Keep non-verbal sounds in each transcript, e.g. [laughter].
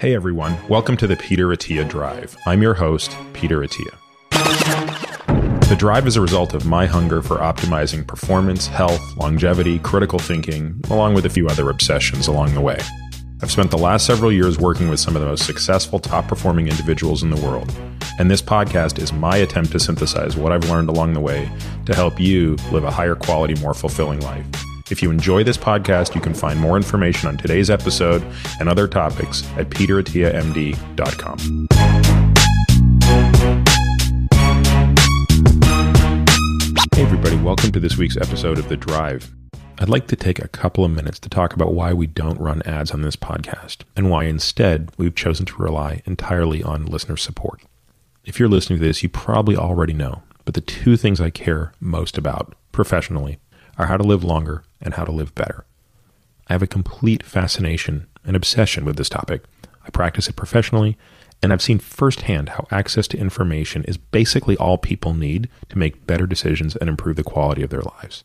Hey everyone, welcome to the Peter Attia Drive. I'm your host, Peter Attia. The drive is a result of my hunger for optimizing performance, health, longevity, critical thinking, along with a few other obsessions along the way. I've spent the last several years working with some of the most successful, top performing individuals in the world, and this podcast is my attempt to synthesize what I've learned along the way to help you live a higher quality, more fulfilling life. If you enjoy this podcast, you can find more information on today's episode and other topics at peterattiamd.com. Hey, everybody, welcome to this week's episode of The Drive. I'd like to take a couple of minutes to talk about why we don't run ads on this podcast and why instead we've chosen to rely entirely on listener support. If you're listening to this, you probably already know, but the two things I care most about professionally are how to live longer and how to live better. I have a complete fascination and obsession with this topic. I practice it professionally, and I've seen firsthand how access to information is basically all people need to make better decisions and improve the quality of their lives.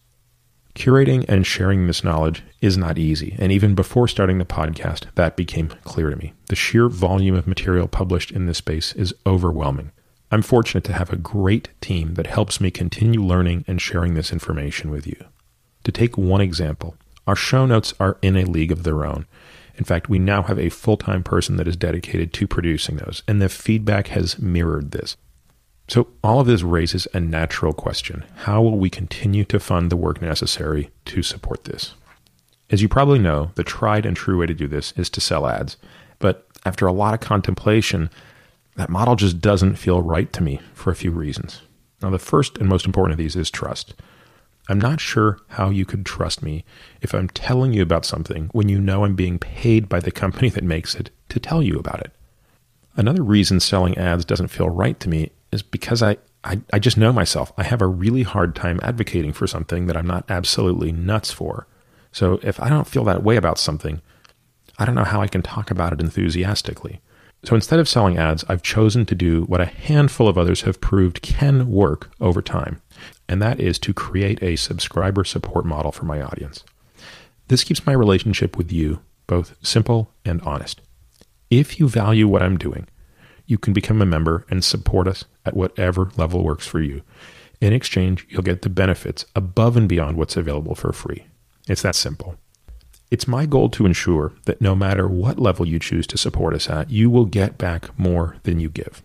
Curating and sharing this knowledge is not easy, and even before starting the podcast, that became clear to me. The sheer volume of material published in this space is overwhelming. I'm fortunate to have a great team that helps me continue learning and sharing this information with you. To take one example, our show notes are in a league of their own. In fact, we now have a full time person that is dedicated to producing those, and the feedback has mirrored this. So, all of this raises a natural question How will we continue to fund the work necessary to support this? As you probably know, the tried and true way to do this is to sell ads. But after a lot of contemplation, that model just doesn't feel right to me for a few reasons. Now, the first and most important of these is trust. I'm not sure how you could trust me if I'm telling you about something when you know I'm being paid by the company that makes it to tell you about it. Another reason selling ads doesn't feel right to me is because I, I, I, just know myself. I have a really hard time advocating for something that I'm not absolutely nuts for. So if I don't feel that way about something, I don't know how I can talk about it enthusiastically. So instead of selling ads, I've chosen to do what a handful of others have proved can work over time, and that is to create a subscriber support model for my audience. This keeps my relationship with you both simple and honest. If you value what I'm doing, you can become a member and support us at whatever level works for you. In exchange, you'll get the benefits above and beyond what's available for free. It's that simple. It's my goal to ensure that no matter what level you choose to support us at, you will get back more than you give.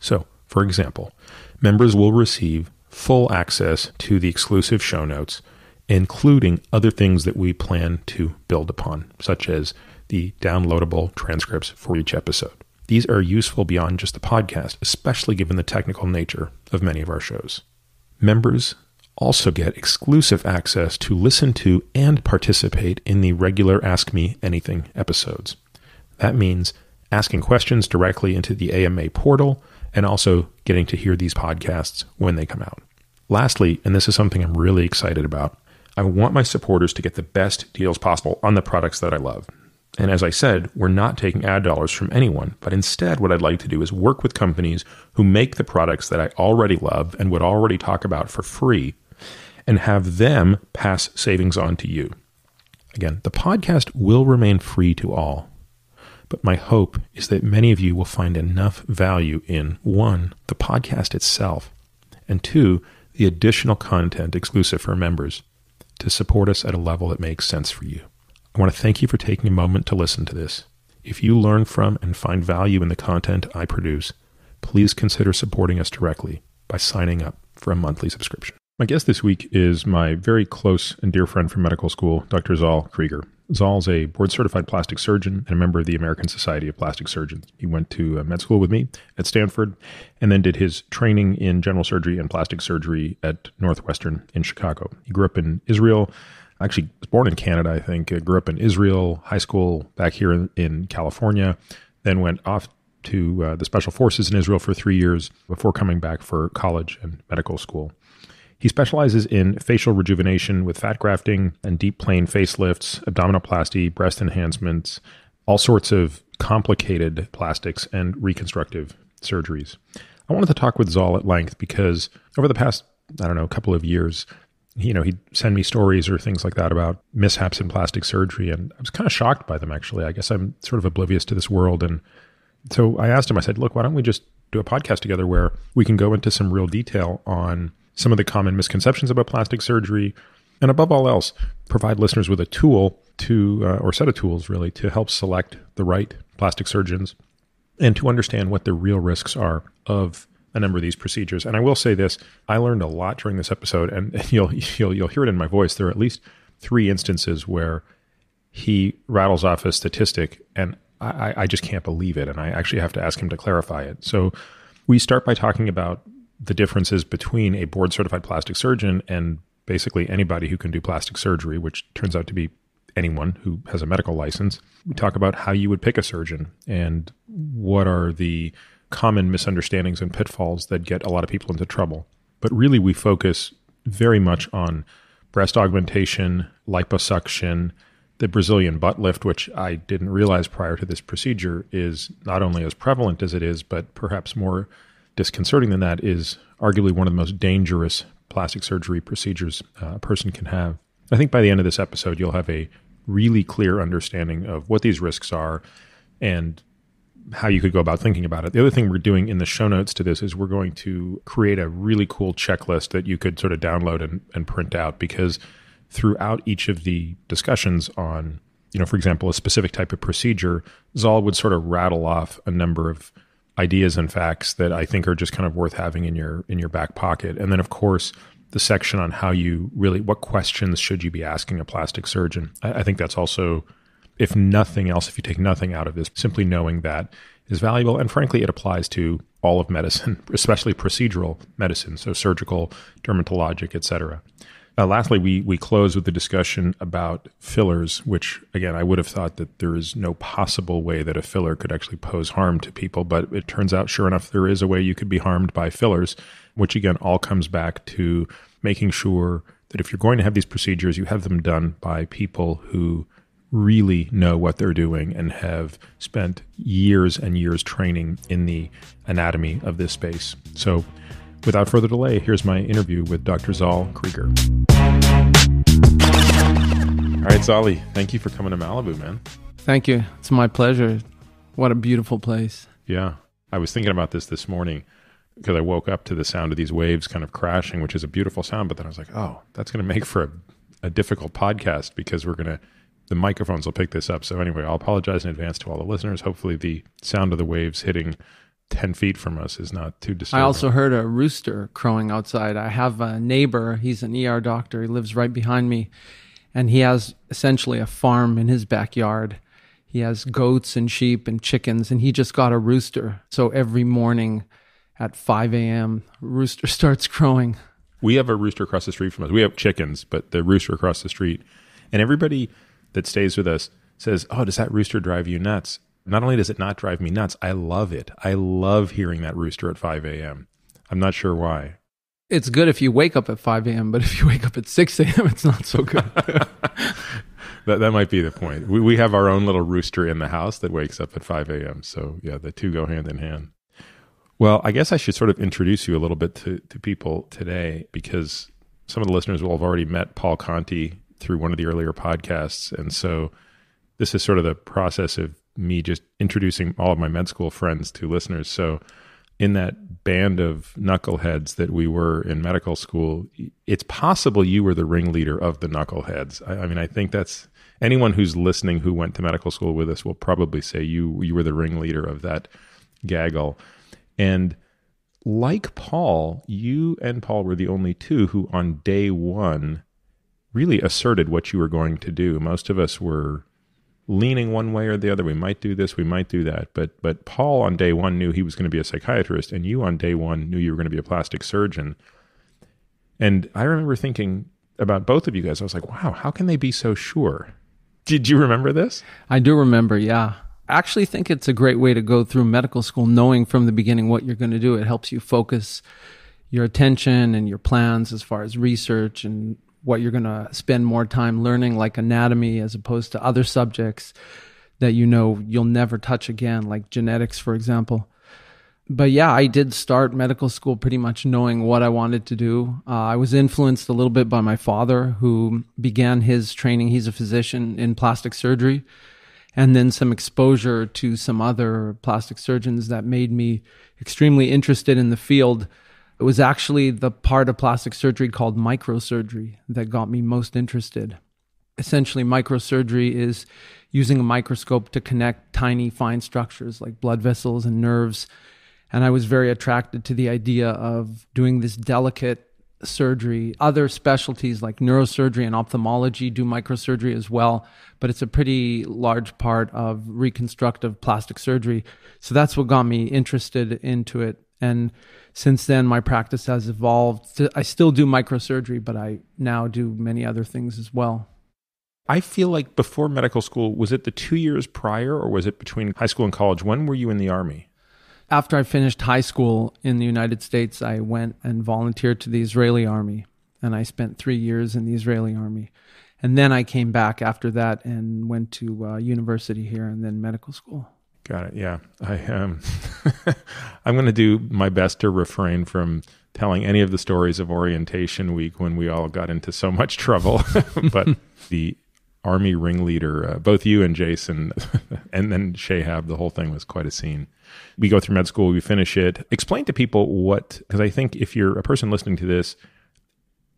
So, for example, members will receive full access to the exclusive show notes, including other things that we plan to build upon, such as the downloadable transcripts for each episode. These are useful beyond just the podcast, especially given the technical nature of many of our shows. Members also get exclusive access to listen to and participate in the regular Ask Me Anything episodes. That means asking questions directly into the AMA portal and also getting to hear these podcasts when they come out. Lastly, and this is something I'm really excited about, I want my supporters to get the best deals possible on the products that I love. And as I said, we're not taking ad dollars from anyone, but instead, what I'd like to do is work with companies who make the products that I already love and would already talk about for free and have them pass savings on to you. Again, the podcast will remain free to all, but my hope is that many of you will find enough value in one, the podcast itself, and two, the additional content exclusive for members to support us at a level that makes sense for you. I want to thank you for taking a moment to listen to this. If you learn from and find value in the content I produce, please consider supporting us directly by signing up for a monthly subscription. My guest this week is my very close and dear friend from medical school, Dr. Zol Kryger. Zol is a board certified plastic surgeon and a member of the American Society of Plastic Surgeons. He went to uh, med school with me at Stanford and then did his training in general surgery and plastic surgery at Northwestern in Chicago. He grew up in Israel, actually was born in Canada, I think, uh, grew up in Israel, high school back here in, in California, then went off to uh, the special forces in Israel for three years before coming back for college and medical school. He specializes in facial rejuvenation with fat grafting and deep plane facelifts, abdominoplasty, breast enhancements, all sorts of complicated plastics and reconstructive surgeries. I wanted to talk with Zol at length because over the past, I don't know, a couple of years, you know, he'd send me stories or things like that about mishaps in plastic surgery. And I was kind of shocked by them, actually. I guess I'm sort of oblivious to this world. And so I asked him, I said, look, why don't we just do a podcast together where we can go into some real detail on some of the common misconceptions about plastic surgery, and above all else, provide listeners with a tool to, uh, or set of tools really, to help select the right plastic surgeons and to understand what the real risks are of a number of these procedures. And I will say this: I learned a lot during this episode, and [laughs] you'll you'll you'll hear it in my voice. There are at least three instances where he rattles off a statistic, and I, I just can't believe it, and I actually have to ask him to clarify it. So we start by talking about the differences between a board certified plastic surgeon and basically anybody who can do plastic surgery, which turns out to be anyone who has a medical license. We talk about how you would pick a surgeon and what are the common misunderstandings and pitfalls that get a lot of people into trouble. But really, we focus very much on breast augmentation, liposuction, the Brazilian butt lift, which I didn't realize prior to this procedure is not only as prevalent as it is, but perhaps more disconcerting than that, is arguably one of the most dangerous plastic surgery procedures uh, a person can have. I think by the end of this episode, you'll have a really clear understanding of what these risks are and how you could go about thinking about it. The other thing we're doing in the show notes to this is we're going to create a really cool checklist that you could sort of download and, and print out because throughout each of the discussions on, you know, for example, a specific type of procedure, Zol would sort of rattle off a number of ideas and facts that I think are just kind of worth having in your in your back pocket. And then of course the section on how you really what questions should you be asking a plastic surgeon. I, I think that's also if nothing else, if you take nothing out of this, simply knowing that is valuable. And frankly, it applies to all of medicine, [laughs] especially procedural medicine, so surgical, dermatologic, etc. Uh, lastly, we we close with the discussion about fillers, which again I would have thought that there is no possible way that a filler could actually pose harm to people, but it turns out, sure enough, there is a way you could be harmed by fillers, which again all comes back to making sure that if you're going to have these procedures, you have them done by people who really know what they're doing and have spent years and years training in the anatomy of this space. So, without further delay, here's my interview with Dr. Zol Kryger. All right, Zali, thank you for coming to Malibu, man. Thank you. It's my pleasure. What a beautiful place. Yeah. I was thinking about this this morning because I woke up to the sound of these waves kind of crashing, which is a beautiful sound. But then I was like, oh, that's going to make for a, a difficult podcast because we're going to the microphones will pick this up. So anyway, I'll apologize in advance to all the listeners. Hopefully, the sound of the waves hitting 10 feet from us is not too disturbing. I also heard a rooster crowing outside. I have a neighbor, he's an ER doctor, he lives right behind me, and he has essentially a farm in his backyard. He has goats and sheep and chickens, and he just got a rooster. So every morning at 5 a.m., rooster [laughs] starts crowing. We have a rooster across the street from us. We have chickens, but the rooster across the street. And everybody that stays with us says, Oh, does that rooster drive you nuts? Not only does it not drive me nuts, I love it. I love hearing that rooster at 5 a.m. I'm not sure why. It's good if you wake up at 5 a.m., but if you wake up at 6 a.m., it's not so good. [laughs] that, that might be the point. We, we have our own little rooster in the house that wakes up at 5 a.m. So, yeah, the two go hand in hand. Well, I guess I should sort of introduce you a little bit to, to people today because some of the listeners will have already met Paul Conti through one of the earlier podcasts. And so this is sort of the process of me just introducing all of my med school friends to listeners. So in that band of knuckleheads that we were in medical school, it's possible you were the ringleader of the knuckleheads. I, I mean, I think that's anyone who's listening who went to medical school with us will probably say you you were the ringleader of that gaggle. And like Paul, you and Paul were the only two who on day one really asserted what you were going to do. Most of us were leaning one way or the other. We might do this, we might do that. But but Paul on day one knew he was going to be a psychiatrist, and you on day one knew you were going to be a plastic surgeon. And I remember thinking about both of you guys. I was like, wow, how can they be so sure? Did you remember this? I do remember, yeah. I actually think it's a great way to go through medical school, knowing from the beginning what you're going to do. It helps you focus your attention and your plans as far as research and what you're going to spend more time learning, like anatomy, as opposed to other subjects that you know you'll never touch again, like genetics, for example. but yeah, I did start medical school pretty much knowing what I wanted to do. Uh, I was influenced a little bit by my father, who began his training. He's a physician in plastic surgery, and then some exposure to some other plastic surgeons that made me extremely interested in the field. It was actually the part of plastic surgery called microsurgery that got me most interested. Essentially, microsurgery is using a microscope to connect tiny, fine structures like blood vessels and nerves and I was very attracted to the idea of doing this delicate surgery. Other specialties like neurosurgery and ophthalmology do microsurgery as well, but it's a pretty large part of reconstructive plastic surgery. So that's what got me interested into it. And since then, my practice has evolved. I still do microsurgery, but I now do many other things as well. I feel like before medical school, was it the two years prior or was it between high school and college? When were you in the Army? after I finished high school in the United States, I went and volunteered to the Israeli army. And I spent three years in the Israeli army. And then I came back after that and went to uh, university here and then medical school. Got it. Yeah. I um [laughs] I'm going to do my best to refrain from telling any of the stories of orientation week when we all got into so much trouble. [laughs] but [laughs] the army ringleader, uh, both you and Jason, and then Shahab, the whole thing was quite a scene. We go through med school, we finish it. Explain to people what, because I think if you're a person listening to this,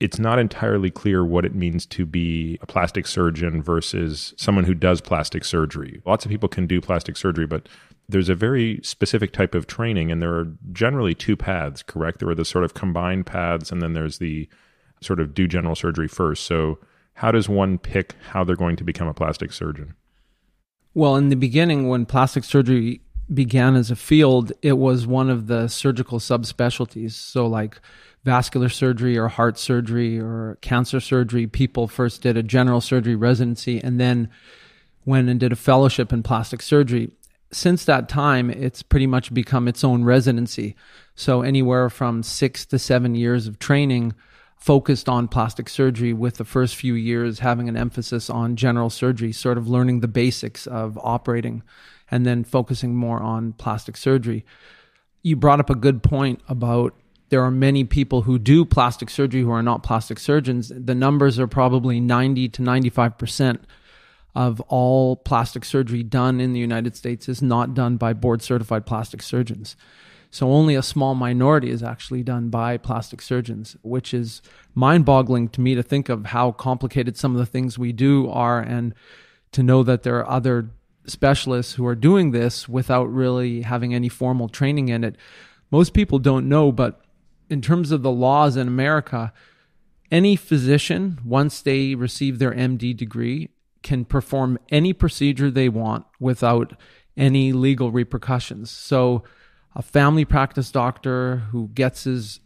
it's not entirely clear what it means to be a plastic surgeon versus someone who does plastic surgery. Lots of people can do plastic surgery, but there's a very specific type of training, and there are generally two paths, correct? There are the sort of combined paths, and then there's the sort of do general surgery first. So, how does one pick how they're going to become a plastic surgeon? Well, in the beginning, when plastic surgery began as a field, it was one of the surgical subspecialties. So, like vascular surgery or heart surgery or cancer surgery, people first did a general surgery residency and then went and did a fellowship in plastic surgery. Since that time, it's pretty much become its own residency. So, anywhere from six to seven years of training focused on plastic surgery with the first few years having an emphasis on general surgery, sort of learning the basics of operating and then focusing more on plastic surgery. You brought up a good point about there are many people who do plastic surgery who are not plastic surgeons. The numbers are probably 90 to 95% of all plastic surgery done in the United States is not done by board certified plastic surgeons. So only a small minority is actually done by plastic surgeons, which is mind boggling to me to think of how complicated some of the things we do are and to know that there are other specialists who are doing this without really having any formal training in it. Most people don't know, but in terms of the laws in America, any physician, once they receive their MD degree, can perform any procedure they want without any legal repercussions. So, a family practice doctor who gets his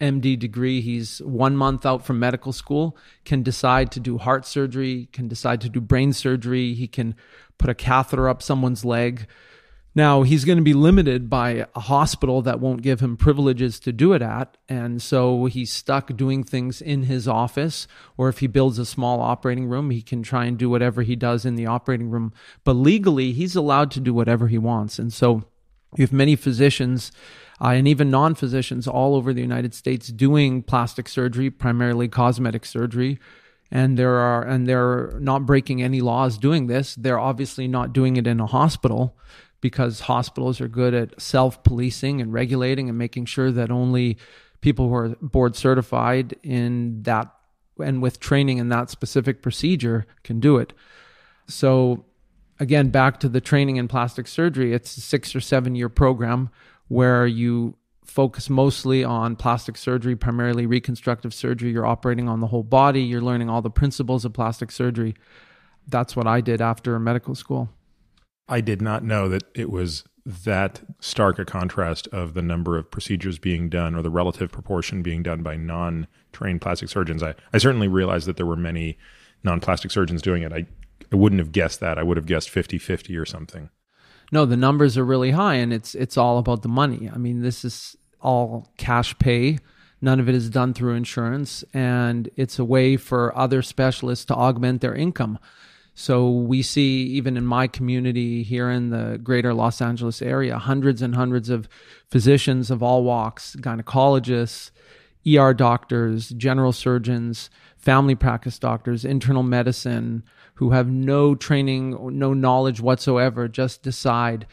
MD degree, he's one month out from medical school, can decide to do heart surgery, can decide to do brain surgery, he can put a catheter up someone's leg. Now, he's going to be limited by a hospital that won't give him privileges to do it at. And so he's stuck doing things in his office. Or if he builds a small operating room, he can try and do whatever he does in the operating room. But legally, he's allowed to do whatever he wants. And so you have many physicians uh, and even non physicians all over the United States doing plastic surgery, primarily cosmetic surgery. And there are, and they're not breaking any laws doing this. They're obviously not doing it in a hospital because hospitals are good at self policing and regulating and making sure that only people who are board certified in that and with training in that specific procedure can do it. So again, back to the training in plastic surgery, it's a six or seven year program where you focus mostly on plastic surgery, primarily reconstructive surgery. You're operating on the whole body, you're learning all the principles of plastic surgery. That's what I did after medical school. I did not know that it was that stark a contrast of the number of procedures being done or the relative proportion being done by non trained plastic surgeons. I, I certainly realized that there were many non plastic surgeons doing it. I I wouldn't have guessed that. I would have guessed 50-50 or something. No, the numbers are really high and it's it's all about the money. I mean, this is all cash pay. None of it is done through insurance and it's a way for other specialists to augment their income. So we see, even in my community here in the greater Los Angeles area, hundreds and hundreds of physicians of all walks, gynecologists, ER doctors, general surgeons, family practice doctors, internal medicine, who have no training, no knowledge whatsoever, just decide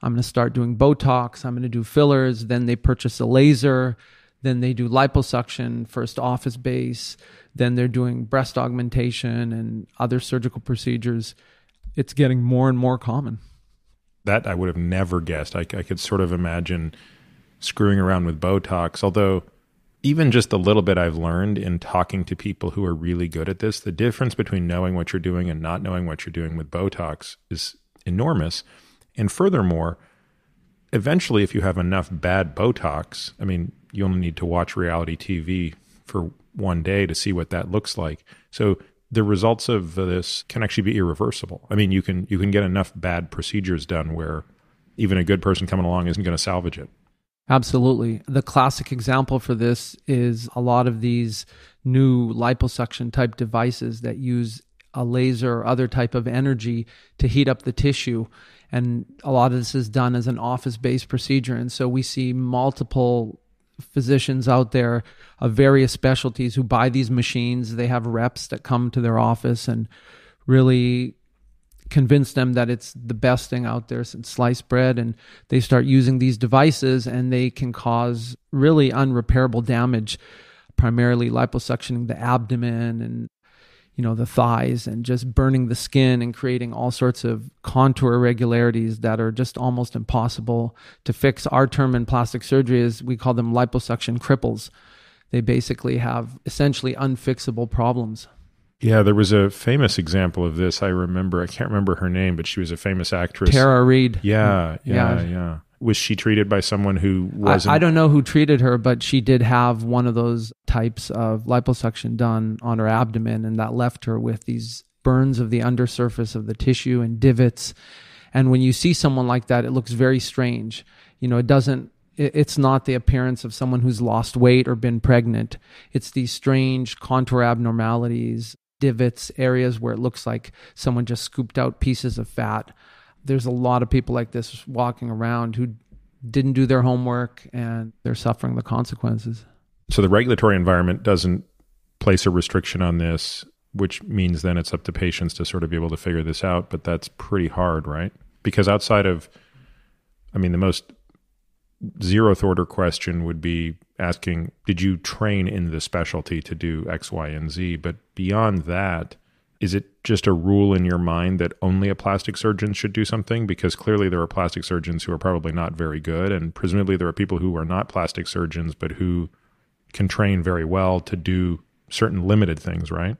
I'm going to start doing Botox, I'm going to do fillers. Then they purchase a laser. Then they do liposuction, first office base. Then they're doing breast augmentation and other surgical procedures. It's getting more and more common. That I would have never guessed. I, I could sort of imagine screwing around with Botox, although even just a little bit I've learned in talking to people who are really good at this, the difference between knowing what you're doing and not knowing what you're doing with Botox is enormous. And furthermore, eventually, if you have enough bad Botox, I mean, you only need to watch reality TV for one day to see what that looks like. So the results of this can actually be irreversible. I mean, you can you can get enough bad procedures done where even a good person coming along isn't going to salvage it. Absolutely. The classic example for this is a lot of these new liposuction type devices that use a laser or other type of energy to heat up the tissue and a lot of this is done as an office based procedure and so we see multiple physicians out there of various specialties who buy these machines. They have reps that come to their office and really convince them that it's the best thing out there since sliced bread and they start using these devices and they can cause really unrepairable damage primarily liposuctioning the abdomen and you know the thighs and just burning the skin and creating all sorts of contour irregularities that are just almost impossible to fix. Our term in plastic surgery is we call them liposuction cripples. They basically have essentially unfixable problems. Yeah there was a famous example of this. I remember i can't remember her name but she was a famous actress. Tara reid. Yeah mm. yeah yeah, yeah was she treated by someone who wasn't? I, I, don't know who treated her, but she did have one of those types of liposuction done on her abdomen, and that left her with these burns of the undersurface of the tissue and divots. And when you see someone like that, it looks very strange. You know, it doesn't. it's not the appearance of someone who's lost weight or been pregnant. It's these strange contour abnormalities, divots, areas where it looks like someone just scooped out pieces of fat there's a lot of people like this walking around who didn't do their homework and they're suffering the consequences. So the regulatory environment doesn't place a restriction on this, which means then it's up to patients to sort of be able to figure this out. But that's pretty hard, right? Because outside of, I mean, the most zeroth order question would be asking, did you train in the specialty to do X, Y, and Z? But beyond that, is it just a rule in your mind that only a plastic surgeon should do something? Because clearly there are plastic surgeons who are probably not very good, and presumably there are people who are not plastic surgeons but who can train very well to do certain limited things, right?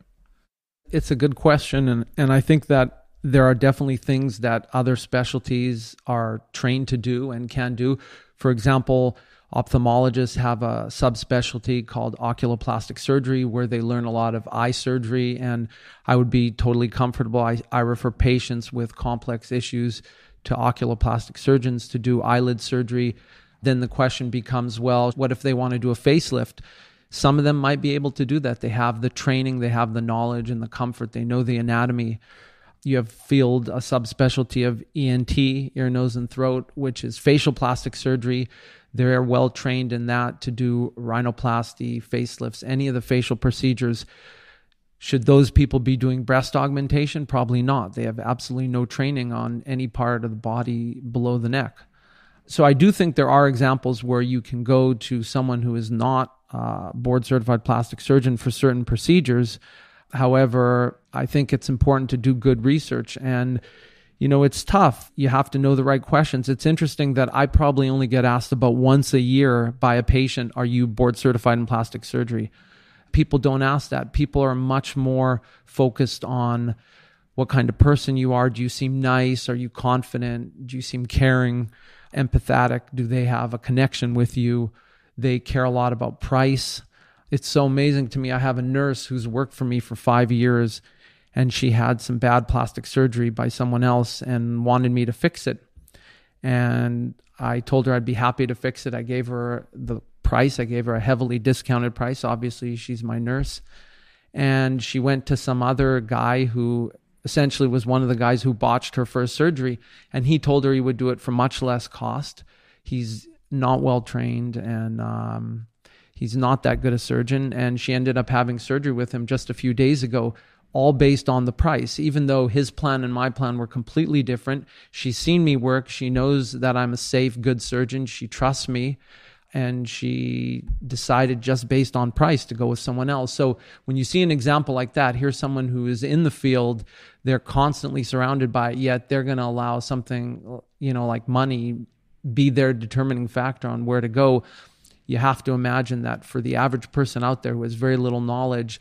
It's a good question, and and I think that there are definitely things that other specialties are trained to do and can do. For example, Ophthalmologists have a subspecialty called oculoplastic surgery where they learn a lot of eye surgery, and I would be totally comfortable. I, I refer patients with complex issues to oculoplastic surgeons to do eyelid surgery. Then the question becomes well, what if they want to do a facelift? Some of them might be able to do that. They have the training, they have the knowledge and the comfort, they know the anatomy. You have field a subspecialty of ENT, ear, nose, and throat, which is facial plastic surgery they're well trained in that to do rhinoplasty, facelifts, any of the facial procedures. Should those people be doing breast augmentation? Probably not. They have absolutely no training on any part of the body below the neck. So I do think there are examples where you can go to someone who is not a board certified plastic surgeon for certain procedures. However, I think it's important to do good research and you know, it's tough. You have to know the right questions. It's interesting that I probably only get asked about once a year by a patient, Are you board certified in plastic surgery? People don't ask that. People are much more focused on what kind of person you are. Do you seem nice? Are you confident? Do you seem caring, empathetic? Do they have a connection with you? They care a lot about price. It's so amazing to me. I have a nurse who's worked for me for five years and she had some bad plastic surgery by someone else and wanted me to fix it. And I told her I'd be happy to fix it. I gave her the price, I gave her a heavily discounted price. Obviously, she's my nurse. And she went to some other guy who essentially was one of the guys who botched her first surgery. And he told her he would do it for much less cost. He's not well trained and um, he's not that good a surgeon. And she ended up having surgery with him just a few days ago, all based on the price. Even though his plan and my plan were completely different, she's seen me work. She knows that I'm a safe, good surgeon. She trusts me and she decided just based on price to go with someone else. So when you see an example like that, here's someone who is in the field, they're constantly surrounded by it, yet they're going to allow something, you know, like money be their determining factor on where to go. You have to imagine that for the average person out there who has very little knowledge,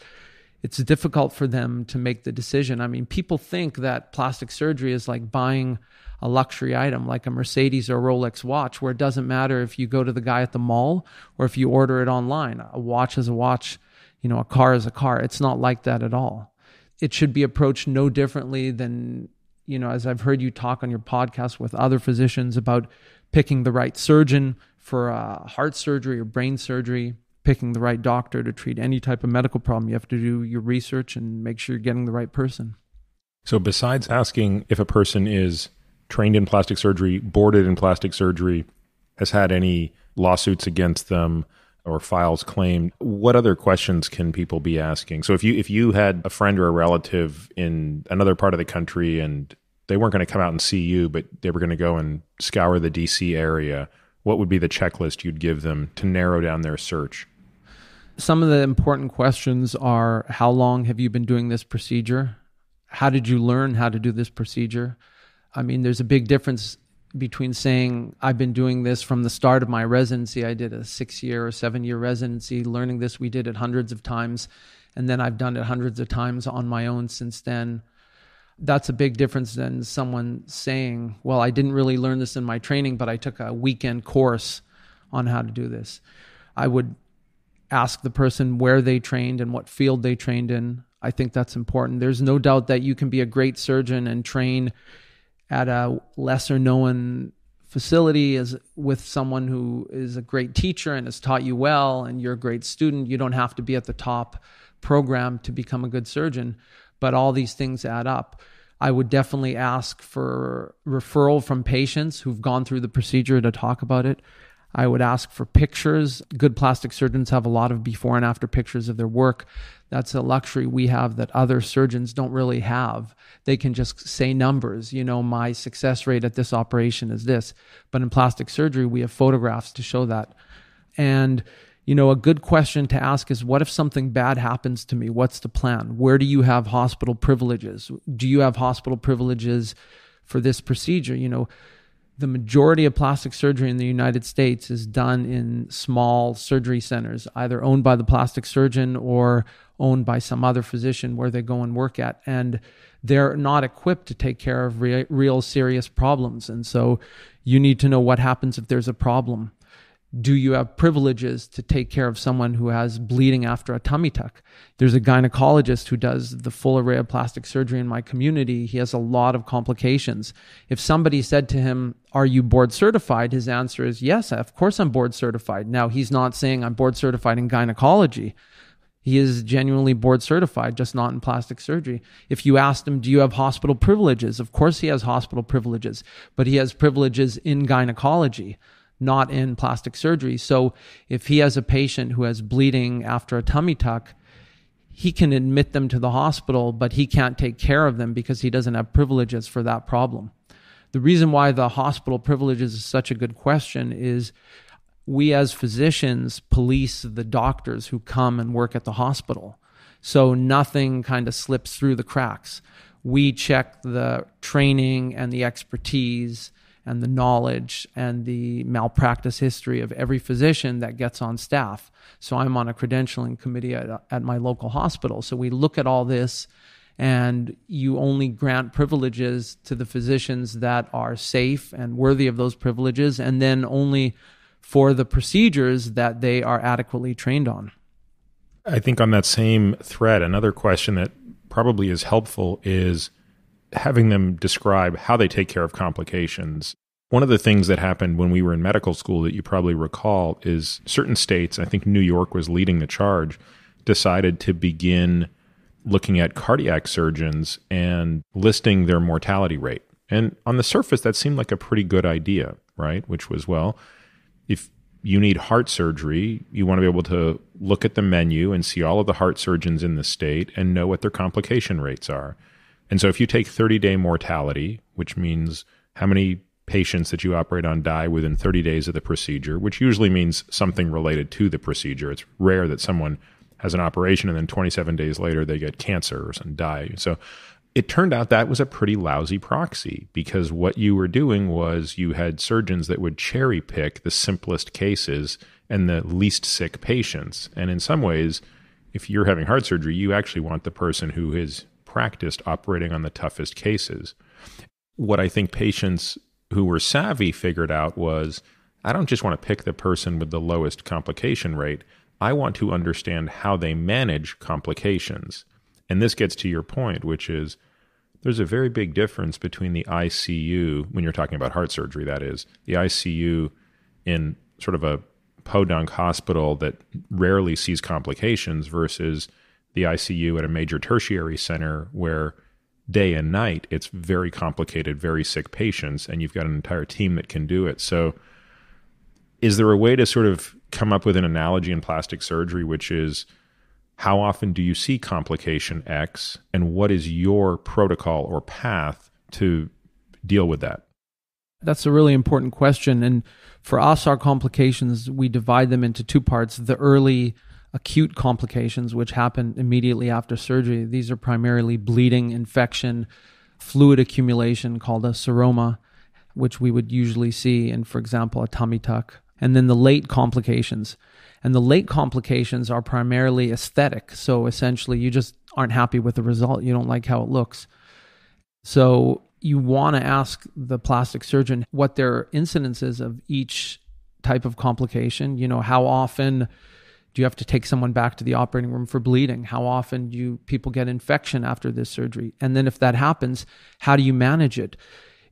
it's difficult for them to make the decision. I mean, people think that plastic surgery is like buying a luxury item like a Mercedes or Rolex watch, where it doesn't matter if you go to the guy at the mall or if you order it online. A watch is a watch, you know, a car is a car. It's not like that at all. It should be approached no differently than, you know, as I've heard you talk on your podcast with other physicians about picking the right surgeon for a heart surgery or brain surgery, picking the right doctor to treat any type of medical problem. You have to do your research and make sure you're getting the right person. So, besides asking if a person is trained in plastic surgery, boarded in plastic surgery, has had any lawsuits against them or files claimed, what other questions can people be asking? So if you if you had a friend or a relative in another part of the country and they weren't going to come out and see you, but they were going to go and scour the DC area, what would be the checklist you'd give them to narrow down their search? Some of the important questions are how long have you been doing this procedure? How did you learn how to do this procedure? I mean, there's a big difference between saying I've been doing this from the start of my residency. I did a six year or seven year residency, learning this. We did it hundreds of times. And then I've done it hundreds of times on my own since then. That's a big difference than someone saying, Well, I didn't really learn this in my training, but I took a weekend course on how to do this. I would ask the person where they trained and what field they trained in. I think that's important. There's no doubt that you can be a great surgeon and train at a lesser known facility as with someone who is a great teacher and has taught you well and you're a great student you don't have to be at the top program to become a good surgeon but all these things add up i would definitely ask for referral from patients who've gone through the procedure to talk about it I would ask for pictures. Good plastic surgeons have a lot of before and after pictures of their work. That's a luxury we have that other surgeons don't really have. They can just say numbers, you know, my success rate at this operation is this. But in plastic surgery, we have photographs to show that. And, you know, a good question to ask is what if something bad happens to me? What's the plan? Where do you have hospital privileges? Do you have hospital privileges for this procedure? You know, the majority of plastic surgery in the United States is done in small surgery centers, either owned by the plastic surgeon or owned by some other physician where they go and work at. And they're not equipped to take care of re- real serious problems. And so you need to know what happens if there's a problem do you have privileges to take care of someone who has bleeding after a tummy tuck? There's a gynecologist who does the full array of plastic surgery in my community. He has a lot of complications. If somebody said to him, Are you board certified? His answer is, Yes, of course I'm board certified. Now, he's not saying I'm board certified in gynecology. He is genuinely board certified, just not in plastic surgery. If you asked him, Do you have hospital privileges? Of course he has hospital privileges, but he has privileges in gynecology not in plastic surgery. So if he has a patient who has bleeding after a tummy tuck, he can admit them to the hospital, but he can't take care of them because he doesn't have privileges for that problem. The reason why the hospital privileges is such a good question is we as physicians police the doctors who come and work at the hospital. So nothing kind of slips through the cracks. We check the training and the expertise and the knowledge and the malpractice history of every physician that gets on staff. So I'm on a credentialing committee at, at my local hospital. So we look at all this and you only grant privileges to the physicians that are safe and worthy of those privileges, and then only for the procedures that they are adequately trained on. I think on that same thread, another question that probably is helpful is having them describe how they take care of complications. One of the things that happened when we were in medical school that you probably recall is certain states, I think New York was leading the charge, decided to begin looking at cardiac surgeons and listing their mortality rate. And on the surface, that seemed like a pretty good idea, right? Which was, well, if you need heart surgery, you want to be able to look at the menu and see all of the heart surgeons in the state and know what their complication rates are. And so if you take 30 day mortality, which means how many patients that you operate on die within 30 days of the procedure, which usually means something related to the procedure. It's rare that someone has an operation and then 27 days later they get cancer and die. So it turned out that was a pretty lousy proxy because what you were doing was you had surgeons that would cherry pick the simplest cases and the least sick patients. And in some ways, if you're having heart surgery, you actually want the person who has practiced operating on the toughest cases. What I think patients who were savvy figured out was I don't just want to pick the person with the lowest complication rate. I want to understand how they manage complications. And this gets to your point, which is there's a very big difference between the ICU, when you're talking about heart surgery, that is, the ICU in sort of a podunk hospital that rarely sees complications versus the ICU at a major tertiary center where day and night it's very complicated, very sick patients, and you've got an entire team that can do it. So, is there a way to sort of come up with an analogy in plastic surgery, which is how often do you see complication X, and what is your protocol or path to deal with that? That's a really important question. And for us, our complications, we divide them into two parts the early acute complications, which happen immediately after surgery. These are primarily bleeding, infection, fluid accumulation called a seroma, which we would usually see in, for example, a tummy tuck. And then the late complications. And the late complications are primarily aesthetic. So essentially, you just aren't happy with the result. You don't like how it looks. So you want to ask the plastic surgeon what their incidences of each type of complication, you know, how often do you have to take someone back to the operating room for bleeding? How often do people get infection after this surgery? And then if that happens, how do you manage it?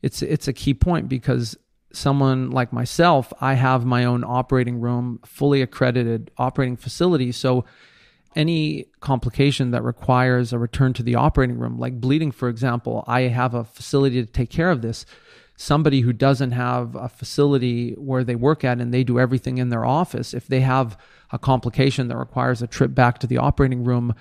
It's it's a key point because someone like myself, I have my own operating room, fully accredited operating facility. So any complication that requires a return to the operating room, like bleeding, for example, I have a facility to take care of this. Somebody who doesn't have a facility where they work at and they do everything in their office, if they have a complication that requires a trip back to the operating room,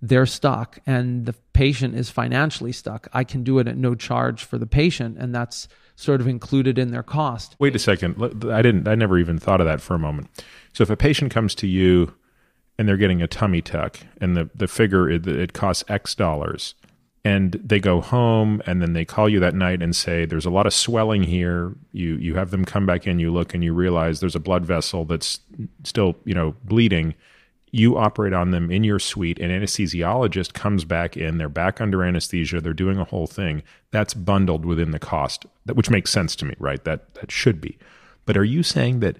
they're stuck and the patient is financially stuck. I can do it at no charge for the patient, and that's sort of included in their cost. Wait a second. I didn't I never even thought of that for a moment. So if a patient comes to you and they're getting a tummy tuck and the the figure it, it costs X dollars and they go home and then they call you that night and say there's a lot of swelling here. You you have them come back in you look and you realize there's a blood vessel that's still you know bleeding. You operate on them in your suite an anesthesiologist comes back in they're back under anesthesia they're doing a whole thing. That's bundled within the cost which makes sense to me right? That that should be. But are you saying that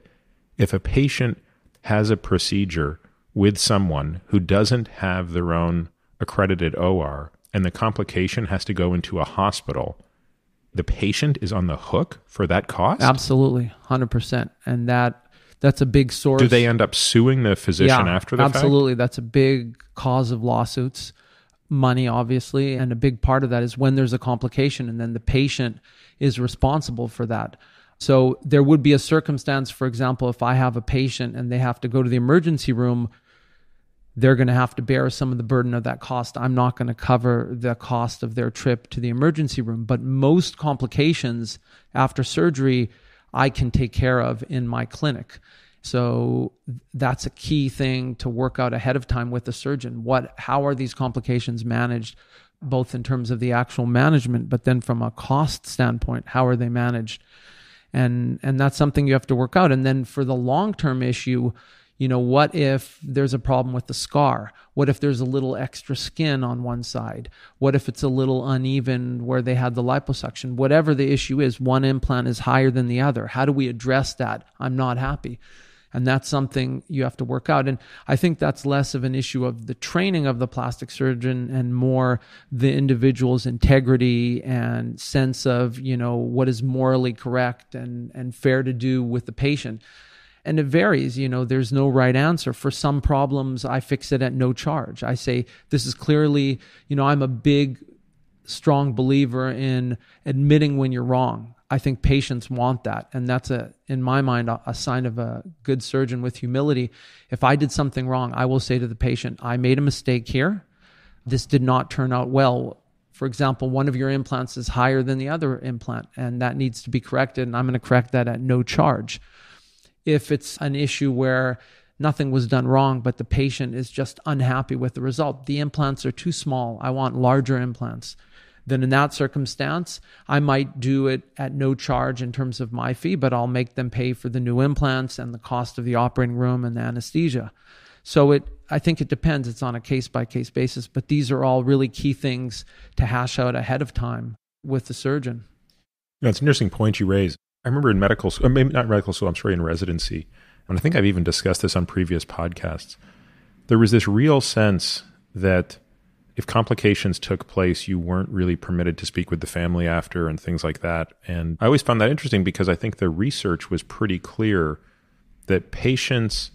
if a patient has a procedure with someone who doesn't have their own accredited OR and the complication has to go into a hospital the patient is on the hook for that cost absolutely 100% and that that's a big source. Do they end up suing the physician yeah, after the absolutely. fact? That's a big cause of lawsuits. Money, obviously, and a big part of that is when there's a complication, and then the patient is responsible for that. So there would be a circumstance, for example, if I have a patient and they have to go to the emergency room, they're going to have to bear some of the burden of that cost. I'm not going to cover the cost of their trip to the emergency room. But most complications after surgery, I can take care of in my clinic. So that's a key thing to work out ahead of time with the surgeon. What how are these complications managed both in terms of the actual management but then from a cost standpoint, how are they managed? And and that's something you have to work out. And then for the long-term issue, you know, what if there's a problem with the scar? What if there's a little extra skin on one side? What if it's a little uneven where they had the liposuction? Whatever the issue is, one implant is higher than the other. How do we address that? I'm not happy. And that's something you have to work out. And I think that's less of an issue of the training of the plastic surgeon and more the individual's integrity and sense of, you know, what is morally correct and, and fair to do with the patient and it varies you know there's no right answer. For some problems i fix it at no charge. I say this is clearly you know i'm a big strong believer in admitting when you're wrong. I think patients want that. And that's a in my mind a, a sign of a good surgeon with humility. If i did something wrong i will say to the patient i made a mistake here. This did not turn out well. For example, one of your implants is higher than the other implant, and that needs to be corrected, and I'm going to correct that at no charge if it's an issue where nothing was done wrong, but the patient is just unhappy with the result. The implants are too small. I want larger implants. Then, in that circumstance, I might do it at no charge in terms of my fee, but I'll make them pay for the new implants and the cost of the operating room and the anesthesia. So it, I think it depends. It's on a case by case basis, but these are all really key things to hash out ahead of time with the surgeon. You know, it's an interesting point you raise. I remember in medical school, maybe not medical school, I'm sorry, in residency, and I think I've even discussed this on previous podcasts. There was this real sense that if complications took place, you weren't really permitted to speak with the family after and things like that. And I always found that interesting because I think the research was pretty clear that patients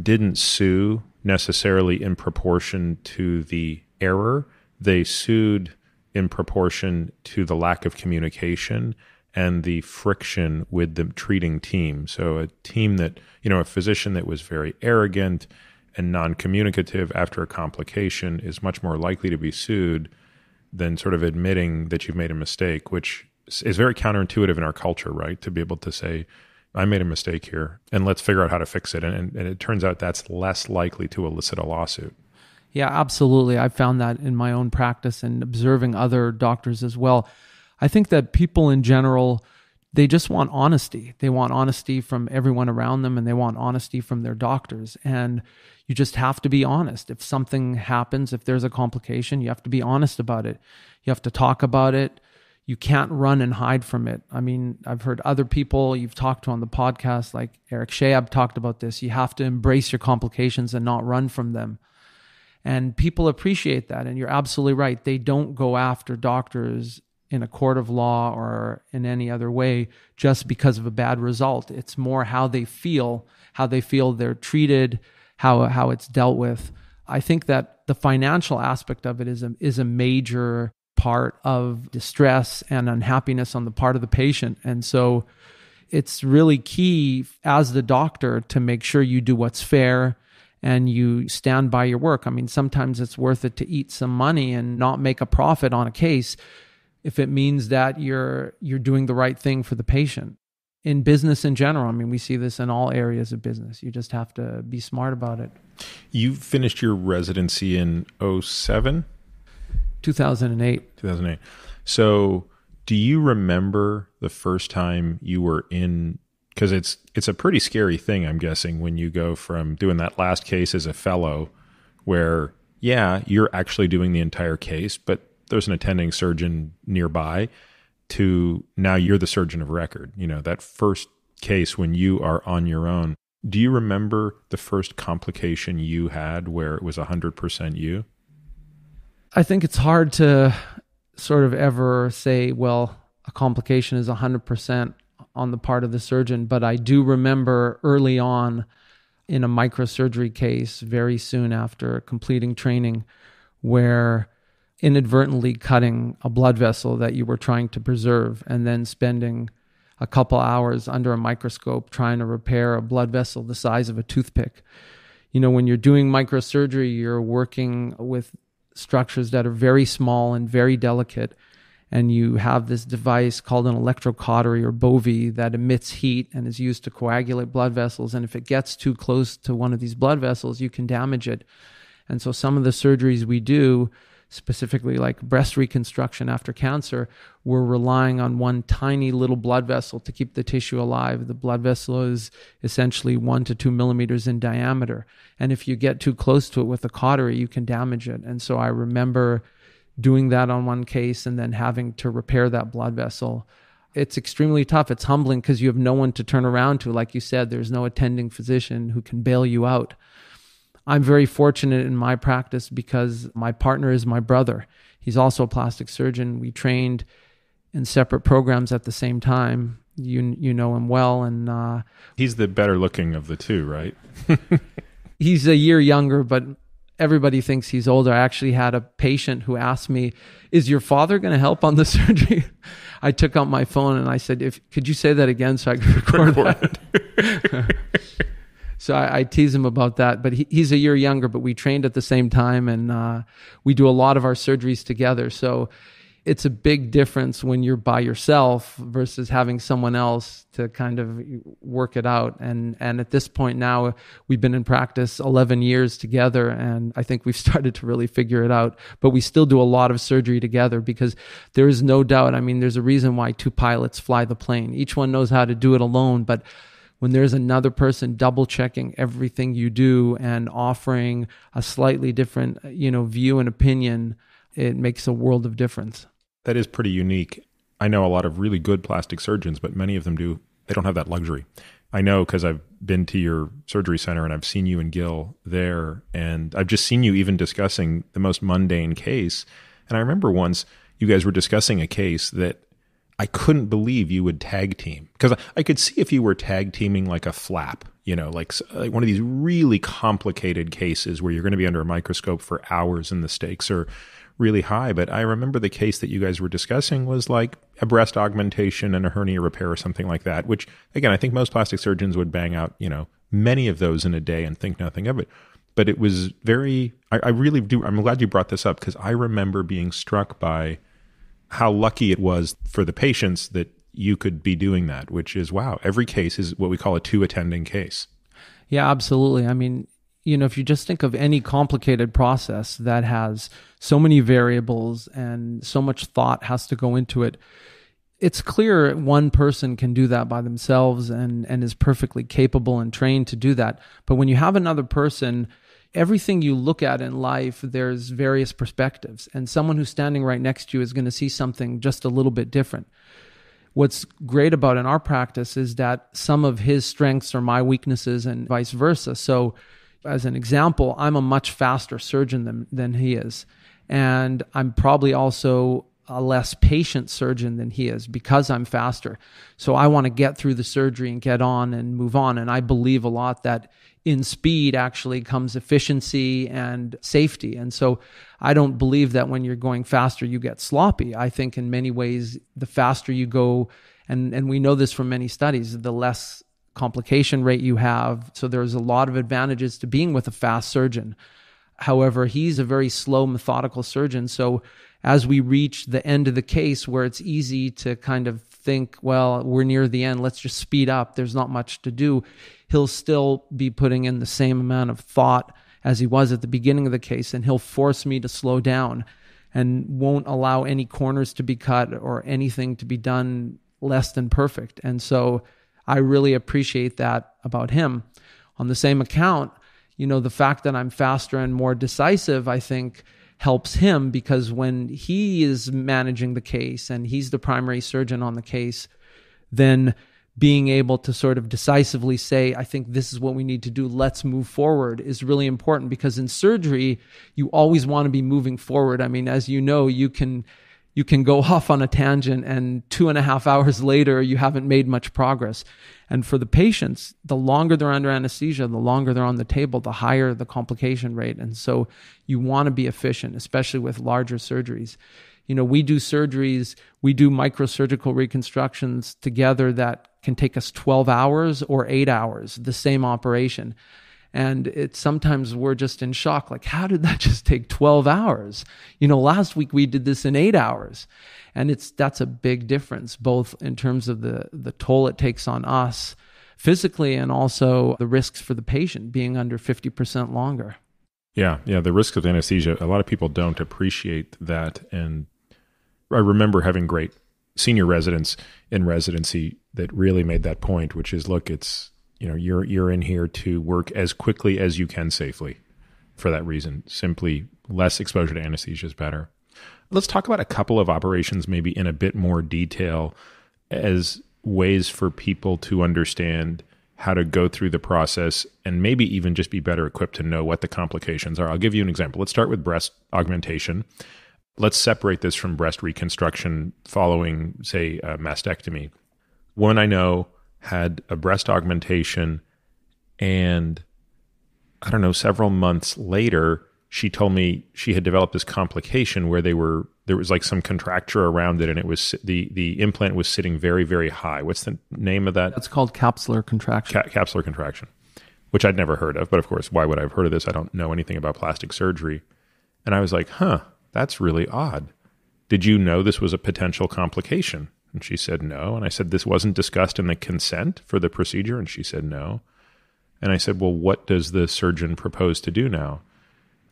didn't sue necessarily in proportion to the error. They sued in proportion to the lack of communication and the friction with the treating team. So a team that, you know, a physician that was very arrogant and non-communicative after a complication is much more likely to be sued than sort of admitting that you've made a mistake, which is very counterintuitive in our culture, right? To be able to say, I made a mistake here and let's figure out how to fix it. And, and it turns out that's less likely to elicit a lawsuit. Yeah, absolutely. I found that in my own practice and observing other doctors as well. I think that people in general, they just want honesty. They want honesty from everyone around them and they want honesty from their doctors. And you just have to be honest. If something happens, if there's a complication, you have to be honest about it. You have to talk about it. You can't run and hide from it. I mean, I've heard other people you've talked to on the podcast, like Eric Shayab talked about this. You have to embrace your complications and not run from them. And people appreciate that. And you're absolutely right. They don't go after doctors in a court of law or in any other way just because of a bad result. It's more how they feel, how they feel they're treated, how how it's dealt with. I think that the financial aspect of it is a, is a major part of distress and unhappiness on the part of the patient. And so it's really key as the doctor to make sure you do what's fair and you stand by your work. I mean, sometimes it's worth it to eat some money and not make a profit on a case if it means that you're you're doing the right thing for the patient. In business in general i mean we see this in all areas of business. You just have to be smart about it. You finished your residency in 07 2008 2008 so do you remember the first time you were in because it's it's a pretty scary thing i'm guessing when you go from doing that last case as a fellow where yeah you're actually doing the entire case but there's an attending surgeon nearby to now you're the surgeon of record. You know, that first case when you are on your own. Do you remember the first complication you had where it was 100% you? I think it's hard to sort of ever say, well, a complication is 100% on the part of the surgeon, but I do remember early on in a microsurgery case, very soon after completing training, where inadvertently cutting a blood vessel that you were trying to preserve and then spending a couple hours under a microscope trying to repair a blood vessel the size of a toothpick. You know, when you're doing microsurgery, you're working with structures that are very small and very delicate. And you have this device called an electrocautery or bovie that emits heat and is used to coagulate blood vessels. And if it gets too close to one of these blood vessels, you can damage it. And so some of the surgeries we do, specifically like breast reconstruction after cancer, we're relying on one tiny little blood vessel to keep the tissue alive. The blood vessel is essentially one to two millimeters in diameter. And if you get too close to it with a cautery, you can damage it. And so I remember doing that on one case and then having to repair that blood vessel. It's extremely tough. It's humbling because you have no one to turn around to. Like you said, there's no attending physician who can bail you out. I'm very fortunate in my practice because my partner is my brother. He's also a plastic surgeon. We trained in separate programs at the same time. You you know him well, and uh, he's the better looking of the two, right? [laughs] he's a year younger, but everybody thinks he's older. I actually had a patient who asked me, "Is your father going to help on the [laughs] surgery?" I took out my phone and I said, "If could you say that again so I could record, record that?" [laughs] so I, I, tease him about that. But he, he's a year younger, but we trained at the same time, and uh, we do a lot of our surgeries together. So it's a big difference when you're by yourself versus having someone else to kind of work it out. And and at this point now, we've been in practice 11 years together, and I think we've [laughs] started to really figure it out. But we still do a lot of surgery together because there is no doubt. I mean, there's a reason why two pilots fly the plane. Each one knows how to do it alone, but when there's another person double checking everything you do and offering a slightly different you know view and opinion it makes a world of difference that is pretty unique. I know a lot of really good plastic surgeons, but many of them do they don't have that luxury. I know because I've been to your surgery center and I've seen you and Gil there, and I've just seen you even discussing the most mundane case. And I remember once you guys were discussing a case that I couldn't believe you would tag team because I could see if you were tag teaming like a flap, you know, like, like one of these really complicated cases where you're going to be under a microscope for hours and the stakes are really high. But I remember the case that you guys were discussing was like a breast augmentation and a hernia repair or something like that, which again, I think most plastic surgeons would bang out, you know, many of those in a day and think nothing of it. But it was very, I, I really do, I'm glad you brought this up because I remember being struck by how lucky it was for the patients that you could be doing that, which is wow, every case is what we call a two attending case. Yeah, absolutely. I mean, you know, if you just think of any complicated process that has so many variables and so much thought has to go into it, it's clear one person can do that by themselves and, and is perfectly capable and trained to do that. But when you have another person, everything you look at in life, there's various perspectives. And someone who's standing right next to you is going to see something just a little bit different. What's great about in our practice is that some of his strengths are my weaknesses and vice versa. So as an example, I'm a much faster surgeon than, than he is. And I'm probably also a less patient surgeon than he is because I'm faster. So I want to get through the surgery and get on and move on. And I believe a lot that in speed actually comes efficiency and safety. And so I don't believe that when you're going faster, you get sloppy. I think in many ways, the faster you go, and, and we know this from many studies, the less complication rate you have. So there's a lot of advantages to being with a fast surgeon. However, he's a very slow, methodical surgeon. So as we reach the end of the case where it's easy to kind of think, well, we're near the end, let's just speed up, there's not much to do, he'll still be putting in the same amount of thought as he was at the beginning of the case, and he'll force me to slow down and won't allow any corners to be cut or anything to be done less than perfect. And so I really appreciate that about him. On the same account, you know, the fact that I'm faster and more decisive, I think helps him because when he is managing the case and he's the primary surgeon on the case, then being able to sort of decisively say, I think this is what we need to do, let's move forward is really important because in surgery, you always want to be moving forward. I mean, as you know, you can you can go off on a tangent and two and a half hours later you haven't made much progress. And for the patients the longer they're under anesthesia the longer they're on the table the higher the complication rate. And so you want to be efficient especially with larger surgeries. You know we do surgeries we do microsurgical reconstructions together that can take us 12 hours or 8 hours the same operation and it's sometimes we're just in shock like how did that [laughs] just take 12 hours? You know last week we did this in 8 hours. And it's that's a big difference both in terms of the the toll it takes on us physically and also the risks for the patient being under 50% longer. Yeah yeah the risks of anesthesia a lot of people don't appreciate that. And i remember having great senior residents in residency that really made that point which is look it's you know you're you're in here to work as quickly as you can safely for that reason simply less exposure to anesthesia is better let's talk about a couple of operations maybe in a bit more detail as ways for people to understand how to go through the process and maybe even just be better equipped to know what the complications are. I'll give you an example. Let's start with breast augmentation. Let's separate this from breast reconstruction following, say, mastectomy One I know had a breast augmentation, and I don't know, several months later, she told me she had developed this complication where they were there was like some contracture around it, and it was the the implant was sitting very very high. What's the name of that? That's called capsular contraction. Ca- capsular contraction, which I'd never heard of. But of course, why would I have heard of this? I don't know anything about plastic surgery. And I was like, huh, that's really odd. Did you know this was a potential complication? And she said no. And I said, this wasn't discussed in the consent for the procedure? And she said no. And I said, well, what does the surgeon propose to do now?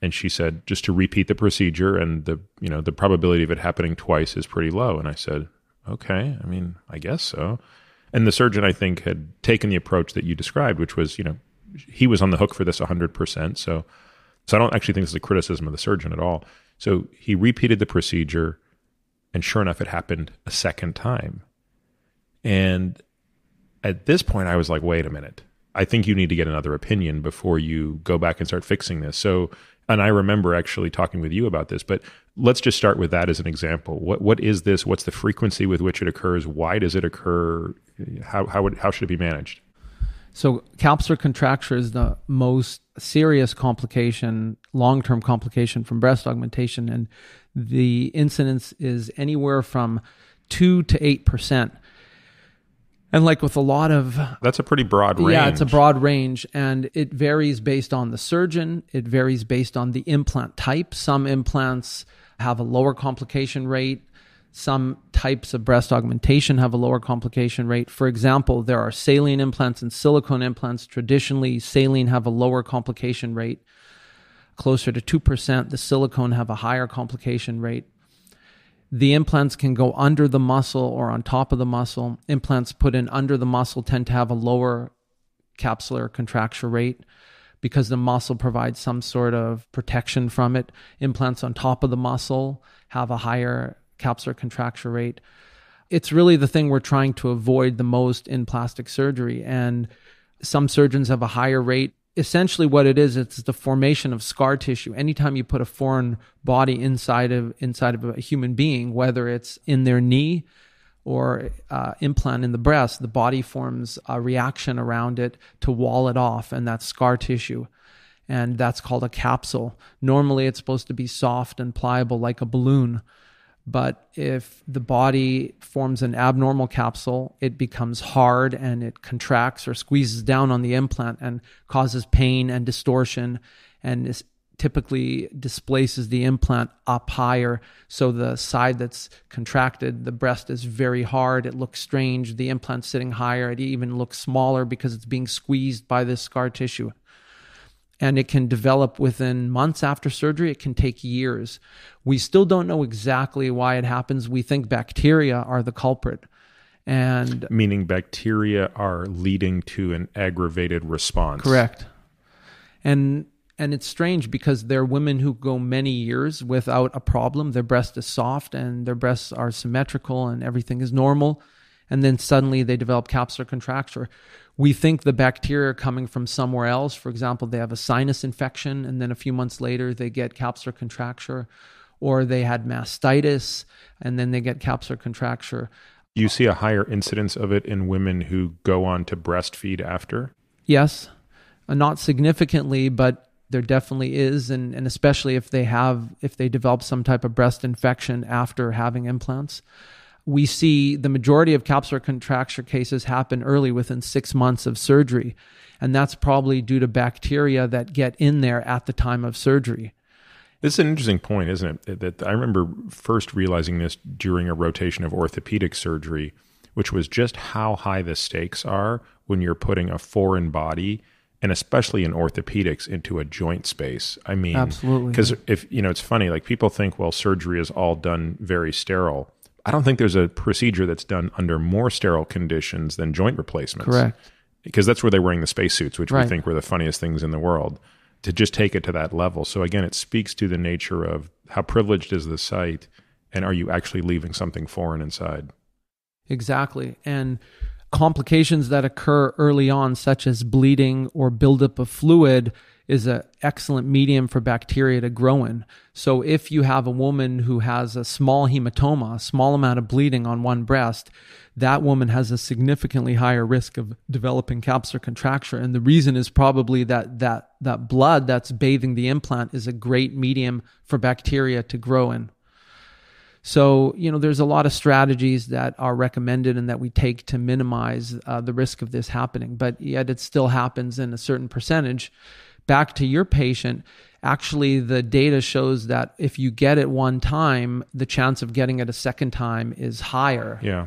And she said, just to repeat the procedure and the, you know, the probability of it happening twice is pretty low. And I said, okay, I mean, I guess so. And the surgeon, I think, had taken the approach that you described, which was, you know, he was on the hook for this 100%. So, so I don't actually think this is a criticism of the surgeon at all. So he repeated the procedure, and sure enough, it happened a second time. And at this point, I was like, wait a minute. I think you need to get another opinion before you go back and start fixing this. So, and I remember actually talking with you about this, but let's just start with that as an example. What what is this? What's the frequency with which it occurs? Why does it occur? How how would, how should it be managed? So, capsular contracture is the most serious complication, long term complication from breast augmentation. And the incidence is anywhere from 2 to 8%. And like with a lot of. That's a pretty broad range. Yeah, it's a broad range. And it varies based on the surgeon, it varies based on the implant type. Some implants have a lower complication rate some types of breast augmentation have a lower complication rate. For example, there are saline implants and silicone implants. Traditionally, saline have a lower complication rate, closer to 2%. The silicone have a higher complication rate. The implants can go under the muscle or on top of the muscle. Implants put in under the muscle tend to have a lower capsular contracture rate because the muscle provides some sort of protection from it. Implants on top of the muscle have a higher capsular contracture rate. It's really the thing we're trying to avoid the most in plastic surgery. And some surgeons have a higher rate. Essentially, what it is, it's the formation of scar tissue. Anytime you put a foreign body inside of inside of a human being, whether it's in their knee or uh, implant in the breast, the body forms a reaction around it to wall it off, and that's scar tissue. And that's called a capsule. Normally, it's supposed to be soft and pliable like a balloon. But if the body forms an abnormal capsule, it becomes hard and it contracts or squeezes down on the implant and causes pain and distortion and typically displaces the implant up higher. So the side that's contracted, the breast is very hard. It looks strange. The implant's sitting higher. It even looks smaller because it's being squeezed by this scar tissue and it can develop within months after surgery. It can take years. We still don't know exactly why it happens. We think bacteria are the culprit. And meaning bacteria are leading to an aggravated response. Correct. And and it's strange because there are women who go many years without a problem. Their breast is soft and their breasts are symmetrical and everything is normal. And then suddenly they develop capsular contracture we think the bacteria are coming from somewhere else. For example, they have a sinus infection, and then a few months later they get capsular contracture, or they had mastitis, and then they get capsular contracture. You see a higher incidence of it in women who go on to breastfeed after? Yes, uh, not significantly, but there definitely is, and, and especially if they have if they develop some type of breast infection after having implants we see the majority of capsular contracture cases happen early within six months of surgery. And that's probably due to bacteria that get in there at the time of surgery. This is an interesting point, isn't it? That I remember first realizing this during a rotation of orthopedic surgery, which was just how high the stakes are when you're putting a foreign body and especially in orthopedics into a joint space. I mean, absolutely. Because if you know, it's funny. Like people think, well, surgery is all done very sterile. I don't think there's a procedure that's done under more sterile conditions than joint replacements. Correct. Because that's where they're wearing the spacesuits, which right. we think were the funniest things in the world. To just take it to that level. So again, it speaks to the nature of how privileged is the site, and are you actually leaving something foreign inside? Exactly. And complications that occur early on, such as bleeding or buildup of fluid, is an excellent medium for bacteria to grow in. So if you have a woman who has a small hematoma, a small amount of bleeding on one breast, that woman has a significantly higher risk of developing capsular contracture. And the reason is probably that that that blood that's bathing the implant is a great medium for bacteria to grow in. So, you know, there's a lot of strategies that are recommended and that we take to minimize uh, the risk of this happening, but yet it still happens in a certain percentage. Back to your patient, actually, the data shows that if you get it one time, the chance of getting it a second time is higher. Yeah.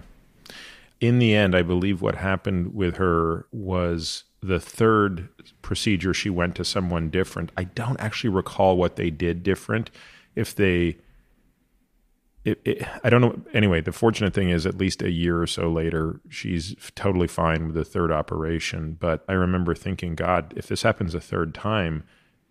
In the end, I believe what happened with her was the third procedure she went to someone different. I don't actually recall what they did different. If they it, it, I don't know. Anyway, the fortunate thing is, at least a year or so later, she's totally fine with the third operation. But I remember thinking, God, if this happens a third time,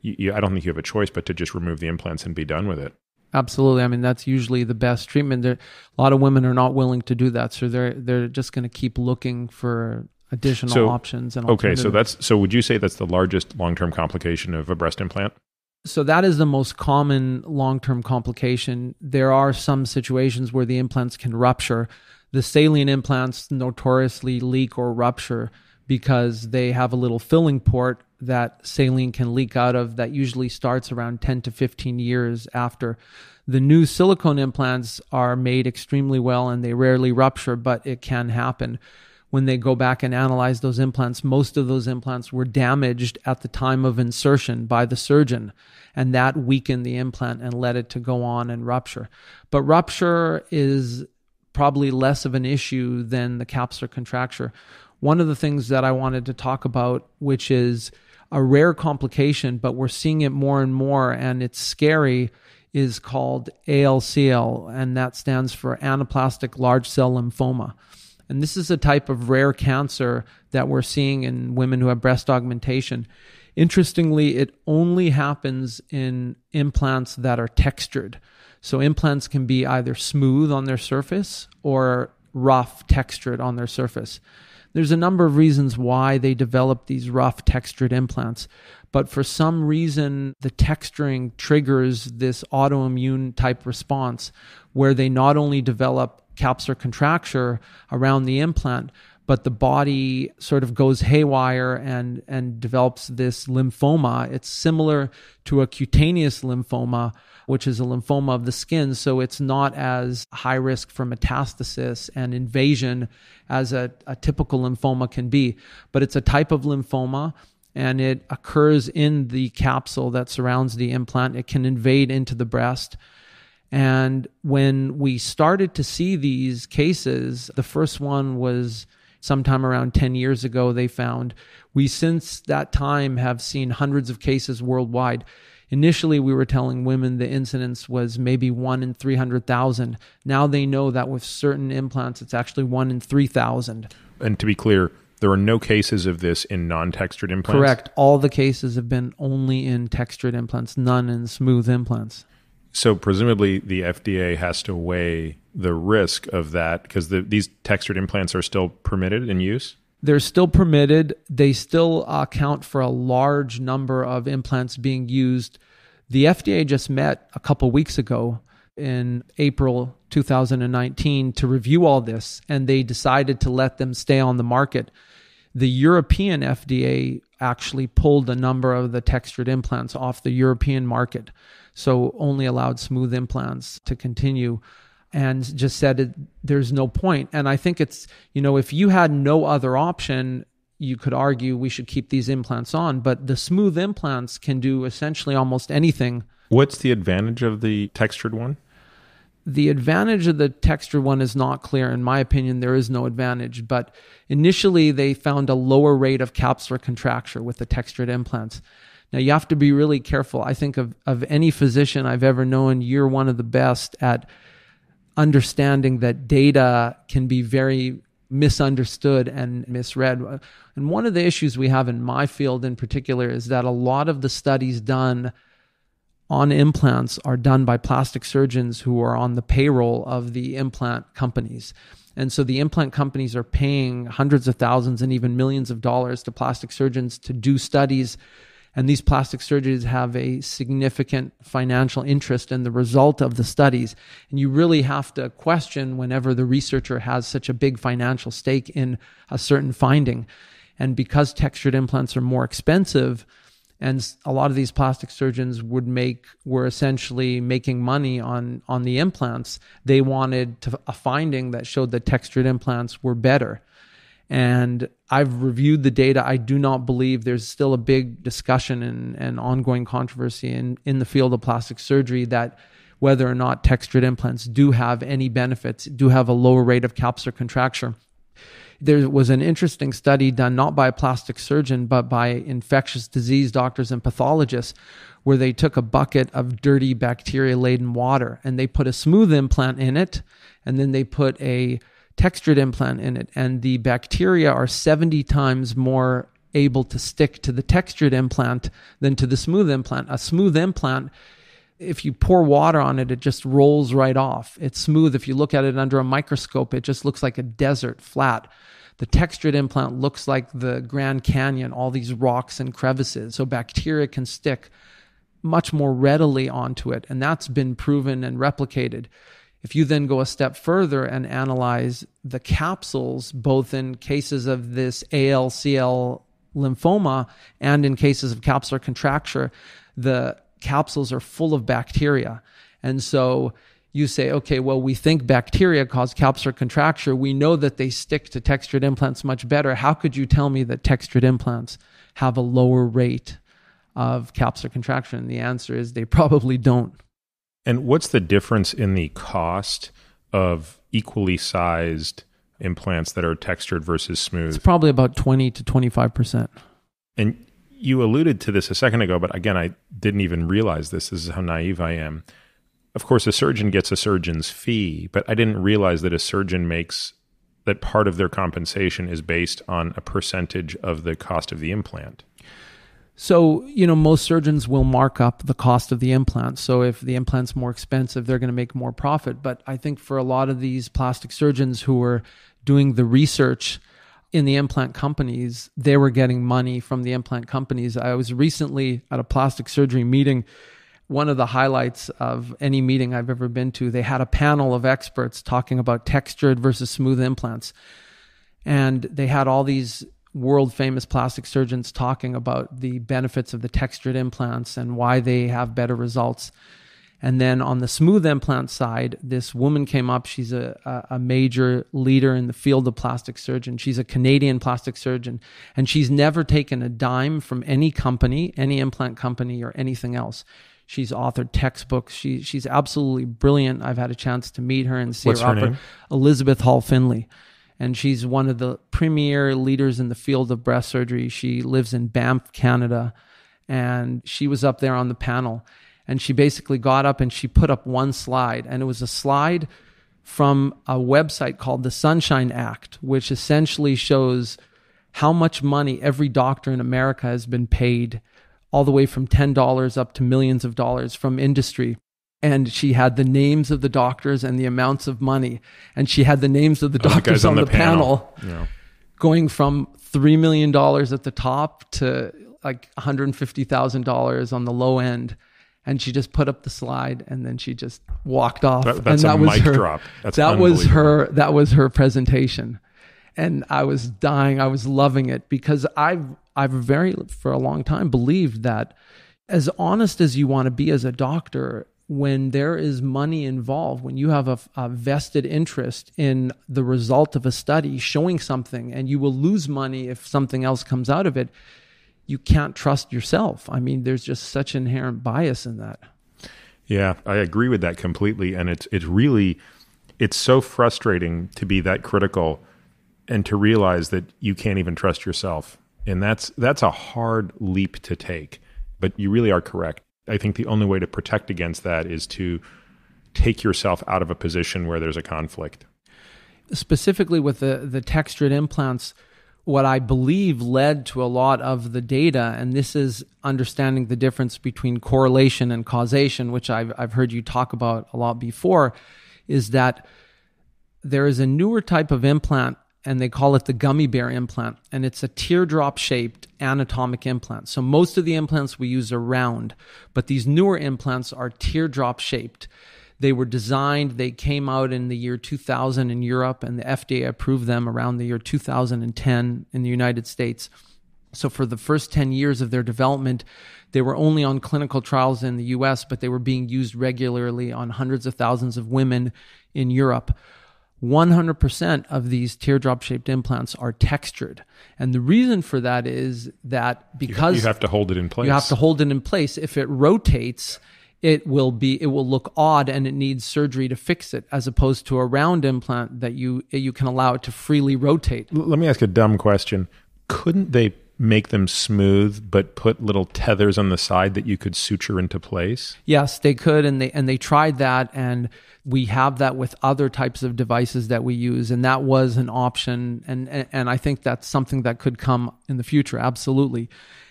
you, you, I don't think you have a choice but to just remove the implants and be done with it. Absolutely. I mean, that's usually the best treatment. There, a lot of women are not willing to do that, so they're they're just going to keep looking for additional So, options. And Okay, so that's so. Would you say that's the largest long-term complication of a breast implant? So that is the most common long-term complication. There are some situations where the implants can rupture. The saline implants notoriously leak or rupture because they have a little filling port that saline can leak out of that usually starts around 10 to 15 years after. The new silicone implants are made extremely well and they rarely rupture, but it can happen when they go back and analyze those implants, most of those implants were damaged at the time of insertion by the surgeon, and that weakened the implant and led it to go on and rupture. But rupture is probably less of an issue than the capsular contracture. One of the things that I wanted to talk about, which is a rare complication, but we're seeing it more and more, and it's scary, is called ALCL, and that stands for anaplastic large cell lymphoma. And this is a type of rare cancer that we're seeing in women who have breast augmentation. Interestingly, it only happens in implants that are textured. So implants can be either smooth on their surface or rough textured on their surface. There's a number of reasons why they develop these rough textured implants, but for some reason, the texturing triggers this autoimmune type response where they not only develop capsular contracture around the implant, but the body sort of goes haywire and and develops this lymphoma. It's similar to a cutaneous lymphoma, which is a lymphoma of the skin, so it's not as high risk for metastasis and invasion as a, a typical lymphoma can be. But it's a type of lymphoma and it occurs in the capsule that surrounds the implant. It can invade into the breast. And when we started to see these cases, the first one was sometime around 10 years ago, they found. We, since that time, have seen hundreds of cases worldwide. Initially, we were telling women the incidence was maybe one in 300,000. Now they know that with certain implants, it's actually one in 3,000. And to be clear, there are no cases of this in non-textured implants. Correct. All the cases have been only in textured implants, none in smooth implants. So presumably the FDA has to weigh the risk of that because the, these textured implants are still permitted in use. They're still permitted. They still account for a large number of implants being used. The FDA just met a couple weeks ago in April 2019 to review all this, and they decided to let them stay on the market. The European FDA actually pulled a number of the textured implants off the European market, so only allowed smooth implants to continue and just said it, there's no point. And I think it's, you know, if you had no other option, you could argue we should keep these implants on, but the smooth implants can do essentially almost anything. What's the advantage of the textured one? The advantage of the textured one is not clear. In my opinion, there is no advantage. But initially, they found a lower rate of capsular contracture with the textured implants. Now, you have to be really careful. I think of, of any physician I've ever known, you're one of the best at understanding that data can be very misunderstood and misread. And one of the issues we have in my field in particular is that a lot of the studies done on implants are done by plastic surgeons who are on the payroll of the implant companies. And so the implant companies are paying hundreds of thousands and even millions of dollars to plastic surgeons to do studies. And these plastic surgeons have a significant financial interest in the result of the studies. And you really have to question whenever the researcher has such a big financial stake in a certain finding. And because textured implants are more expensive, and a lot of these plastic surgeons would make were essentially making money on on the implants they wanted to, a finding that showed that textured implants were better and I've reviewed the data. I do not believe there's still a big discussion and, and ongoing controversy in, in the field of plastic surgery that whether or not textured implants do have any benefits, do have a lower rate of capsular contracture. There was an interesting study done not by a plastic surgeon, but by infectious disease doctors and pathologists, where they took a bucket of dirty bacteria laden water and they put a smooth implant in it, and then they put a textured implant in it, and the bacteria are 70 times more able to stick to the textured implant than to the smooth implant. A smooth implant, if you pour water on it, it just rolls right off. It's smooth. If you look at it under a microscope, it just looks like a desert flat. The textured implant looks like the Grand Canyon, all these rocks and crevices. So bacteria can stick much more readily onto it. And that's been proven and replicated. If you then go a step further and analyze the capsules, both in cases of this ALCL lymphoma and in cases of capsular contracture, the capsules are full of bacteria. And so you say, okay, well, we think bacteria cause capsular contracture. We know that they stick to textured implants much better. How could you tell me that textured implants have a lower rate of capsular contraction? And the answer is they probably don't. And what's the difference in the cost of equally sized implants that are textured versus smooth? It's probably about 20 to 25%. And you alluded to this a second ago, but again, I didn't even realize this. This is how naive I am. Of course, a surgeon gets a surgeon's fee, but I didn't realize that a surgeon makes that part of their compensation is based on a percentage of the cost of the implant. So, you know, most surgeons will mark up the cost of the implant. So, if the implant's more expensive, they're going to make more profit. But I think for a lot of these plastic surgeons who are doing the research in the implant companies, they were getting money from the implant companies. I was recently at a plastic surgery meeting. One of the highlights of any meeting I've ever been to, they had a panel of experts talking about textured versus smooth implants. And they had all these world famous plastic surgeons talking about the benefits of the textured implants and why they have better results. And then on the smooth implant side, this woman came up. She's a, a major leader in the field of plastic surgeon. She's a Canadian plastic surgeon, and she's never taken a dime from any company, any implant company, or anything else. She's authored textbooks. She, she's absolutely brilliant. I've had a chance to meet her and see What's her, her name? Elizabeth Hall-Findlay and she's one of the premier leaders in the field of breast surgery. She lives in Banff, Canada, and she was up there on the panel. And she basically got up and she put up one slide, and it was a slide from a website called the Sunshine Act, which essentially shows how much money every doctor in America has been paid, all the way from $10 up to millions of dollars from industry and she had the names of the doctors and the amounts of money. And she had the names of the Oh, the doctors guys on on, the the, panel, Yeah. going from $3 million at the top to like $150,000 on the low end. And she just put up the slide and then she just walked off. That- that's and a that was mic her drop. That's that was her that was her presentation. And I was dying. I was loving it because I've I've very for a long time believed that as honest as you want to be as a doctor when there is money involved, when you have a, a, vested interest in the result of a study showing something, and you will lose money if something else comes out of it, you can't trust yourself. I mean, there's just such inherent bias in that. Yeah, I agree with that completely, and it's it's really it's so frustrating to be that critical and to realize that you can't even trust yourself, and that's that's a hard leap to take. But you really are correct. I think the only way to protect against that is to take yourself out of a position where there's a conflict. Specifically with the the textured implants, what I believe led to a lot of the data, and this is understanding the difference between correlation and causation, which I've, I've heard you talk about a lot before, is that there is a newer type of implant, and they call it the gummy bear implant. And it's a teardrop shaped anatomic implant. So most of the implants we use are round, but these newer implants are teardrop shaped. They were designed, they came out in the year 2000 in Europe, and the FDA approved them around the year 2010 in the United States. So, for the first 10 years of their development, they were only on clinical trials in the US, but they were being used regularly on hundreds of thousands of women in Europe. 100% of these teardrop shaped implants are textured. And the reason for that is that because you have to hold it in place. You have to hold it in place. If it rotates, it will be it will look odd and it needs surgery to fix it as opposed to a round implant that you you can allow it to freely rotate. Let me ask a dumb question. Couldn't they make them smooth but put little tethers on the side that you could suture into place? Yes, they could and they and they tried that and we have that with other types of devices that we use and that was an option and and, and I think that's something that could come in the future absolutely.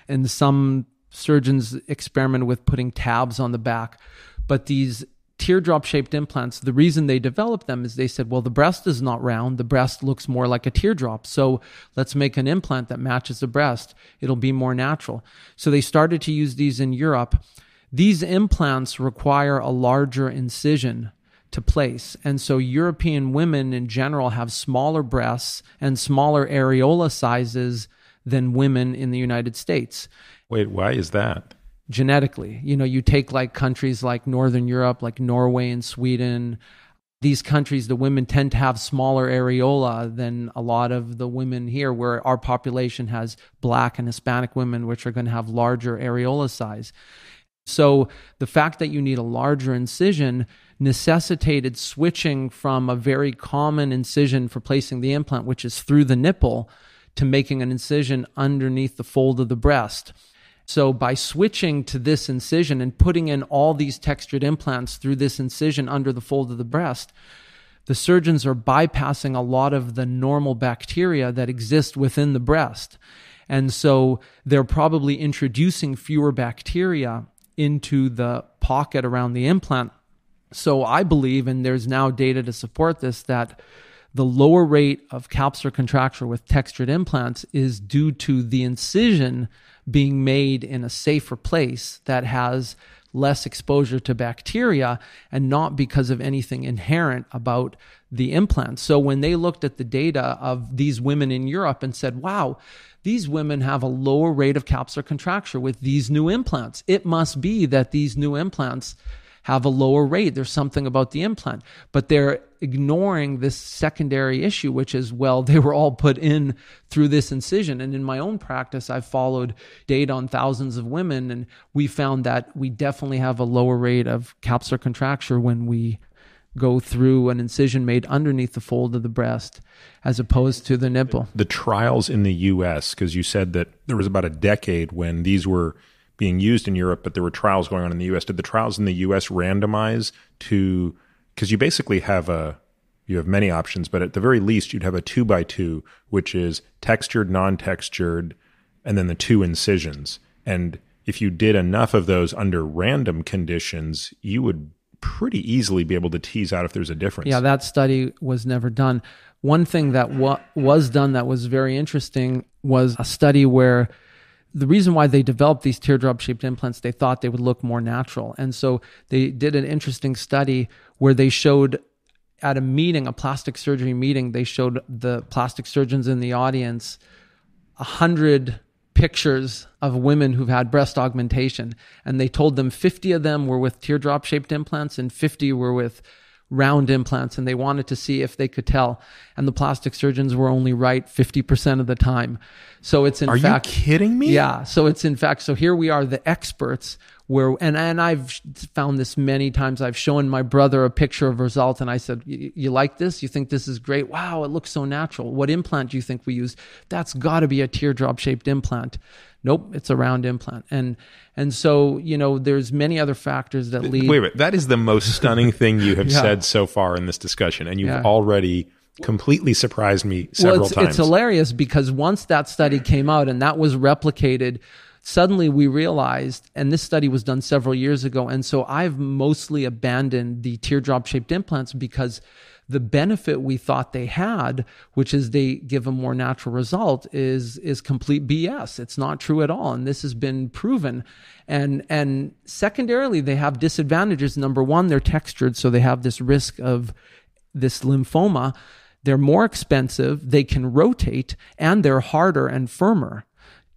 And some surgeons experiment with putting tabs on the back but these teardrop shaped implants, the reason they developed them is they said, well, the breast is not round. The breast looks more like a teardrop. So let's make an implant that matches the breast. It'll be more natural. So they started to use these in Europe. These implants require a larger incision to place. And so European women in general have smaller breasts and smaller areola sizes than women in the United States. Wait, why is that? Genetically. You know, you take like countries like Northern Europe, like Norway and Sweden. These countries, the women tend to have smaller areola than a lot of the women here, where our population has black and Hispanic women, which are going to have larger areola size. So the fact that you need a larger incision necessitated switching from a very common incision for placing the implant, which is through the nipple, to making an incision underneath the fold of the breast. So by switching to this incision and putting in all these textured implants through this incision under the fold of the breast, the surgeons are bypassing a lot of the normal bacteria that exist within the breast. And so they're probably introducing fewer bacteria into the pocket around the implant. So I believe, and there's now data to support this, that the lower rate of capsular contracture with textured implants is due to the incision being made in a safer place that has less exposure to bacteria and not because of anything inherent about the implant. So when they looked at the data of these women in Europe and said, wow, these women have a lower rate of capsular contracture with these new implants. It must be that these new implants have a lower rate. There's something about the implant, but they're ignoring this secondary issue, which is, well, they were all put in through this incision. And in my own practice, I've followed data on thousands of women, and we found that we definitely have a lower rate of capsular contracture when we go through an incision made underneath the fold of the breast as opposed to the nipple. The trials in the US, because you said that there was about a decade when these were being used in Europe, but there were trials going on in the US. Did the trials in the US randomize to because you basically have a you have many options, but at the very least you'd have a two by two, which is textured, non-textured, and then the two incisions. And if you did enough of those under random conditions, you would pretty easily be able to tease out if there's a difference. Yeah, that study was never done. One thing that wa- was done that was very interesting was a study where the reason why they developed these teardrop shaped implants, they thought they would look more natural. And so they did an interesting study where they showed at a meeting, a plastic surgery meeting, they showed the plastic surgeons in the audience a hundred pictures of women who've had breast augmentation. And they told them 50 of them were with teardrop shaped implants and 50 were with round implants and they wanted to see if they could tell. And the plastic surgeons were only right 50% of the time. So it's in Are fact Are you kidding me? yeah. So it's in fact so here we are the experts where and and I've found this many times. I've shown my brother a picture of result and I said you like this? You think this is great? Wow it looks so natural. What implant do you think we use? That's got to be a teardrop shaped implant nope it's a round implant and and so, you know, there's many other factors that lead. Wait, wait. That is the most stunning [laughs] thing you have yeah. said so far in this discussion. And you've yeah. already completely surprised me several well, it's, times. It's hilarious because once that study came out and that was replicated, suddenly we realized, and this study was done several years ago. And so I've mostly abandoned the teardrop shaped implants because the benefit we thought they had, which is they give a more natural result, is is complete BS. It's not true at all, and this has been proven. And and secondarily, they have disadvantages. Number one, they're textured, so they have this risk of this lymphoma. They're more expensive, they can rotate, and they're harder and firmer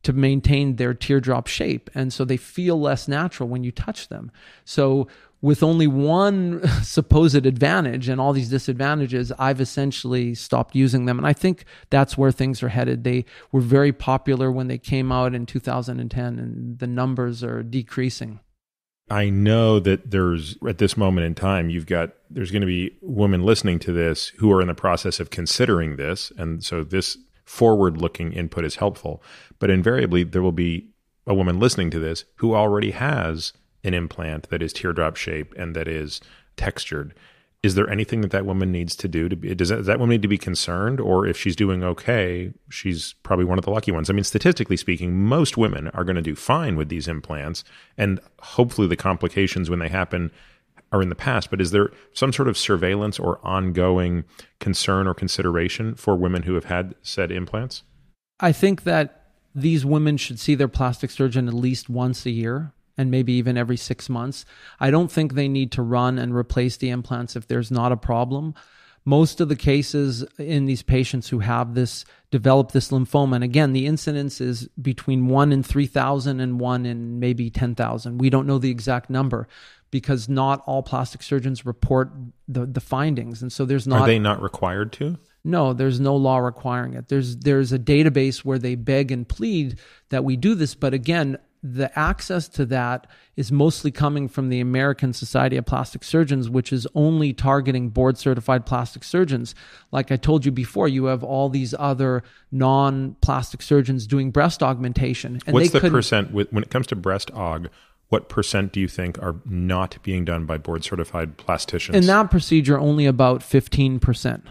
to maintain their teardrop shape. And so they feel less natural when you touch them. So, with only one [laughs] supposed advantage and all these disadvantages, I've essentially stopped using them. And I think that's where things are headed. They were very popular when they came out in 2010, and the numbers are decreasing. I know that there's at this moment in time, you've got there's going to be women listening to this who are in the process of considering this, and so this forward-looking input is helpful. But invariably, there will be a woman listening to this who already has an implant that is teardrop shape and that is textured. Is there anything that that woman needs to do to be does that, does that woman need to be concerned? Or if she's doing okay she's probably one of the lucky ones. I mean statistically speaking most women are going to do fine with these implants and hopefully the complications when they happen are in the past but is there some sort of surveillance or ongoing concern or consideration for women who have had said implants? I think that these women should see their plastic surgeon at least once a year and maybe even every six months. I don't think they need to run and replace the implants if there's not a problem. Most of the cases in these patients who have this develop this lymphoma, and again, the incidence is between one in 3,000 and one in maybe 10,000. We don't know the exact number because not all plastic surgeons report the, the findings. And so there's not. Are they not required to? No, there's no law requiring it. There's there's a database where they beg and plead that we do this, but again, the access to that is mostly coming from the American Society of Plastic Surgeons, which is only targeting board certified plastic surgeons. Like I told you before, you have all these other non plastic surgeons doing breast augmentation. And What's the percent with, when it comes to breast aug? What percent do you think are not being done by board certified plasticians? In that procedure, only about 15%.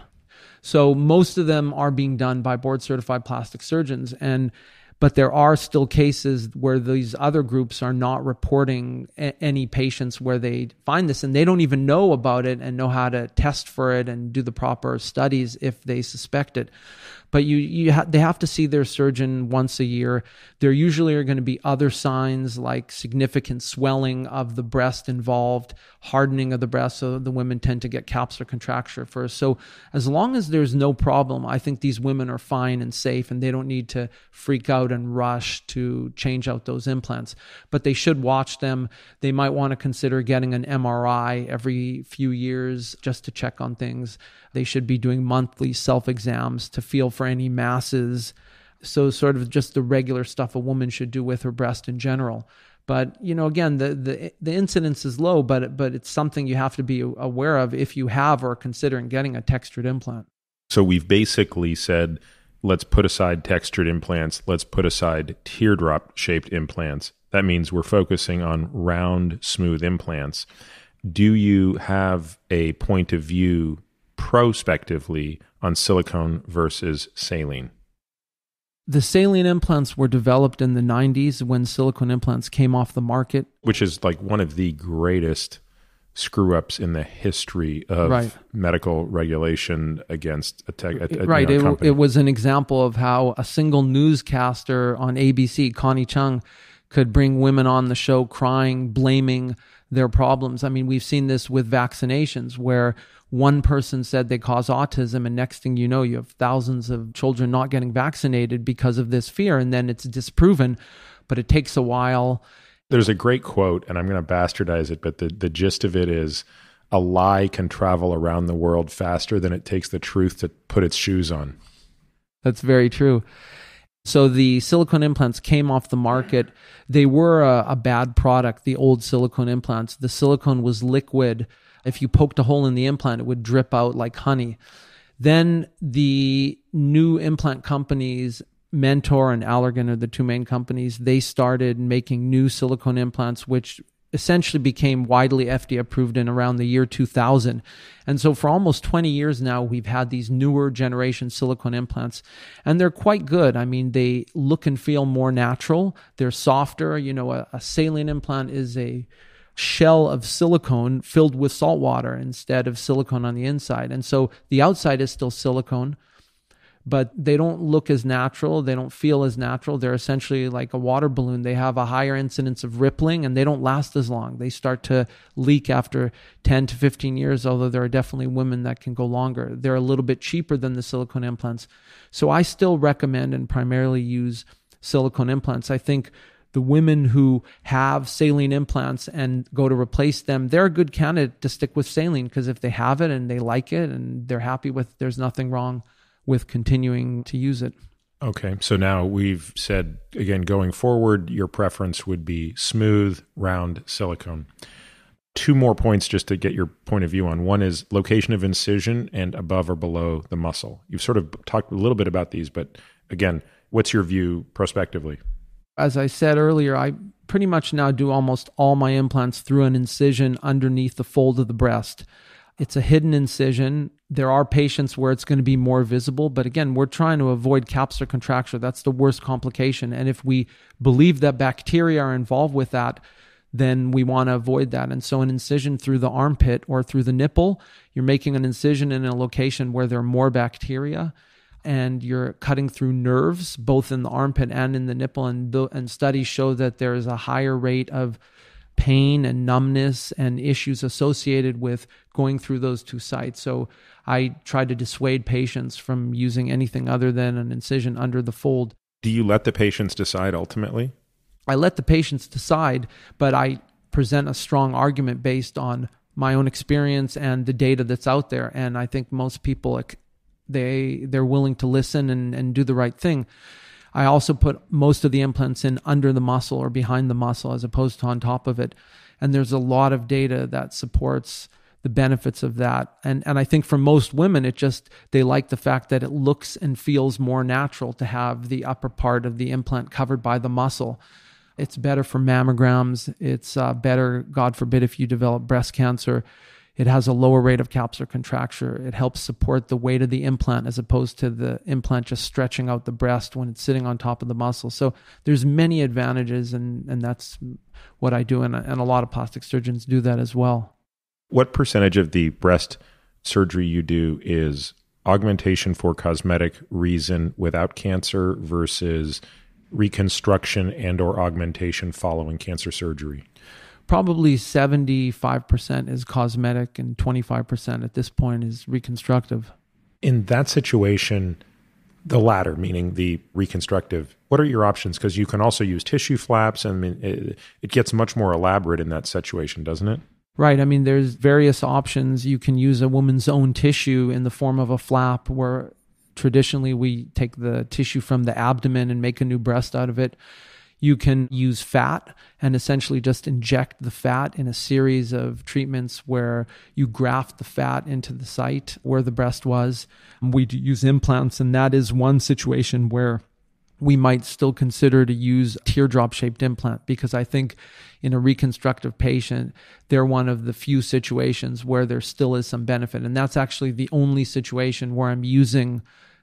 So most of them are being done by board certified plastic surgeons. And but there are still cases where these other groups are not reporting a- any patients where they find this and they don't even know about it and know how to test for it and do the proper studies if they suspect it but you you ha- they have to see their surgeon once a year. There usually are going to be other signs like significant swelling of the breast involved, hardening of the breast. So the women tend to get capsular contracture first. So as long as there's no problem, I think these women are fine and safe, and they don't need to freak out and rush to change out those implants. But they should watch them. They might want to consider getting an MRI every few years just to check on things. They should be doing monthly self exams to feel for any masses. So, sort of just the regular stuff a woman should do with her breast in general. But you know, again, the the the incidence is low, but but it's something you have to be aware of if you have or considering getting a textured implant. So we've basically said, let's put aside textured implants, let's put aside teardrop shaped implants. That means we're focusing on round, smooth implants. Do you have a point of view prospectively on silicone versus saline? The saline implants were developed in the 90s when silicone implants came off the market. Which is like one of the greatest screw ups in the history of right. medical regulation against a, tech, a, a right. You know, it, it, was an example of how a single newscaster on ABC, Connie Chung, could bring women on the show crying, blaming their problems. I mean, we've seen this with vaccinations where one person said they cause autism and next thing you know you have thousands of children not getting vaccinated because of this fear and then it's disproven but it takes a while there's a great quote and i'm going to bastardize it but the, the gist of it is a lie can travel around the world faster than it takes the truth to put its shoes on that's very true so the silicone implants came off the market. They were a, a, bad product, the old silicone implants. The silicone was liquid if you poked a hole in the implant, it would drip out like honey. Then the new implant companies, Mentor and Allergan are the two main companies, they started making new silicone implants, which essentially became widely FDA approved in around the year 2000. And so for almost 20 years now, we've had these newer generation silicone implants, and they're quite good. I mean, they look and feel more natural, they're softer. You know, a, a saline implant is a shell of silicone filled with salt water instead of silicone on the inside. And so the outside is still silicone, but they don't look as natural. They don't feel as natural. They're essentially like a water balloon. They have a higher incidence of rippling and they don't last as long. They start to leak after 10 to 15 years, although there are definitely women that can go longer. They're a little bit cheaper than the silicone implants. So I still recommend and primarily use silicone implants. I think the women who have saline implants and go to replace them, they're a good candidate to stick with saline because if they have it and they like it and they're happy with, there's nothing wrong with continuing to use it. Okay. So now we've said, again, going forward, your preference would be smooth, round silicone. Two more points just to get your point of view on. One is location of incision and above or below the muscle. You've sort of talked a little bit about these, but again, what's your view prospectively? As I said earlier, I pretty much now do almost all my implants through an incision underneath the fold of the breast. It's a hidden incision. There are patients where it's going to be more visible, but again, we're trying to avoid capsular contracture. That's the worst complication. And if we believe that bacteria are involved with that, then we want to avoid that. And so, an incision through the armpit or through the nipple, you're making an incision in a location where there are more bacteria and you're cutting through nerves, both in the armpit and in the nipple. And, the, and studies show that there is a higher rate of pain and numbness and issues associated with going through those two sites. So I try to dissuade patients from using anything other than an incision under the fold. Do you let the patients decide ultimately? I let the patients decide, but I present a strong argument based on my own experience and the data that's out there. And I think most people they they're willing to listen and, and do the right thing. I also put most of the implants in under the muscle or behind the muscle as opposed to on top of it. And there's a lot of data that supports the benefits of that. And and I think for most women it just they like the fact that it looks and feels more natural to have the upper part of the implant covered by the muscle. It's better for mammograms. It's uh, better, God forbid, if you develop breast cancer. It has a lower rate of capsular contracture. It helps support the weight of the implant as opposed to the implant just stretching out the breast when it's sitting on top of the muscle. So there's many advantages, and, and that's what I do. And, and a lot of plastic surgeons do that as well. What percentage of the breast surgery you do is augmentation for cosmetic reason without cancer versus reconstruction and or augmentation following cancer surgery? Probably 75% is cosmetic and 25% at this point is reconstructive. In that situation, the latter, meaning the reconstructive, what are your options? Because you can also use tissue flaps. I mean, it, it gets much more elaborate in that situation, doesn't it? Right. I mean, there's various options. You can use a woman's own tissue in the form of a flap, where traditionally we take the tissue from the abdomen and make a new breast out of it. You can use fat and essentially just inject the fat in a series of treatments where you graft the fat into the site where the breast was. We use implants, and that is one situation where we might still consider to use teardrop shaped implant because I think in a reconstructive patient, they're one of the few situations where there still is some benefit. And that's actually the only situation where I'm using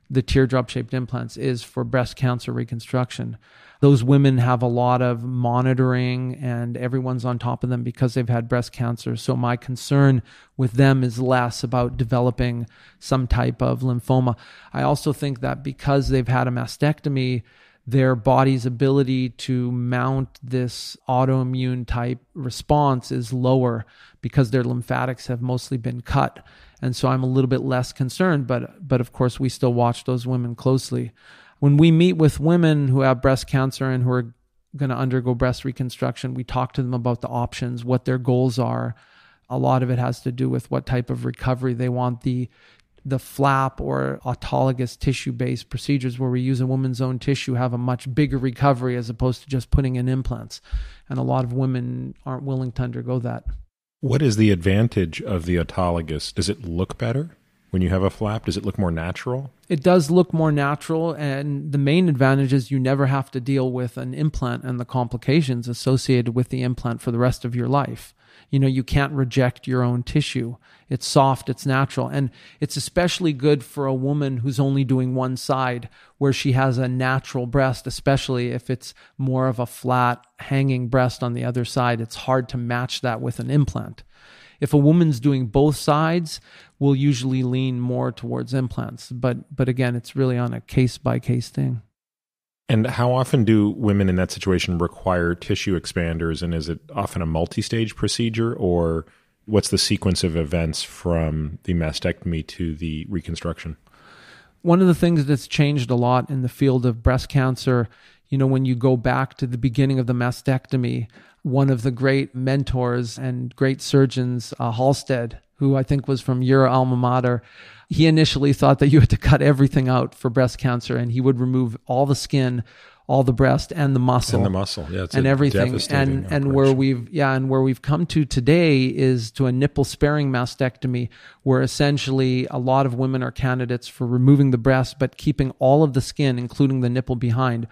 the teardrop shaped implants is for breast cancer reconstruction those women have a lot of monitoring and everyone's on top of them because they've had breast cancer. So my concern with them is less about developing some type of lymphoma. I also think that because they've had a mastectomy, their body's ability to mount this autoimmune type response is lower because their lymphatics have mostly been cut. And so I'm a little bit less concerned, but but of course we still watch those women closely when we meet with women who have breast cancer and who are going to undergo breast reconstruction, we talk to them about the options, what their goals are. A lot of it has to do with what type of recovery they want. The the flap or autologous tissue based procedures where we use a woman's own tissue have a much bigger recovery as opposed to just putting in implants. And a lot of women aren't willing to undergo that. What is the advantage of the autologous? Does it look better? When you have a flap? Does it look more natural? It does look more natural, and the main advantage is you never have to deal with an implant and the complications associated with the implant for the rest of your life. You know, you can't reject your own tissue. It's soft, it's natural. And it's especially good for a woman who's only doing one side, where she has a natural breast, especially if it's more of a flat, hanging breast on the other side. It's hard to match that with an implant. If a woman's doing both sides, we'll usually lean more towards implants. But but again, it's really on a case by case thing. And how often do women in that situation require tissue expanders? And is it often a multi stage procedure, or what's the sequence of events from the mastectomy to the reconstruction? One of the things that's changed a lot in the field of breast cancer, you know, when you go back to the beginning of the mastectomy, one of the great mentors and great surgeons, uh, Halsted, who I think was from your alma mater, he initially thought that you had to cut everything out for breast cancer and he would remove all the skin all the breast and the muscle. And the muscle. Yeah and everything. And and where we've yeah and where we've come to today is to a nipple sparing mastectomy where essentially a lot of women are candidates for removing the breast but keeping all of the skin including the nipple behind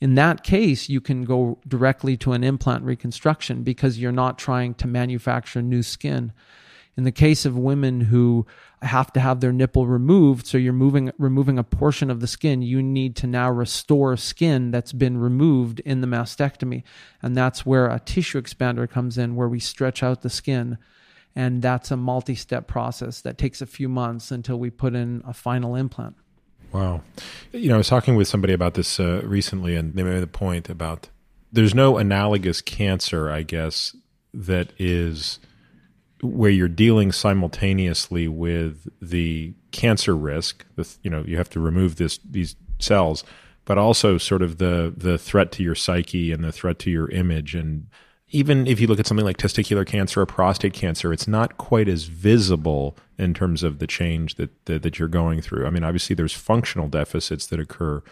in that case you can go directly to an implant reconstruction because you're not trying to manufacture new skin in the case of women who have to have their nipple removed, so you're moving removing a portion of the skin, you need to now restore skin that's been removed in the mastectomy. And that's where a tissue expander comes in where we stretch out the skin. And that's a multi-step process that takes a few months until we put in a final implant. Wow. You know, I was talking with somebody about this uh, recently, and they made the point about there's no analogous cancer, I guess, that is where you're dealing simultaneously with the cancer risk, the, you know, you have to remove this these cells, but also sort of the the threat to your psyche and the threat to your image and even if you look at something like testicular cancer or prostate cancer, it's not quite as visible in terms of the change that, that, that you're going through. I mean, obviously there's functional deficits that occur,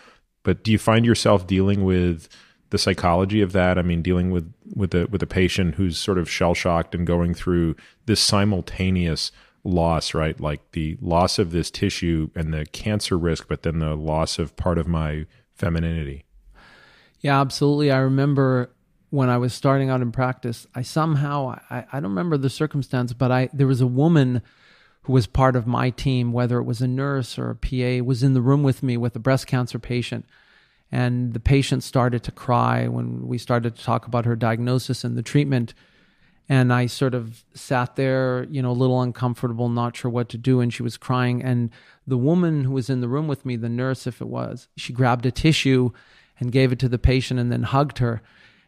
but do you find yourself dealing with the psychology of that. I mean, dealing with with a with a patient who's sort of shell shocked and going through this simultaneous loss, right? Like the loss of this tissue and the cancer risk, but then the loss of part of my femininity. Yeah, absolutely. I remember when I was starting out in practice, I somehow I, I don't remember the circumstance, but I there was a woman who was part of my team, whether it was a nurse or a PA, was in the room with me with a breast cancer patient and the patient started to cry when we started to talk about her diagnosis and the treatment. And I sort of sat there, you know, a little uncomfortable, not sure what to do. And she was crying. And the woman who was in the room with me, the nurse, if it was, she grabbed a tissue and gave it to the patient and then hugged her.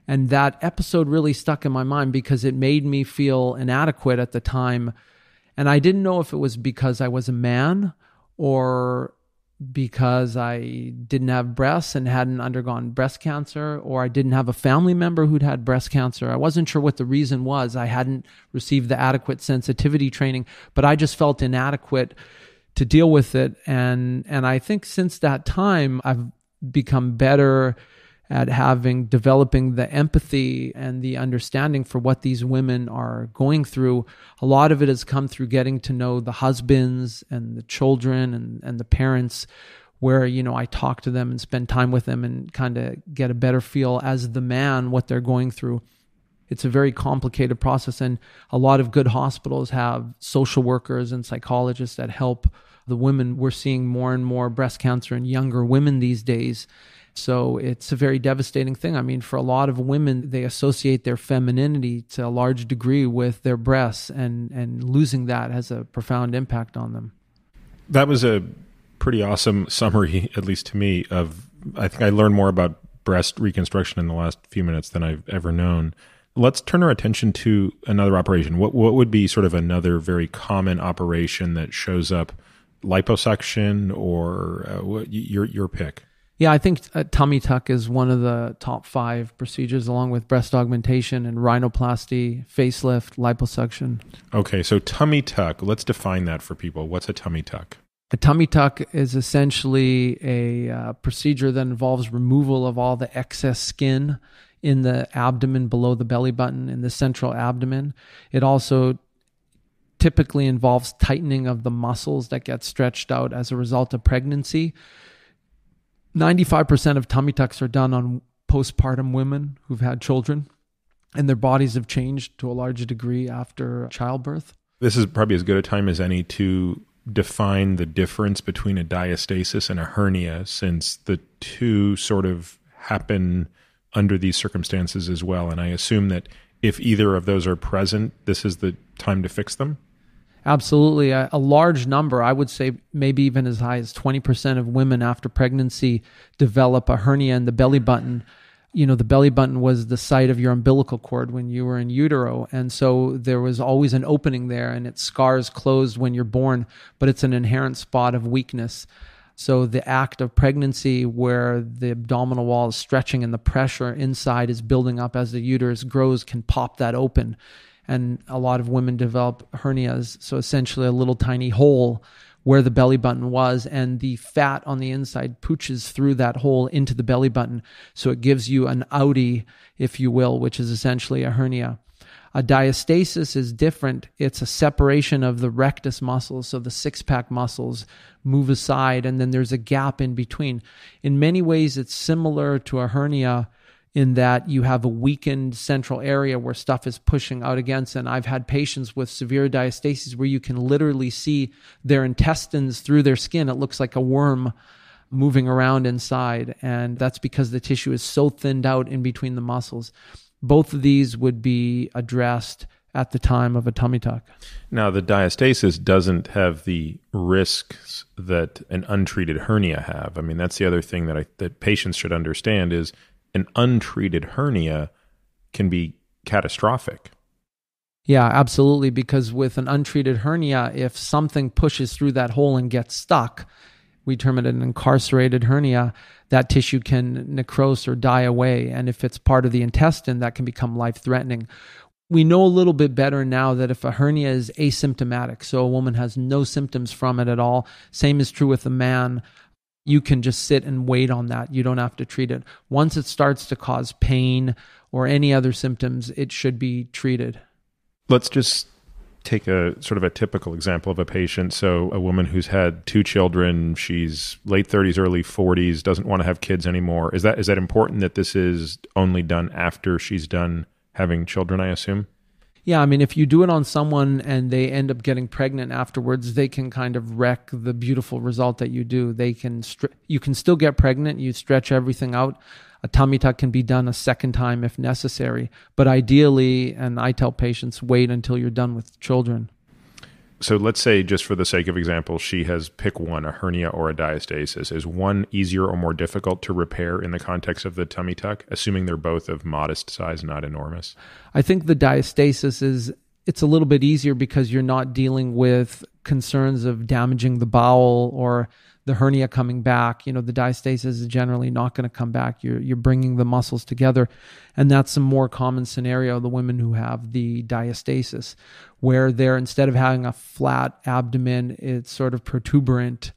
And that episode really stuck in my mind because it made me feel inadequate at the time. And I didn't know if it was because I was a man or because I didn't have breasts and hadn't undergone breast cancer, or I didn't have a family member who'd had breast cancer. I wasn't sure what the reason was. I hadn't received the adequate sensitivity training, but I just felt inadequate to deal with it. And and I think since that time, I've become better at having developing the empathy and the understanding for what these women are going through. A lot of it has come through getting to know the husbands and the children and, and the parents where you know I talk to them and spend time with them and kind of get a better feel as the man what they're going through. It's a very complicated process and a lot of good hospitals have social workers and psychologists that help the women. We're seeing more and more breast cancer in younger women these days so it's a very devastating thing. I mean, for a lot of women, they associate their femininity to a large degree with their breasts, and, and losing that has a profound impact on them. That was a pretty awesome summary, [laughs] at least to me, of I think I learned more about breast reconstruction in the last few minutes than I've ever known. Let's turn our attention to another operation. What what would be sort of another very common operation that shows up, liposuction or uh, what, your your pick? Yeah, I think a tummy tuck is one of the top five procedures, along with breast augmentation and rhinoplasty, facelift, liposuction. Okay, so tummy tuck. Let's define that for people. What's a tummy tuck? A tummy tuck is essentially a uh, procedure that involves removal of all the excess skin in the abdomen below the belly button in the central abdomen. It also typically involves tightening of the muscles that get stretched out as a result of pregnancy. 95% of tummy tucks are done on postpartum women who've had children, and their bodies have changed to a large degree after childbirth. This is probably as good a time as any to define the difference between a diastasis and a hernia, since the two sort of happen under these circumstances as well. And I assume that if either of those are present, this is the time to fix them. Absolutely. A, a, large number, I would say maybe even as high as 20% of women after pregnancy develop a hernia in the belly button. You know, the belly button was the site of your umbilical cord when you were in utero. And so there was always an opening there, and it scars closed when you're born, but it's an inherent spot of weakness. So the act of pregnancy, where the abdominal wall is stretching and the pressure inside is building up as the uterus grows, can pop that open and a lot of women develop hernias. So essentially, a little tiny hole where the belly button was, and the fat on the inside pooches through that hole into the belly button. So it gives you an outie, if you will, which is essentially a hernia. A diastasis is different. It's a separation of the rectus muscles. So the six pack muscles move aside, and then there's a gap in between. In many ways, it's similar to a hernia in that you have a weakened central area where stuff is pushing out against. And I've had patients with severe diastasis where you can literally see their intestines through their skin. It looks like a worm moving around inside. And that's because the tissue is so thinned out in between the muscles. Both of these would be addressed at the time of a tummy tuck. Now, the diastasis doesn't have the risks that an untreated hernia have. I mean, that's the other thing that I, that patients should understand is an untreated hernia can be catastrophic. Yeah, absolutely. Because with an untreated hernia, if something pushes through that hole and gets stuck, we term it an incarcerated hernia, that tissue can necrose or die away. And if it's part of the intestine, that can become life threatening. We know a little bit better now that if a hernia is asymptomatic, so a woman has no symptoms from it at all, same is true with a man you can just sit and wait on that. You don't have to treat it. Once it starts to cause pain or any other symptoms, it should be treated. Let's just take a sort of a typical example of a patient. So, a woman who's had two children, she's late 30s, early 40s, doesn't want to have kids anymore. Is that is that important that this is only done after she's done having children, I assume? Yeah, I mean, if you do it on someone and they end up getting pregnant afterwards, they can kind of wreck the beautiful result that you do. They can, you can still get pregnant. You stretch everything out. A tummy tuck can be done a second time if necessary. But ideally, and I tell patients, wait until you're done with children so let's say just for the sake of example she has pick one a hernia or a diastasis. Is one easier or more difficult to repair in the context of the tummy tuck assuming they're both of modest size not enormous? I think the diastasis is it's a little bit easier because you're not dealing with concerns of damaging the bowel or the hernia coming back. You know, the diastasis is generally not going to come back. You're you're bringing the muscles together, and that's a more common scenario. The women who have the diastasis, where they're instead of having a flat abdomen, it's sort of protuberant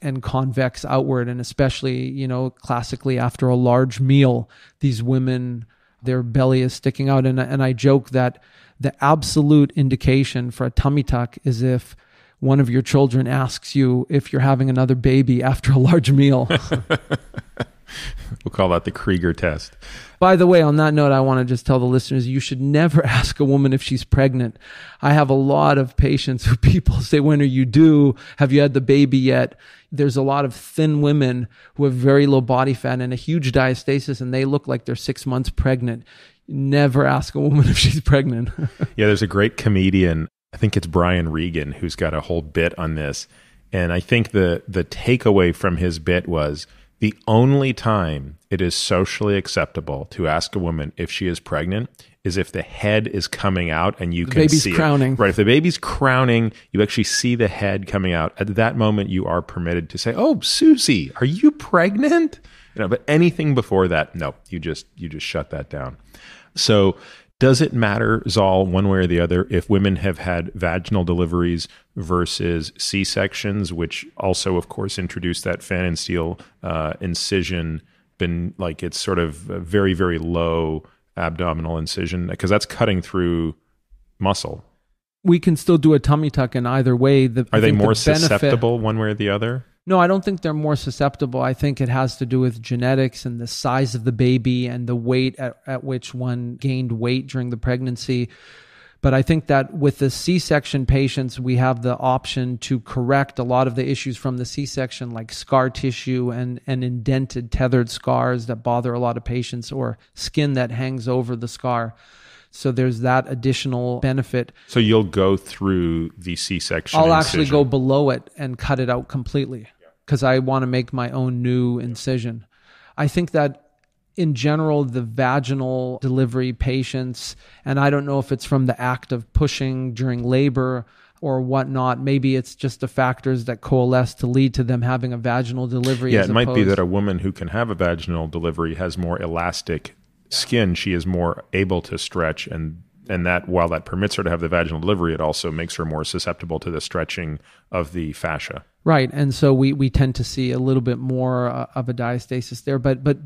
and convex outward, and especially you know classically after a large meal, these women their belly is sticking out, and and I joke that the absolute indication for a tummy tuck is if one of your children asks you if you're having another baby after a large meal. [laughs] we'll call that the Kryger test. By the way, on that note, I want to just tell the listeners you should never [laughs] ask a woman if she's pregnant. I have a lot of patients who [laughs] people say, When are you due? Have you had the baby yet? There's a lot of thin women who have very low body fat and a huge diastasis, and they look like they're six months pregnant. Never ask a woman if she's pregnant. yeah, there's a great comedian I think it's Brian Regan who's got a whole bit on this. And I think the the takeaway from his bit was the only time it is socially acceptable to ask a woman if she is pregnant is if the head is coming out and you the can baby's see crowning. It. Right. If the baby's crowning, you actually see the head coming out. At that moment, you are permitted to say, "Oh, Susie, are you pregnant?" You know, but anything before that, no, you just you just shut that down. So does it matter, Zol, one way or the other, if women have had vaginal deliveries versus C sections, which also, of course, introduced that Pfannenstiel uh, incision, been like it's sort of very, very low abdominal incision because that's cutting through muscle. We can still do a tummy tuck in either way. The, Are they the more benefit- susceptible one way or the other? No, I don't think they're more susceptible. I think it has to do with genetics and the size of the baby and the weight at, at which one gained weight during the pregnancy. But I think that with the C section patients, we have the option to correct a lot of the issues from the C section, like scar tissue and, and indented tethered scars that bother a lot of patients or skin that hangs over the scar. So there's that additional benefit. So you'll go through the C-section. I'll actually go below it and cut it out completely because I want to make my own new incision. I think that in general, the vaginal delivery patients, and I don't know if it's from the act of pushing during labor or whatnot, maybe it's just the factors that coalesce to lead to them having a vaginal delivery. Yeah, it might be that a woman who can have a vaginal delivery has more elastic skin. She is more able to stretch, and and that while that permits her to have the vaginal delivery, it also makes her more susceptible to the stretching of the fascia. Right, and so we, we tend to see a little bit more uh, of a diastasis there, but but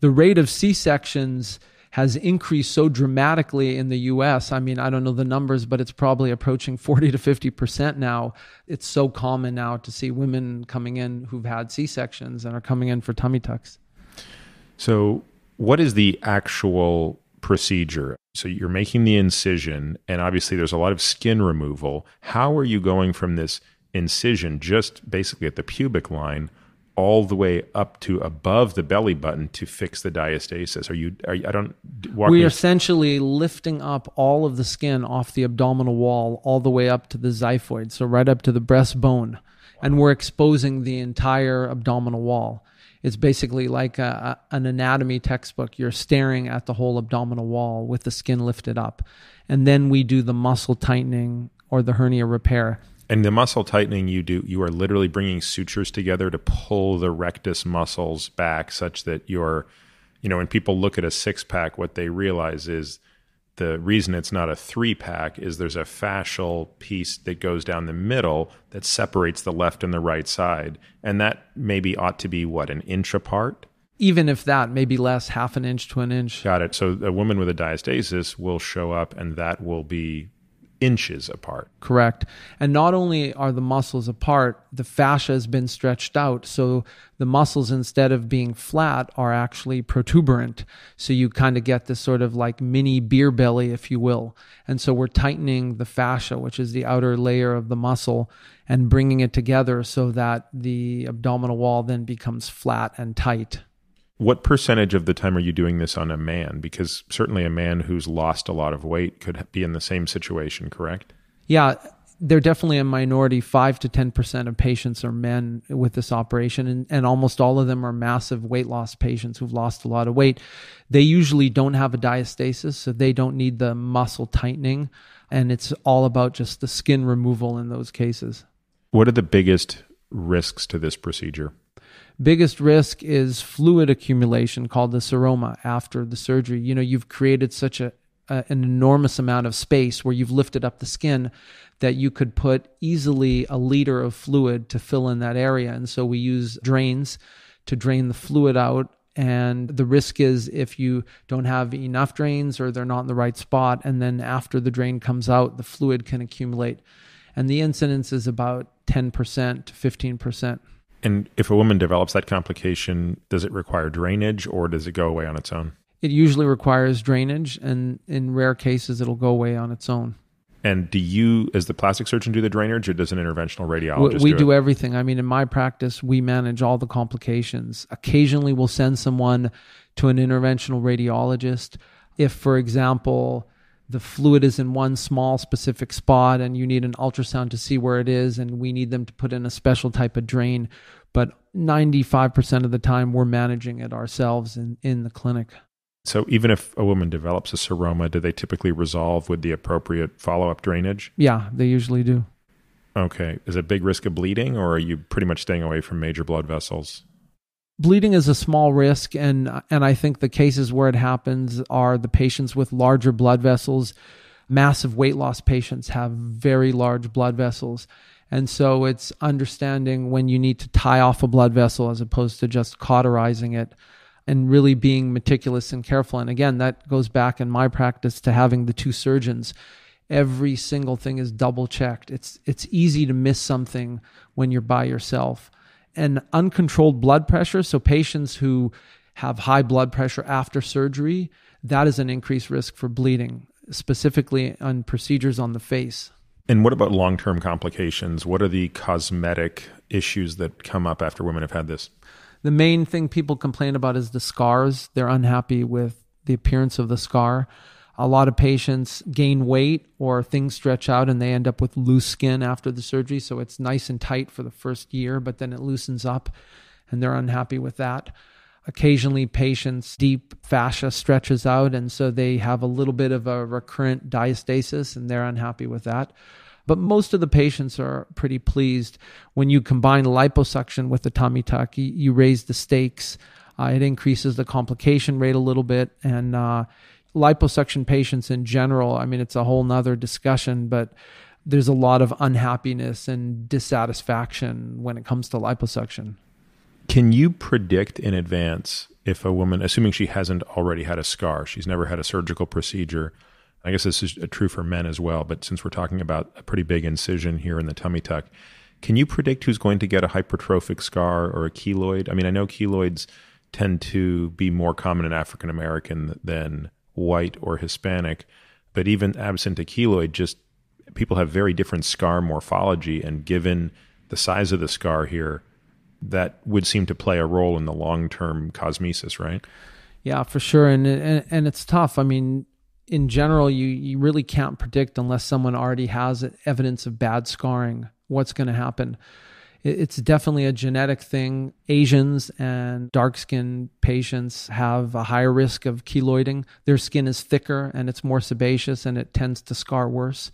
the rate of C sections has increased so dramatically in the U.S. I mean, I don't know the numbers, but it's probably approaching forty to fifty percent now. It's so common now to see women coming in who've had C sections and are coming in for tummy tucks. So, what is the actual procedure? So, you're making the incision, and obviously, there's a lot of skin removal. How are you going from this incision, just basically at the pubic line, all the way up to above the belly button to fix the diastasis? Are you? Are you I don't walk we are essentially lifting up all of the skin off the abdominal wall all the way up to the xiphoid, so right up to the breastbone, and we're exposing the entire abdominal wall. It's basically like a, an anatomy textbook. You're staring at the whole abdominal wall with the skin lifted up, and then we do the muscle tightening or the hernia repair. And the muscle tightening you do, you are literally bringing sutures together to pull the rectus muscles back such that you're, you know, when people look at a six pack, what they realize is the reason it's not a three pack is there's a fascial piece that goes down the middle that separates the left and the right side. And that maybe ought to be what, an inch apart? Even if that, maybe less, half an inch to an inch. Got it. So a woman with a diastasis will show up and that will be inches apart. Correct. And not only are the muscles apart, the fascia has been stretched out. So the muscles, instead of being flat, are actually protuberant. So you kind of get this sort of like mini beer belly, if you will. And so we're tightening the fascia, which is the outer layer of the muscle, and bringing it together so that the abdominal wall then becomes flat and tight. What percentage of the time are you doing this on a man? Because certainly a man who's lost a lot of weight could be in the same situation, correct? Yeah, they're definitely a minority. Five to ten percent of patients are men with this operation, and, and almost all of them are massive weight loss patients who've lost a lot of weight. They usually don't have a diastasis, so they don't need the muscle tightening, and it's all about just the skin removal in those cases. What are the biggest risks to this procedure? Biggest risk is fluid accumulation called the seroma after the surgery. You know, you've created such a, a, an enormous amount of space where you've lifted up the skin that you could put easily a liter of fluid to fill in that area. And so we use drains to drain the fluid out. And the risk is if you don't have enough drains or they're not in the right spot, and then after the drain comes out, the fluid can accumulate. And the incidence is about 10% to 15%. And if a woman develops that complication, does it require drainage or does it go away on its own? It usually requires drainage, and in rare cases, it'll go away on its own. And do you, as the plastic surgeon, do the drainage or does an interventional radiologist we do, do it? everything. I mean, in my practice, we manage all the complications. Occasionally, we'll send someone to an interventional radiologist. If, for example, the fluid is in one small specific spot and you need an ultrasound to see where it is, and we need them to put in a special type of drain. But 95% of the time, we're managing it ourselves in, in the clinic. So even if a woman develops a seroma, do they typically resolve with the appropriate follow-up drainage? Yeah, they usually do. Okay. Is it a big risk of bleeding or are you pretty much staying away from major blood vessels? Bleeding is a small risk and and I think the cases where it happens are the patients with larger blood vessels massive weight loss patients have very large blood vessels and so it's understanding when you need to tie off a blood vessel as opposed to just cauterizing it and really being meticulous and careful and again that goes back in my practice to having the two surgeons Every single thing is double checked. It's it's easy to miss something when you're by yourself. And uncontrolled blood pressure, so patients who have high blood pressure after surgery, that is an increased risk for bleeding, specifically on procedures on the face. And what about long term complications? What are the cosmetic issues that come up after women have had this? The main thing people complain about is the scars. They're unhappy with the appearance of the scar. A lot of patients gain weight or things stretch out and they end up with loose skin after the surgery. So it's nice and tight for the first year, but then it loosens up and they're unhappy with that. Occasionally, patients' deep fascia stretches out, and so they have a little bit of a recurrent diastasis, and they're unhappy with that. But most of the patients are pretty pleased. When you combine liposuction with the tummy tuck, you, raise the stakes. Uh, it increases the complication rate a little bit. And uh, liposuction patients in general, I mean, it's a whole nother discussion, but there's a lot of unhappiness and dissatisfaction when it comes to liposuction. Can you predict in advance if a woman, assuming she hasn't already had a scar, she's never had a surgical procedure, I guess this is true for men as well, but since we're talking about a pretty big incision here in the tummy tuck, can you predict who's going to get a hypertrophic scar or a keloid? I mean, I know keloids tend to be more common in African American than white or Hispanic, but even absent a keloid, just people have very different scar morphology, and given the size of the scar here, that would seem to play a role in the long term cosmesis, right? Yeah, for sure, and, and and it's tough. I mean, in general, you, you really can't predict unless someone already has evidence of bad scarring what's going to happen. It's definitely a genetic thing. Asians and dark skinned patients have a higher risk of keloiding. Their skin is thicker and it's more sebaceous and it tends to scar worse.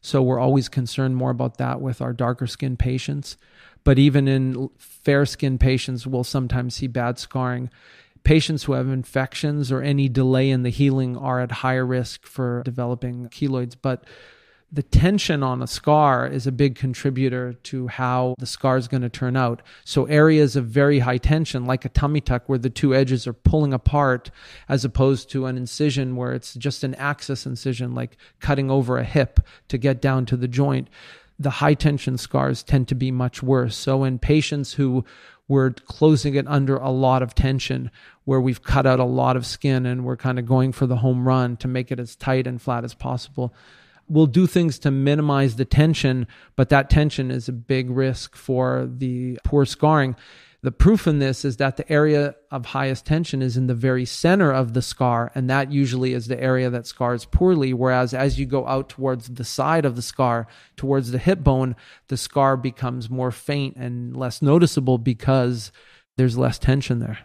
So we're always concerned more about that with our darker skinned patients. But even in fair skinned patients, we'll sometimes see bad scarring patients who have infections or any delay in the healing are at higher risk for developing keloids. But the tension on a scar is a big contributor to how the scar is going to turn out. So, areas of very high tension, like a tummy tuck, where the two edges are pulling apart, as opposed to an incision where it's just an axis incision, like cutting over a hip to get down to the joint, the high tension scars tend to be much worse. So, in patients who we're closing it under a lot of tension where we've cut out a lot of skin and we're kind of going for the home run to make it as tight and flat as possible. We'll do things to minimize the tension, but that tension is a big risk for the poor scarring. The proof in this is that the area of highest tension is in the very center of the scar, and that usually is the area that scars poorly. Whereas as you go out towards the side of the scar, towards the hip bone, the scar becomes more faint and less noticeable because there's less tension there.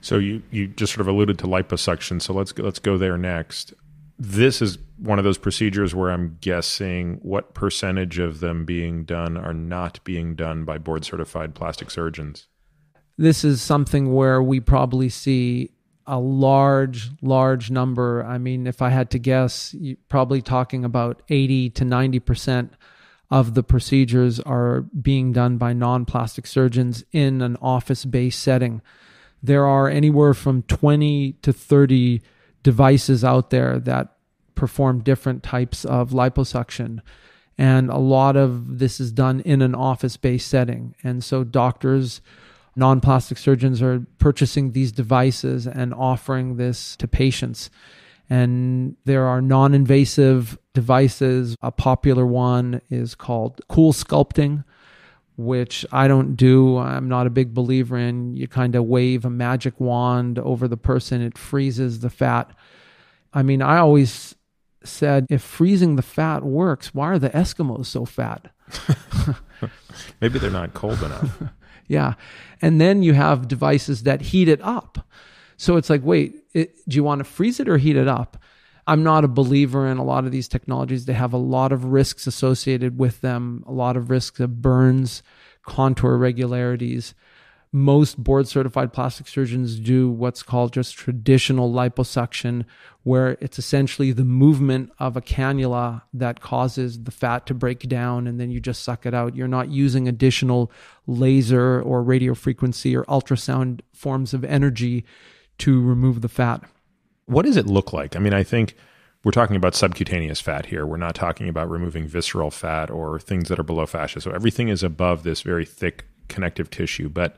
So you you just sort of alluded to liposuction. So let's let's go there next this is one of those procedures where I'm guessing what percentage of them being done are not being done by board certified plastic surgeons. This is something where we probably see a large, large number. I mean, if I had to guess, probably talking about 80 to 90% of the procedures are being done by non plastic surgeons in an office based setting. There are anywhere from 20 to 30 devices out there that perform different types of liposuction. And a lot of this is done in an office based setting. And so doctors, non plastic surgeons are purchasing these devices and offering this to patients. And there are non invasive devices. A popular one is called CoolSculpting, which I don't do. I'm not a big believer in. You kind of wave a magic wand over the person, it freezes the fat. I mean, I always said, if freezing the fat works, why are the Eskimos so fat? [laughs] Maybe they're not cold enough. [laughs] yeah. And then you have devices that heat it up. So it's like, wait, it, do you want to freeze it or heat it up? I'm not a believer in a lot of these technologies. They have a lot of risks associated with them, a lot of risks of burns, contour irregularities most board certified plastic surgeons do what's called just traditional liposuction, where it's essentially the movement of a cannula that causes the fat to break down and then you just suck it out. You're not using additional laser or radio frequency or ultrasound forms of energy to remove the fat. What does it look like? I mean, I think we're talking about subcutaneous fat here. We're not talking about removing visceral fat or things that are below fascia. So everything is above this very thick connective tissue. But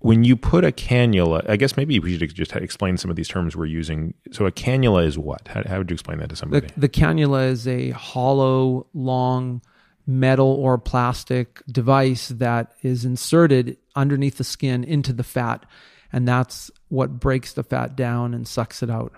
when you put a cannula, I guess maybe we should just explain some of these terms we're using. So a cannula is what? How, how would you explain that to somebody? The, the cannula is a hollow, long metal or plastic device that is inserted underneath the skin into the fat. And that's what breaks the fat down and sucks it out.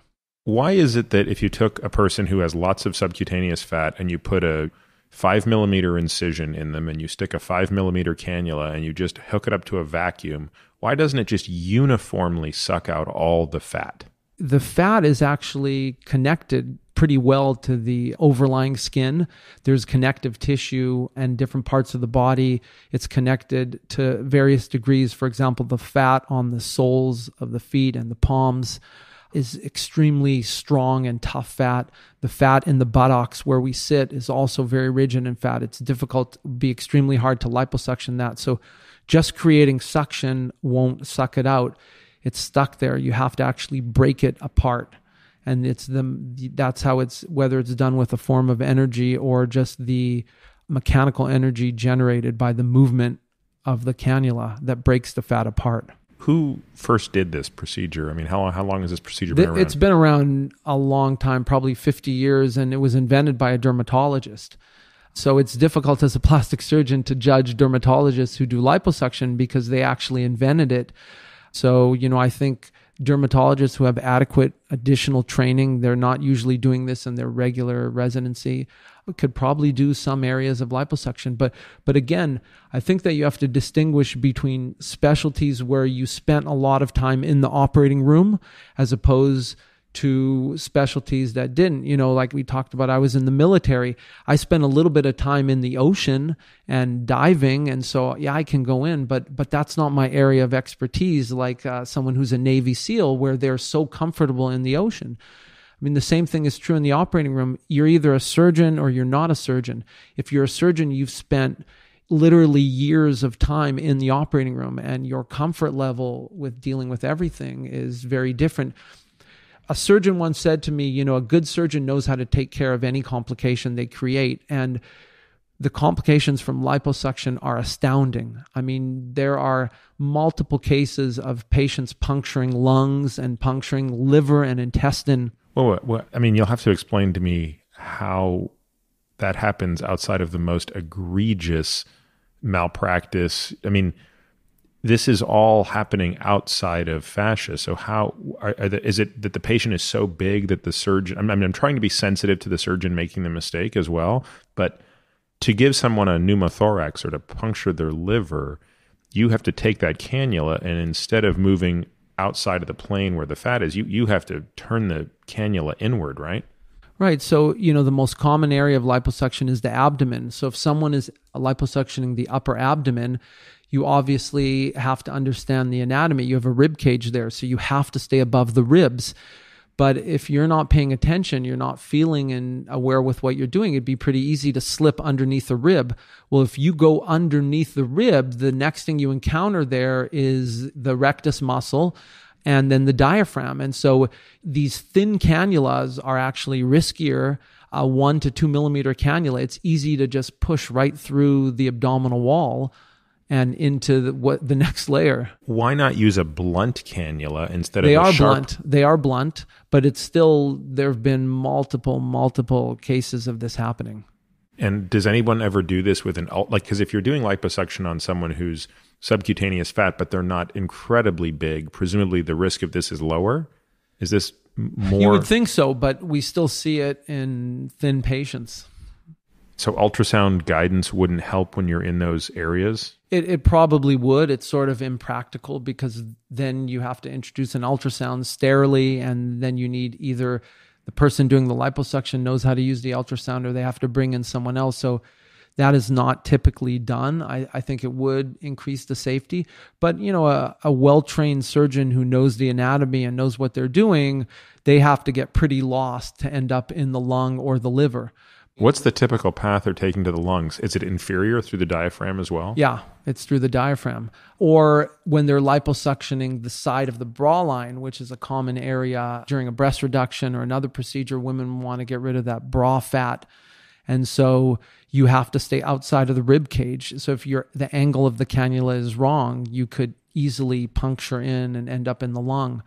Why is it that if you took a person who has lots of subcutaneous fat and you put a five millimeter incision in them and you stick a five millimeter cannula and you just hook it up to a vacuum, why doesn't it just uniformly suck out all the fat? The fat is actually connected pretty well to the overlying skin. There's connective tissue and different parts of the body. It's connected to various degrees. For example, the fat on the soles of the feet and the palms is extremely strong and tough fat. The fat in the buttocks where we sit is also very rigid and fat. It's difficult, be extremely hard to liposuction that. So just creating suction won't suck it out. It's stuck there. You have to actually break it apart. And it's the that's how it's whether it's done with a form of energy or just the mechanical energy generated by the movement of the cannula that breaks the fat apart who first did this procedure? I mean, how how long has this procedure been around? It's been around a long time, probably 50 years, and it was invented by a dermatologist. So it's difficult as a plastic surgeon to judge dermatologists who do liposuction because they actually invented it. So, you know, I think dermatologists who have adequate additional training, they're not usually doing this in their regular residency, could probably do some areas of liposuction. But but again, I think that you have to distinguish between specialties where you spent a lot of time in the operating room as opposed to specialties that didn't. You know, like we talked about, I was in the military. I spent a little bit of time in the ocean and diving, and so yeah, I can go in, but but that's not my area of expertise. Like uh, someone who's a Navy SEAL, where they're so comfortable in the ocean. I mean, the same thing is true in the operating room. You're either a surgeon or you're not a surgeon. If you're a surgeon, you've spent literally years of time in the operating room and your comfort level with dealing with everything is very different a surgeon once said to me, you know, a good surgeon knows how to take care of any complication they create. And the complications from liposuction are astounding. I mean, there are multiple cases of patients puncturing lungs and puncturing liver and intestine. Well, I mean, you'll have to explain to me how that happens outside of the most egregious malpractice. I mean, this is all happening outside of fascia. So how are, are the, is it that the patient is so big that the surgeon? I mean, I'm trying to be sensitive to the surgeon making the mistake as well, but to give someone a pneumothorax or to puncture their liver, you have to take that cannula and instead of moving outside of the plane where the fat is, you you have to turn the cannula inward, right? Right. So, you know, the most common area of liposuction is the abdomen. So, if someone is liposuctioning the upper abdomen, you obviously have to understand the anatomy. You have a rib cage there, so you have to stay above the ribs. But if you're not paying attention, you're not feeling and aware with what you're doing, it'd be pretty easy to slip underneath a rib. Well, if you go underneath the rib, the next thing you encounter there is the rectus muscle and then the diaphragm. And so these thin cannulas are actually riskier. A one to two millimeter cannula, it's easy to just push right through the abdominal wall and into the, what the next layer. Why not use a blunt cannula instead they of a are sharp? blunt. They are blunt, but it's still there have been multiple multiple cases of this happening. And does anyone ever do this with an like because if you're doing liposuction on someone who's subcutaneous fat but they're not incredibly big, presumably the risk of this is lower. Is this more? You would think so, but we still see it in thin patients. So ultrasound guidance wouldn't help when you're in those areas? It, it probably would. It's sort of impractical because then you have to introduce an ultrasound sterilely, and then you need either the person doing the liposuction knows how to use the ultrasound or they have to bring in someone else. So that is not typically done. I, I think it would increase the safety. But, you know, a, a well trained surgeon who knows the anatomy and knows what they're doing, they have to get pretty lost to end up in the lung or the liver What's the typical path they're taking to the lungs? Is it inferior through the diaphragm as well? Yeah, it's through the diaphragm. Or when they're liposuctioning the side of the bra line, which is a common area during a breast reduction or another procedure, women want to get rid of that bra fat. And so you have to stay outside of the rib cage. So if you're the angle of the cannula is wrong, you could easily puncture in and end up in the lung.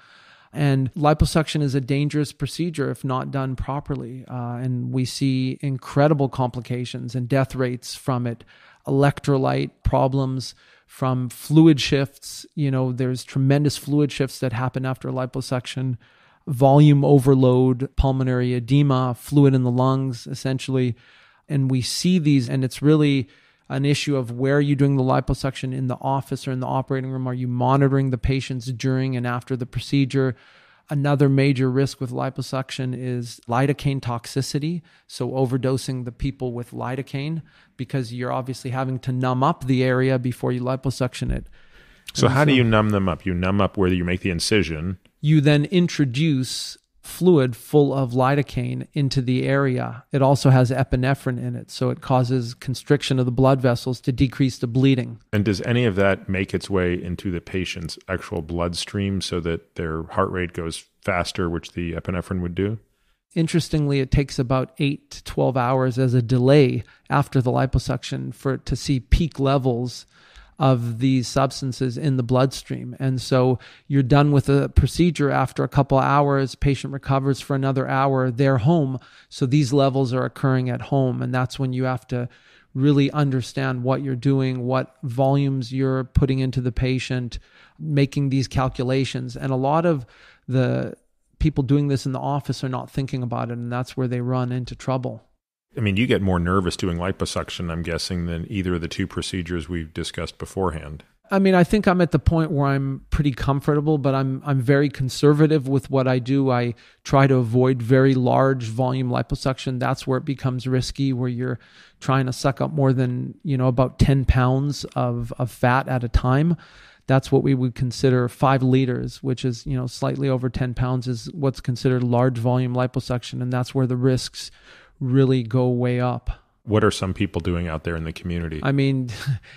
And liposuction is a dangerous procedure if not done properly. Uh, and we see incredible complications and death rates from it, electrolyte problems from fluid shifts. You know, there's tremendous fluid shifts that happen after liposuction, volume overload, pulmonary edema, fluid in the lungs, essentially. And we see these, and it's really an issue of where are you doing the liposuction in the office or in the operating room? Are you monitoring the patients during and after the procedure? Another major risk with liposuction is lidocaine toxicity. So, overdosing the people with lidocaine because you're obviously having to numb up the area before you liposuction it. So, and how so, do you numb them up? You numb up where you make the incision. You then introduce fluid full of lidocaine into the area. It also has epinephrine in it, so it causes constriction of the blood vessels to decrease the bleeding. And does any of that make its way into the patient's actual bloodstream so that their heart rate goes faster, which the epinephrine would do? Interestingly, it takes about 8 to 12 hours as a delay after the liposuction for it to see peak levels of these substances in the bloodstream. And so you're done with the procedure after a couple hours, patient recovers for another hour, they're home. So these levels are occurring at home. And that's when you have to really understand what you're doing, what volumes you're putting into the patient, making these calculations. And a lot of the people doing this in the office are not thinking about it. And that's where they run into trouble. I mean, you get more nervous doing liposuction, I'm guessing, than either of the two procedures we've discussed beforehand. I mean, I think I'm at the point where I'm pretty comfortable, but I'm I'm very conservative with what I do. I try to avoid very large volume liposuction. That's where it becomes risky, where you're trying to suck up more than you know about 10 pounds of of fat at a time. That's what we would consider five liters, which is you know slightly over 10 pounds, is what's considered large volume liposuction, and that's where the risks really go way up. What are some people doing out there in the community? I mean,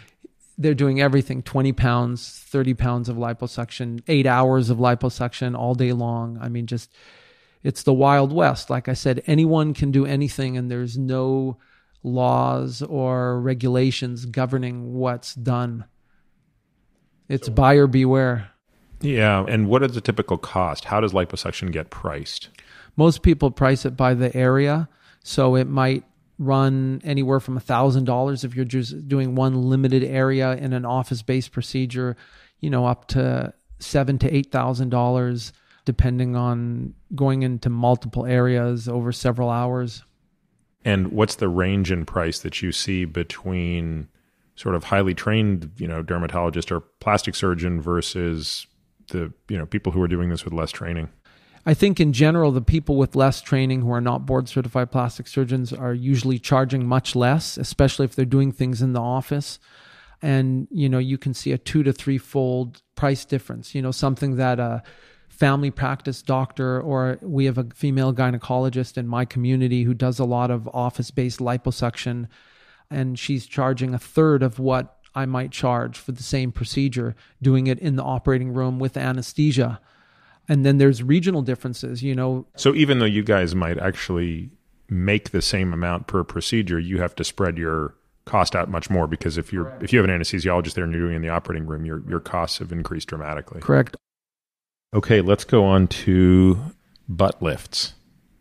[laughs] they're doing everything 20 pounds, 30 pounds of liposuction, eight hours of liposuction all day long. I mean, just it's the Wild West. Like I said, anyone can do anything, and there's no laws or regulations governing what's done. It's so, buyer beware. Yeah. And what is the typical cost? How does liposuction get priced? Most people price it by the area. So it might run anywhere from $1,000 if you're just doing one limited area in an office based procedure, you know, up to seven to $8,000 depending on going into multiple areas over several hours. And what's the range in price that you see between sort of highly trained, you know, dermatologist or plastic surgeon versus the, you know, people who are doing this with less training? I think in general, the people with less training who are not board certified plastic surgeons are usually charging much less, especially if they're doing things in the office. And, you know, you can see a two to three fold price difference, you know, something that a family practice doctor or we have a female gynecologist in my community who does a lot of office based liposuction and she's charging a third of what I might charge for the same procedure, doing it in the operating room with anesthesia and then there's regional differences you know. So even though you guys might actually make the same amount per procedure you have to spread your cost out much more because if you're correct. if you have an anesthesiologist there and you're doing it in the operating room your your costs have increased dramatically. Correct. Okay let's go on to butt lifts.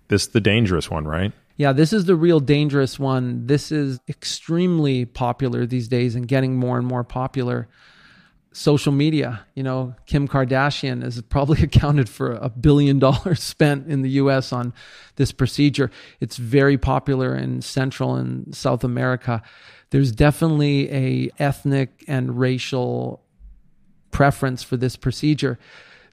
This is the dangerous one right? Yeah, this is the real dangerous one. This is extremely popular these days and getting more and more popular social media. You know, Kim Kardashian has probably [laughs] accounted for a billion dollars [laughs] spent in the US on this procedure. It's very popular in Central and South America. There's definitely a ethnic and racial preference for this procedure.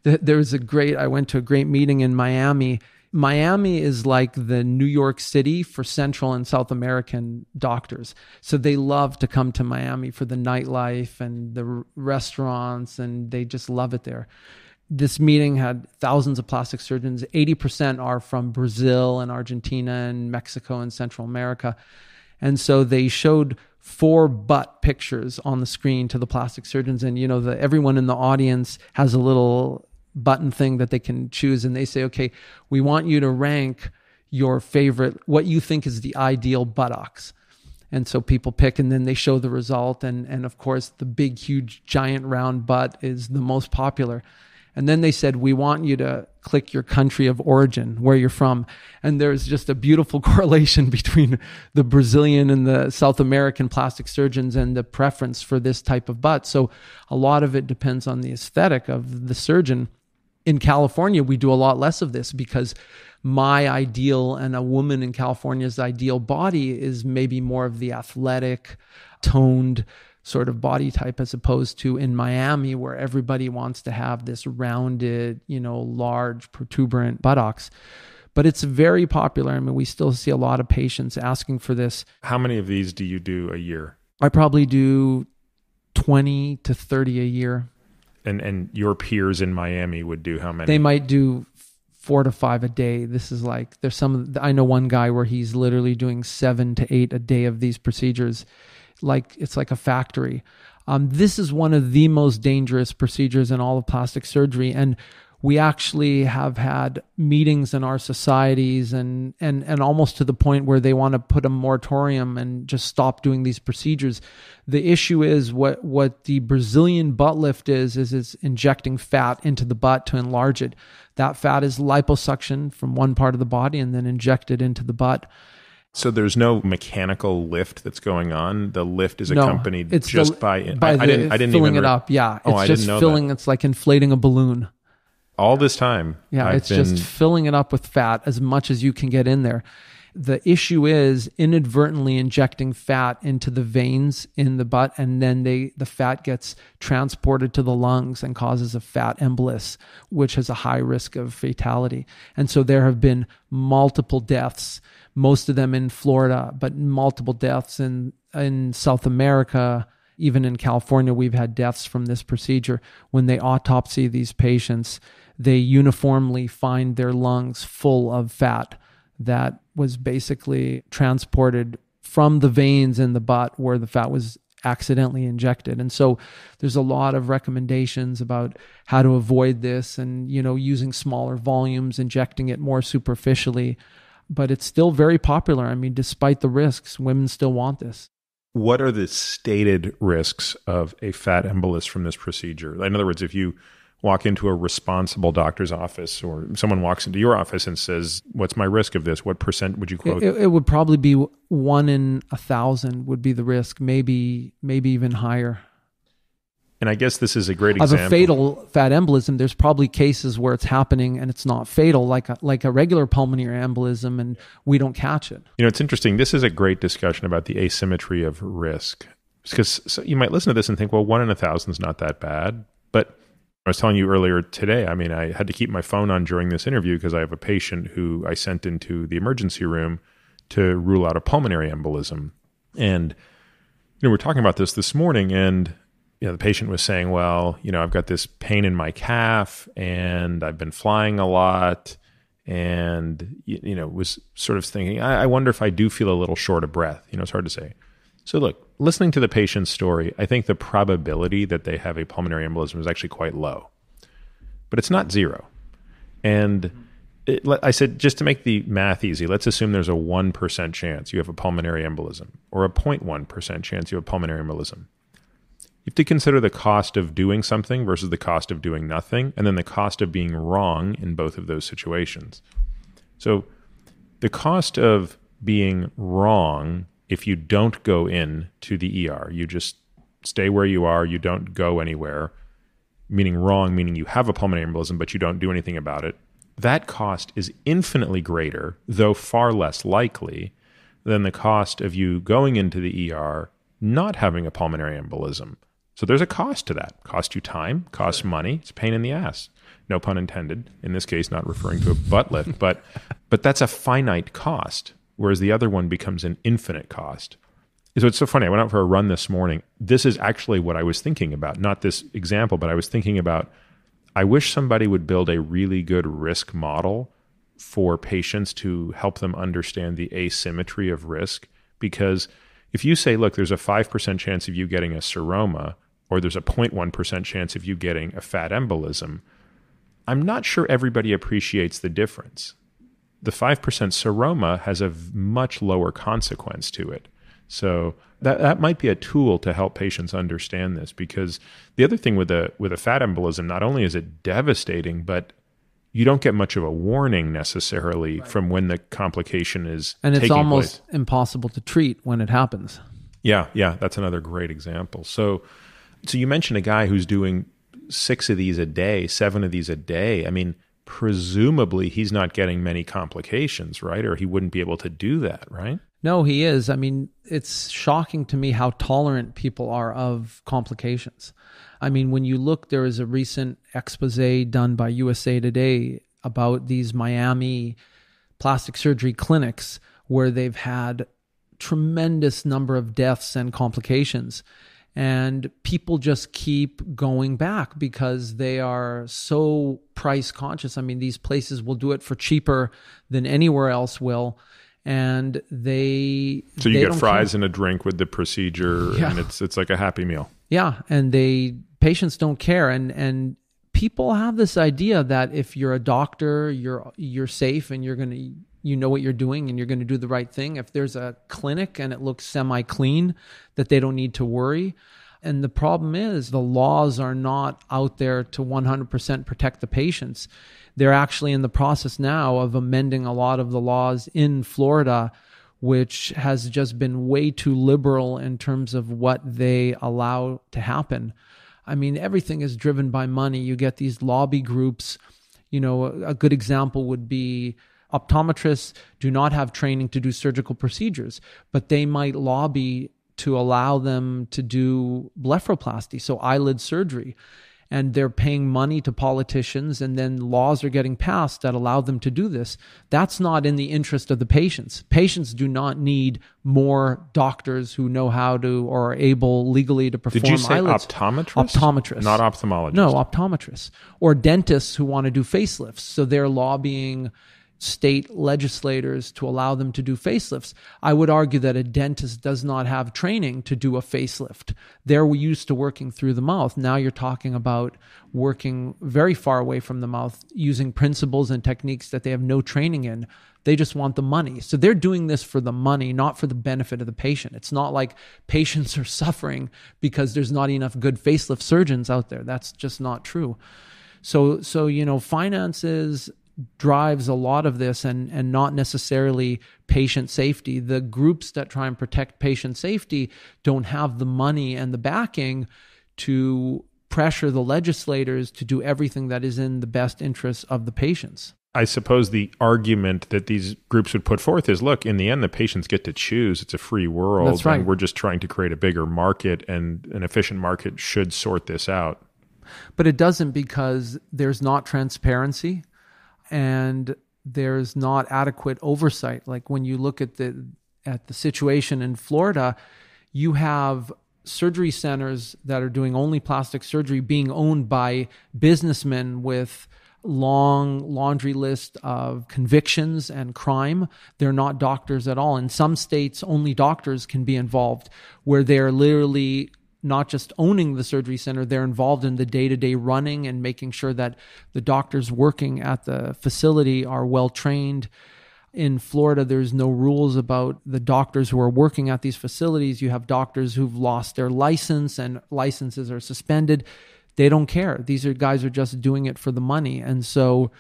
There was a great I went to a great meeting in Miami Miami is like the New York City for Central and South American doctors. So they love to come to Miami for the nightlife and the restaurants, and they just love it there. this meeting had thousands of plastic surgeons. 80% are from Brazil and Argentina and Mexico and Central America. And so they showed four butt pictures on the screen to the plastic surgeons. And, you know, the, everyone in the audience has a little button thing that they can choose. And they say, okay, we want you to rank your favorite, what you think is the ideal buttocks. And so people pick and then they show the result. And, and of course, the big, huge, giant round butt is the most popular. And then they said, we want you to click your country of origin, where you're from. And there's just a beautiful [laughs] correlation between the Brazilian and the South American plastic surgeons and the preference for this type of butt. So a lot of it depends on the aesthetic of the surgeon. In California, we do a lot less of this because my ideal and a woman in California's ideal body is maybe more of the athletic, toned, sort of body type as opposed to in Miami where everybody wants to have this rounded, you know, large protuberant buttocks. But it's very popular. I mean, we still see a lot of patients asking for this. How many of these do you do a year? I probably do 20 to 30 a year. And and your peers in Miami would do how many? They might do four to five a day. This is like there's some I know one guy where he's literally doing 7 to 8 a day of these procedures like it's like a factory. Um, this is one of the most dangerous procedures in all of plastic surgery, and we actually have had meetings in our societies and and and almost to the point where they want to put a moratorium and just stop doing these procedures. The issue is what what the Brazilian butt lift is is it's injecting fat into the butt to enlarge it. That fat is liposuction from one part of the body and then injected into the butt. So there's no mechanical lift that's going on. The lift is accompanied no, just the, by, by I, I, didn't I didn't filling even it up. Yeah, oh, it's oh, just filling. That. It's like inflating a balloon. All this time. Yeah, I've it's been... just filling it up with fat as much as you can get in there. The issue is inadvertently injecting fat into the veins in the butt, and then they the fat gets transported to the lungs and causes a fat embolus, which has a high risk of fatality. And so there have been multiple deaths most of them in Florida, but multiple deaths in in South America. Even in California, we've had deaths from this procedure. When they autopsy these patients, they uniformly find their lungs full of fat that was basically transported from the veins in the butt where the fat was accidentally injected. And so there's a lot of recommendations about how to avoid this and you know using smaller volumes, injecting it more superficially but it's still very popular. I mean, despite the risks, women still want this. What are the stated risks of a fat embolus from this procedure? In other words, if you walk into a responsible doctor's office or someone walks into your office and says, What's my risk of this? What percent would you quote? It, it would probably be one in a thousand would be the risk, maybe, maybe even higher. And I guess this is a great example of a fatal fat embolism. There's probably cases where it's happening and it's not fatal, like a, like a regular pulmonary embolism, and we don't catch it. You know, it's interesting. This is a great discussion about the asymmetry of risk, because so you might listen to this and think, well, one in a thousand is not that bad. But I was telling you earlier today. I mean, I had to keep my phone on during this interview because I have a patient who I sent into the emergency room to rule out a pulmonary embolism, and you know, we're talking about this this morning, and you know, the patient was saying, well, you know, I've got this pain in my calf and I've been flying a lot. And, you, know, was sort of thinking, I, I wonder if I do feel a little short of breath. You know, it's hard to say. So, look, listening to the patient's story, I think the probability that they have a pulmonary embolism is actually quite low, but it's not zero. And it, I said, just to make the math easy, let's assume there's a 1% chance you have a pulmonary embolism or a 0.1% chance you have pulmonary embolism you have to consider the cost of doing something versus the cost of doing nothing, and then the cost of being wrong in both of those situations. So, the cost of being wrong if you don't go in to the ER, you just stay where you are, you don't go anywhere, meaning wrong, meaning you have a pulmonary embolism, but you don't do anything about it. That cost is infinitely greater, though far less likely, than the cost of you going into the ER not having a pulmonary embolism so there's a cost to that. Cost you time, costs money. It's a pain in the ass. No pun intended. In this case, not referring to a butt lift, [laughs] but but that's a finite cost, whereas the other one becomes an infinite cost. So it's so funny. I went out for a run this morning. This is actually what I was thinking about. Not this example, but I was thinking about I wish somebody would build a really good risk model for patients to help them understand the asymmetry of risk. Because if you say, look, there's a 5% chance of you getting a seroma, or there's a 0.1% chance of you getting a fat embolism, I'm not sure everybody appreciates the difference. The 5% seroma has a much lower consequence to it. So that that might be a tool to help patients understand this because the other thing with a with a fat embolism not only is it devastating but you don't get much of a warning necessarily right. from when the complication is and it's almost place. impossible to treat when it happens. Yeah, yeah, that's another great example. So so you mentioned a guy who's doing 6 of these a day, 7 of these a day. I mean, presumably he's not getting many complications, right? Or he wouldn't be able to do that, right? No, he is. I mean, it's shocking to me how tolerant people are of complications. I mean, when you look, there is a recent expose done by USA Today about these Miami plastic surgery clinics where they've had tremendous number of deaths and complications and people just keep going back because they are so price conscious i mean these places will do it for cheaper than anywhere else will and they so you they get fries care. and a drink with the procedure yeah. and it's it's like a happy meal yeah and they patients don't care and and people have this idea that if you're a doctor you're you're safe and you're going to you know what you're doing and you're going to do the right thing if there's a clinic and it looks semi clean that they don't need to worry and the problem is the laws are not out there to 100% protect the patients they're actually in the process now of amending a lot of the laws in Florida, which has just been way too liberal in terms of what they allow to happen. I mean, everything is driven by money. You get these lobby groups. You know, a good example would be optometrists do not have training to do surgical procedures, but they might lobby to allow them to do blepharoplasty, so eyelid surgery and they're paying money to politicians and then laws are getting passed that allow them to do this that's not in the interest of the patients patients do not need more doctors who know how to or are able legally to perform Did you say eyelids. optometrists? Optometrists. Not ophthalmologists. No, optometrists. Or dentists who want to do facelifts. So they're lobbying state legislators to allow them to do facelifts. I would argue that a dentist does not have training to do a facelift. They're used to working through the mouth. Now you're talking about working very far away from the mouth, using principles and techniques that they have no training in. They just want the money. So they're doing this for the money, not for the benefit of the patient. It's not like patients are [laughs] suffering because there's not enough good facelift surgeons out there. That's just not true. So, so you know, finances drives a lot of this and and not necessarily patient safety the groups that try and protect patient safety don't have the money and the backing to pressure the legislators to do everything that is in the best interests of the patients I suppose the argument that these groups would put forth is look, in the end, the patients get to choose. It's a free world. That's right. And we're just trying to create a bigger market, and an efficient market should sort this out. But it doesn't because there's not transparency and there's not adequate oversight. Like when you look at the at the situation in Florida, you have surgery centers that are doing only plastic surgery being owned by businessmen with long laundry list of convictions and crime. They're not doctors at all. In some states, only doctors can be involved, where they're literally not just owning the surgery center, they're involved in the day to day running and making sure that the doctors working at the facility are well trained. In Florida, there's no rules about the doctors who are working at these facilities. You have doctors who've lost their license and licenses are suspended. They don't care. These are guys are just doing it for the money. And so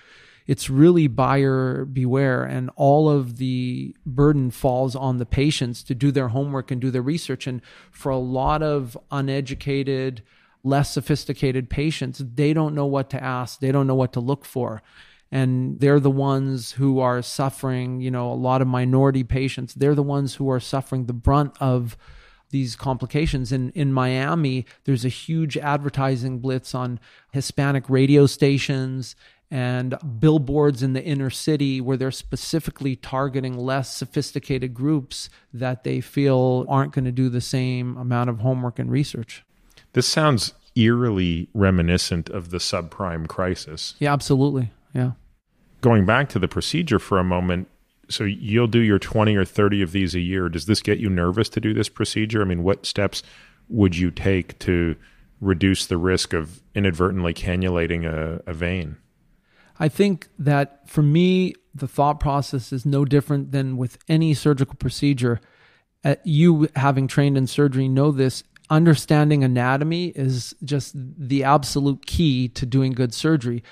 it's really buyer beware and all of the burden falls on the patients to do their homework and do their research and for a lot of uneducated less sophisticated patients they don't know what to ask they don't know what to look for and they're the ones who are suffering you know a lot of minority patients they're the ones who are suffering the brunt of these complications. In in Miami, there's a huge advertising blitz on Hispanic radio stations and billboards in the inner city where they're specifically targeting less sophisticated groups that they feel aren't going to do the same amount of homework and research. This sounds eerily reminiscent of the subprime crisis. Yeah, absolutely. Yeah. Going back to the procedure for a moment, so you'll do your 20 or 30 of these a year. Does this get you nervous to do this procedure? I mean, what steps would you take to reduce the risk of inadvertently cannulating a, a vein? I think that for me, the thought process is no different than with any surgical procedure. Uh, you, having trained in surgery, know this. Understanding anatomy is just the absolute key to doing good surgery.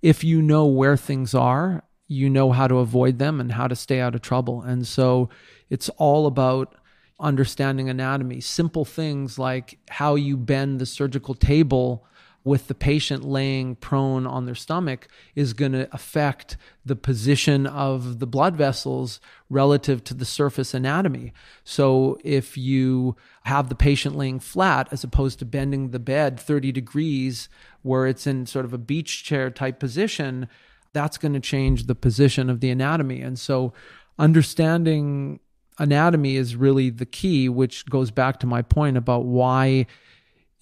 If you know where things are, you know how to avoid them and how to stay out of trouble. And so it's all about understanding anatomy. Simple things like how you bend the surgical table with the patient laying prone on their stomach is going to affect the position of the blood vessels relative to the surface anatomy. So if you have the patient laying flat as opposed to bending the bed 30 degrees where it's in sort of a beach chair type position, that's going to change the position of the anatomy. And so understanding anatomy is really the key, which goes back to my point about why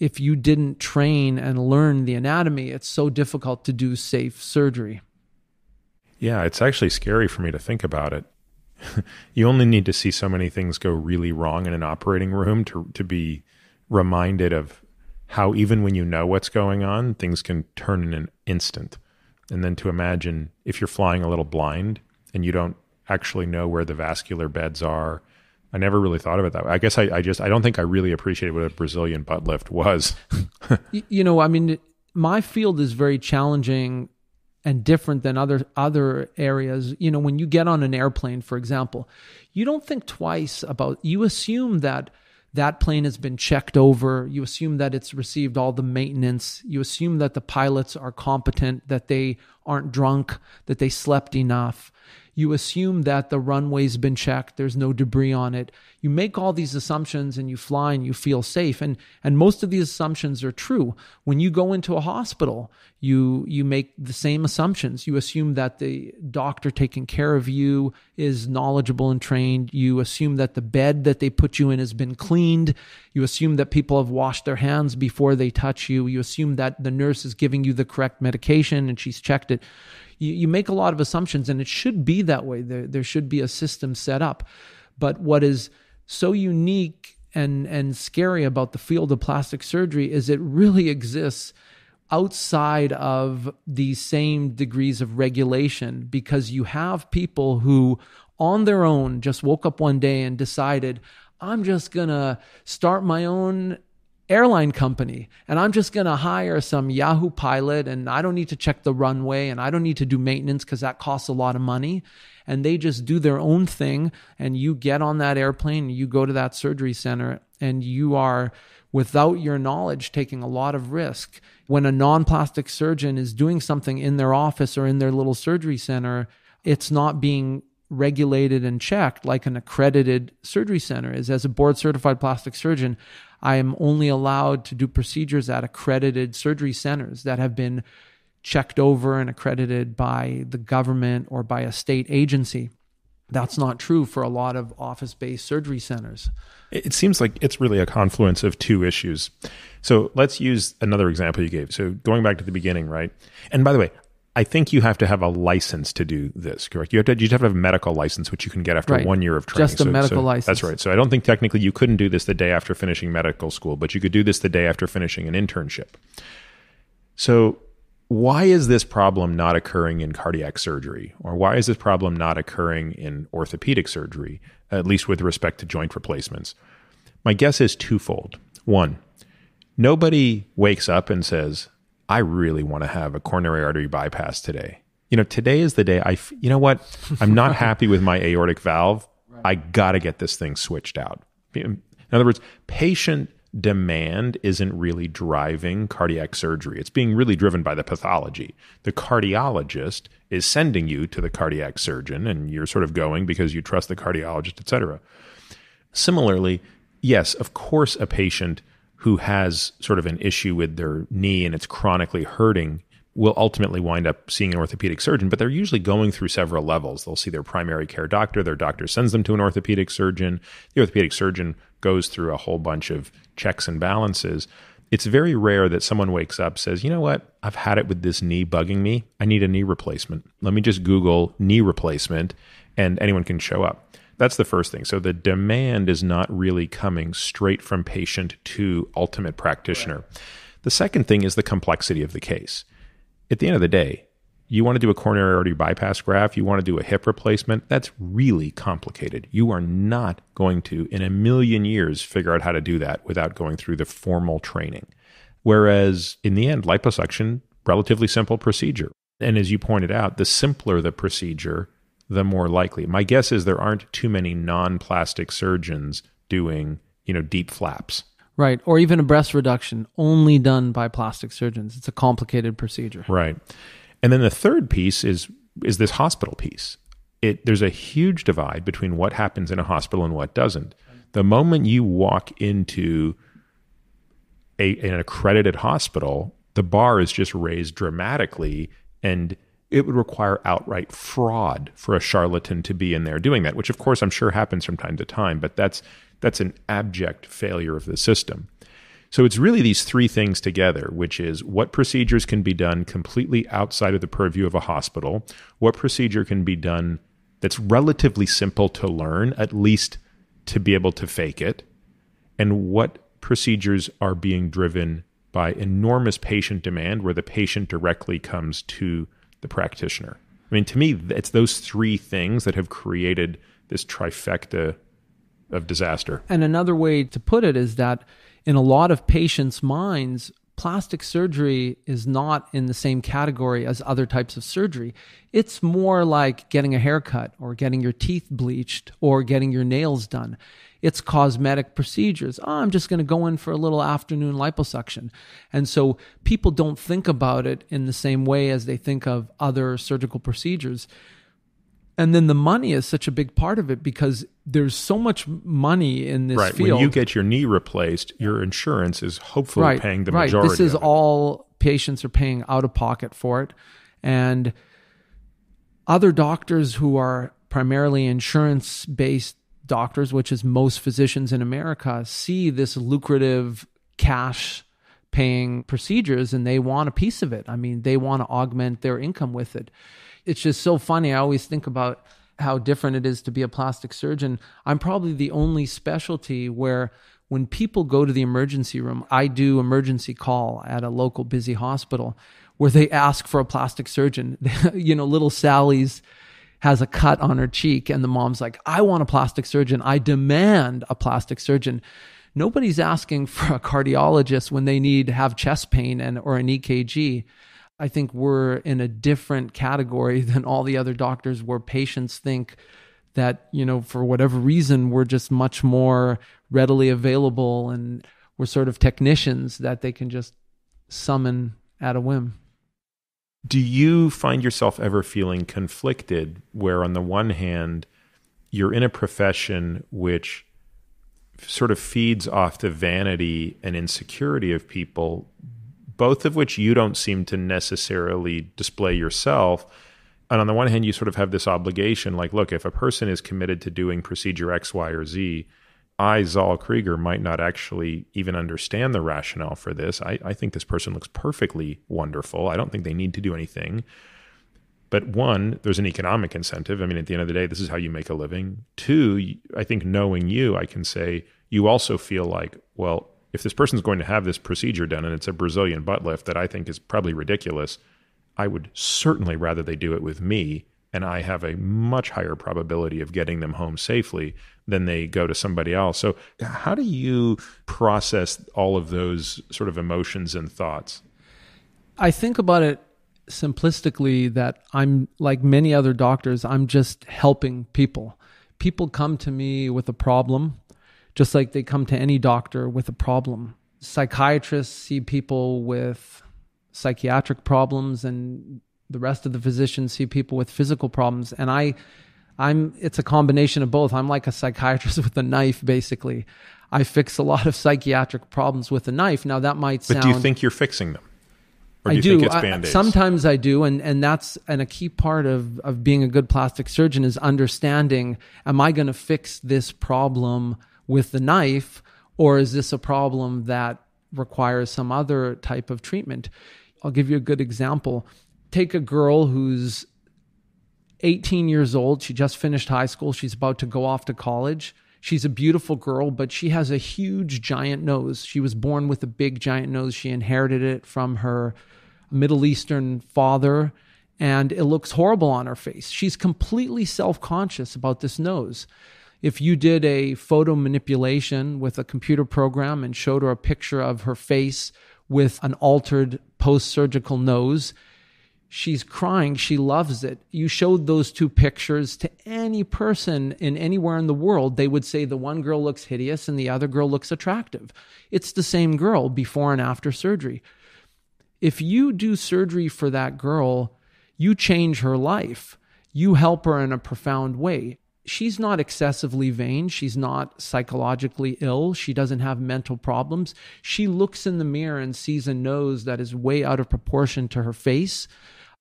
if you didn't train and learn the anatomy, it's so difficult to do safe surgery. Yeah, it's actually scary for me to think about it. [laughs] you only need to see so many things go really wrong in an operating room to to be reminded of how even when you know what's going on, things can turn in an instant. And then to imagine if you're flying a little blind and you don't actually know where the vascular beds are I never really thought of it that way. I guess I, I just I don't think I really appreciated what a Brazilian butt lift was. [laughs] you know, I mean, my field is very challenging and different than other other areas. You know, when you get on an airplane, for example, you don't think twice about. You assume that that plane has been checked over. You assume that it's received all the maintenance. You assume that the pilots are competent, that they aren't drunk, that they slept enough you assume that the runway's been checked, there's no debris on it. You make all these assumptions and you fly and you feel safe. And and most of these assumptions are true. When you go into a hospital, you you make the same assumptions. You assume that the doctor taking care of you is knowledgeable and trained. You assume that the bed that they put you in has been cleaned. You assume that people have washed their hands before they touch you. You assume that the nurse is giving you the correct medication and she's checked it you, you make a lot of assumptions, and it should be that way. There, there should be a system set up. But what is so unique and, and scary about the field of plastic surgery is it really exists outside of these same degrees of regulation because you have people who on their own just woke up one day and decided I'm just going to start my own airline company and I'm just going to hire some Yahoo pilot and I don't need to check the runway and I don't need to do maintenance because that costs a lot of money. And they just do their own thing. And you get on that airplane, you go to that surgery center, and you are, without your knowledge, taking a lot of risk. When a non plastic surgeon is doing something in their office or in their little surgery center, it's not being regulated and checked like an accredited surgery center is. As a board certified plastic surgeon, I am only allowed to do procedures at accredited surgery centers that have been checked over and accredited by the government or by a state agency. That's not true for a lot of office based surgery centers. It seems like it's really a confluence of two issues. So let's use another example you gave. So going back to the beginning, right? And by the way, I think you have to have a license to do this, correct? You have to you have to have a medical license, which you can get after right. one year of training. Just a so, medical so license. That's right. So I don't think technically you couldn't do this the day after finishing medical school, but you could do this the day after finishing an internship. So why is this problem not occurring in cardiac surgery, or why is this problem not occurring in orthopedic surgery, at least with respect to joint replacements? My guess is twofold. One, nobody wakes up and says, I really want to have a coronary artery bypass today. You know, today is the day I, you know what? I'm not [laughs] happy with my aortic valve. Right. I got to get this thing switched out. In other words, patient demand isn't really driving cardiac surgery. It's being really driven by the pathology. The cardiologist is sending you to the cardiac surgeon and you're sort of going because you trust the cardiologist, et cetera. Similarly, yes, of course, a patient who has sort of an issue with their knee and it's chronically hurting will ultimately wind up seeing an orthopedic surgeon, but they're usually going through several levels. They'll see their primary care doctor, their doctor sends them to an orthopedic surgeon. The orthopedic surgeon goes through a whole bunch of checks and balances. it's very rare that someone wakes up says, "You know what? I've had it with this knee bugging me. I need a knee replacement. Let me just Google knee replacement and anyone can show up." That's the first thing. So the demand is not really coming straight from patient to ultimate practitioner. Right. The second thing is the complexity of the case. At the end of the day, you want to do a coronary artery bypass graft, you want to do a hip replacement, that's really complicated. You are not going to, in a million years, figure out how to do that without going through the formal training. Whereas in the end, liposuction, relatively simple procedure. And as you pointed out, the simpler the procedure, the more likely. My guess is there aren't too many non-plastic surgeons doing, you know, deep flaps. Right, or even a breast reduction only done by plastic surgeons. It's a complicated procedure. Right. And then the third piece is is this hospital piece. It there's a huge divide between what happens in a hospital and what doesn't. The moment you walk into a, an accredited hospital, the bar is just raised dramatically and it would require outright fraud for a charlatan to be in there doing that, which of course I'm sure happens from time to time, but that's that's an abject failure of the system. So it's really these three things together, which is what procedures can be done completely outside of the purview of a hospital, what procedure can be done that's relatively simple to learn, at least to be able to fake it, and what procedures are being driven by enormous patient demand where the patient directly comes to the practitioner. I mean, to me, it's those three things that have created this trifecta of disaster. And another way to put it is that in a lot of patients' minds, plastic surgery is not in the same category as other types of surgery. It's more like getting a haircut or getting your teeth bleached or getting your nails done. It's cosmetic procedures. Oh, I'm just going to go in for a little afternoon liposuction. And so people don't think about it in the same way as they think of other surgical procedures and then the money is such a big part of it because there's so much money in this right. field. When you get your knee replaced, your insurance is hopefully right. paying the right. majority. This is all patients are paying out of pocket for it, and other doctors who are primarily insurance based doctors, which is most physicians in America, see this lucrative cash paying procedures and they want a piece of it. I mean, they want to augment their income with it it's just so funny. I always think about how different it is to be a plastic surgeon. I'm probably the only specialty where when people go to the emergency room, I do emergency call at a local busy hospital where they ask for a plastic surgeon. [laughs] you know, little Sally's has a cut on her cheek and the mom's like, "I want a plastic surgeon. I demand a plastic surgeon." Nobody's asking for a cardiologist when they need have chest pain and or an EKG. I think we're in a different category [laughs] than all the other doctors where patients think that, you know, for whatever reason, we're just much more readily available and we're sort of technicians that they can just summon at a whim. Do you find yourself ever feeling conflicted where, on the one hand, you're in a profession which sort of feeds off the vanity and insecurity of people, both of which you don't seem to necessarily display yourself. And on the one hand, you sort of have this obligation like, look, if a person is committed to doing procedure X, Y, or Z, I, Zol Kryger, might not actually even understand the rationale for this. I, I think this person looks perfectly wonderful. I don't think they need to do anything. But one, there's an economic incentive. I mean, at the end of the day, this is how you make a living. Two, I think knowing you, I can say you also feel like, well, if this person's going to have this procedure done and it's a Brazilian butt lift that I think is probably ridiculous, I would certainly rather they do it with me and I have a much higher probability of getting them home safely than they go to somebody else. So, how do you process all of those sort of emotions and thoughts? I think about it simplistically that I'm like many other doctors, I'm just helping people. People come to me with a problem just like they come to any doctor with a problem. Psychiatrists see people with psychiatric problems and the rest of the physicians see people with physical problems and I I'm it's a combination of both. I'm like a psychiatrist [laughs] with a knife basically. I fix a lot of psychiatric problems with a knife. Now that might sound But do you think you're fixing them? Or do I do. I, sometimes I do, and and that's and a key part of of being a good plastic surgeon is understanding: Am I going to fix this problem with the knife, or is this a problem that requires some other type of treatment. I'll give you a good example. Take a girl who's 18 years old. She just finished high school. She's about to go off to college. She's a beautiful girl, but she has a huge giant nose. She was born with a big giant nose. She inherited it from her Middle Eastern father, and it looks horrible on her face. She's completely self conscious about this nose. If you did a photo manipulation with a computer program and showed her a picture of her face with an altered post surgical nose, she's crying she loves it you showed those two pictures to any person in anywhere in the world they would say the one girl looks hideous and the other girl looks attractive it's the same girl before and after surgery if you do surgery for that girl you change her life you help her in a profound way she's not excessively vain. She's not psychologically ill. She doesn't have mental problems. She looks in the mirror and sees a nose that is way out of proportion to her face.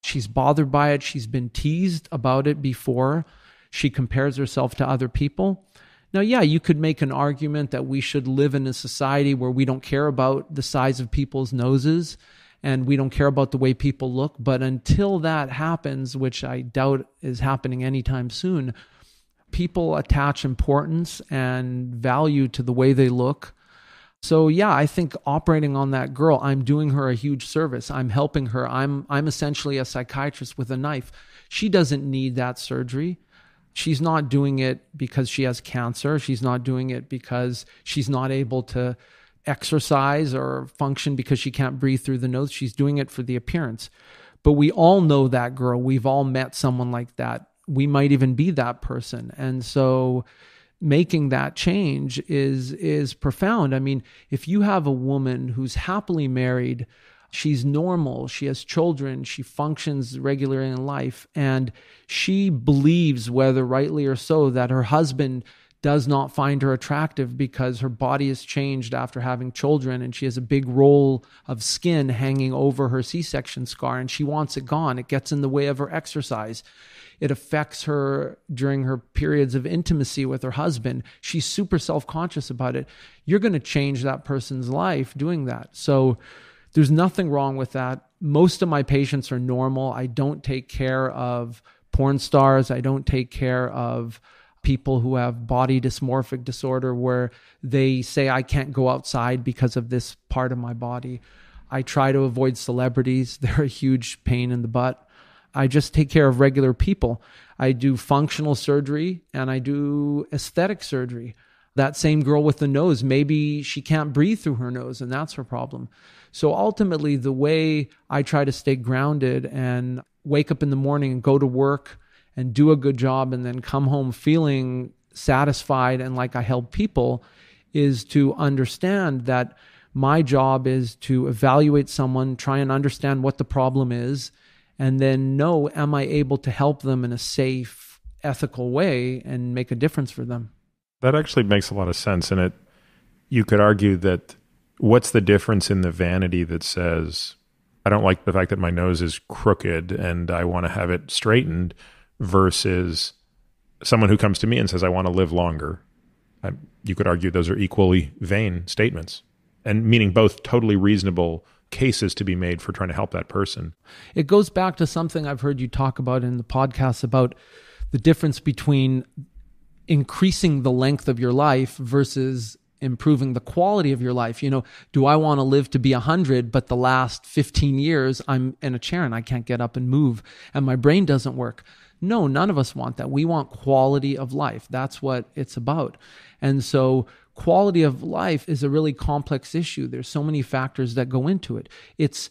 She's bothered by it. She's been teased about it before. She compares herself to other people. Now, yeah, you could make an argument that we should live in a society where we don't care about the size of people's noses and we don't care about the way people look. But until that happens, which I doubt is happening anytime soon, people attach importance and value to the way they look so yeah, I think operating on that girl, I'm doing her a huge service. I'm helping her. I'm I'm essentially a psychiatrist with a knife. She doesn't need that surgery. She's not doing it because she has cancer. She's not doing it because she's not able to exercise or function because she can't breathe through the nose. She's doing it for the appearance. But we all know that girl. We've all met someone like that. We might even be that person. And so making that change is is profound. I mean, if you have a woman who's happily married, she's normal, she has children, she functions regularly in life, and she believes, whether rightly or so, that her husband does not find her attractive because her body has changed after having children and she has a big roll of skin hanging over her C section scar and she wants it gone. It gets in the way of her exercise. It affects her during her periods of intimacy with her husband. She's super self conscious about it. You're going to change that person's life doing that. So there's nothing wrong with that. Most of my patients are normal. I don't take care of porn stars. I don't take care of people who have body dysmorphic disorder where they say I can't go outside because of this part of my body. I try to avoid celebrities. [laughs] They're a huge pain in the butt. I just take care of regular people. I do functional surgery and I do aesthetic surgery. That same girl with the nose, maybe she can't breathe through her nose and that's her problem. So ultimately, the way I try to stay grounded and wake up in the morning and go to work and do a good job and then come home feeling satisfied and like I help people is to understand that my job is to evaluate someone, try and understand what the problem is, and then know am I able to help them in a safe, ethical way and make a difference for them? That actually makes a lot of sense. And it you could argue that what's the difference in the vanity that says, I don't like the fact that my nose is crooked and I want to have it straightened versus someone who comes to me and says, I want to live longer. I, you could argue those are equally vain statements and meaning both totally reasonable cases to be made for trying to help that person. It goes back to something I've heard you talk about in the podcast about the difference between increasing the length of your life versus improving the quality of your life. You know, do I want to live to be 100 but the last 15 years I'm in a chair and I can't get up and move and my brain doesn't work? No, none of us want that. We want quality of life. That's what it's about. And so quality of life is a really complex issue. There's so many factors that go into it. It's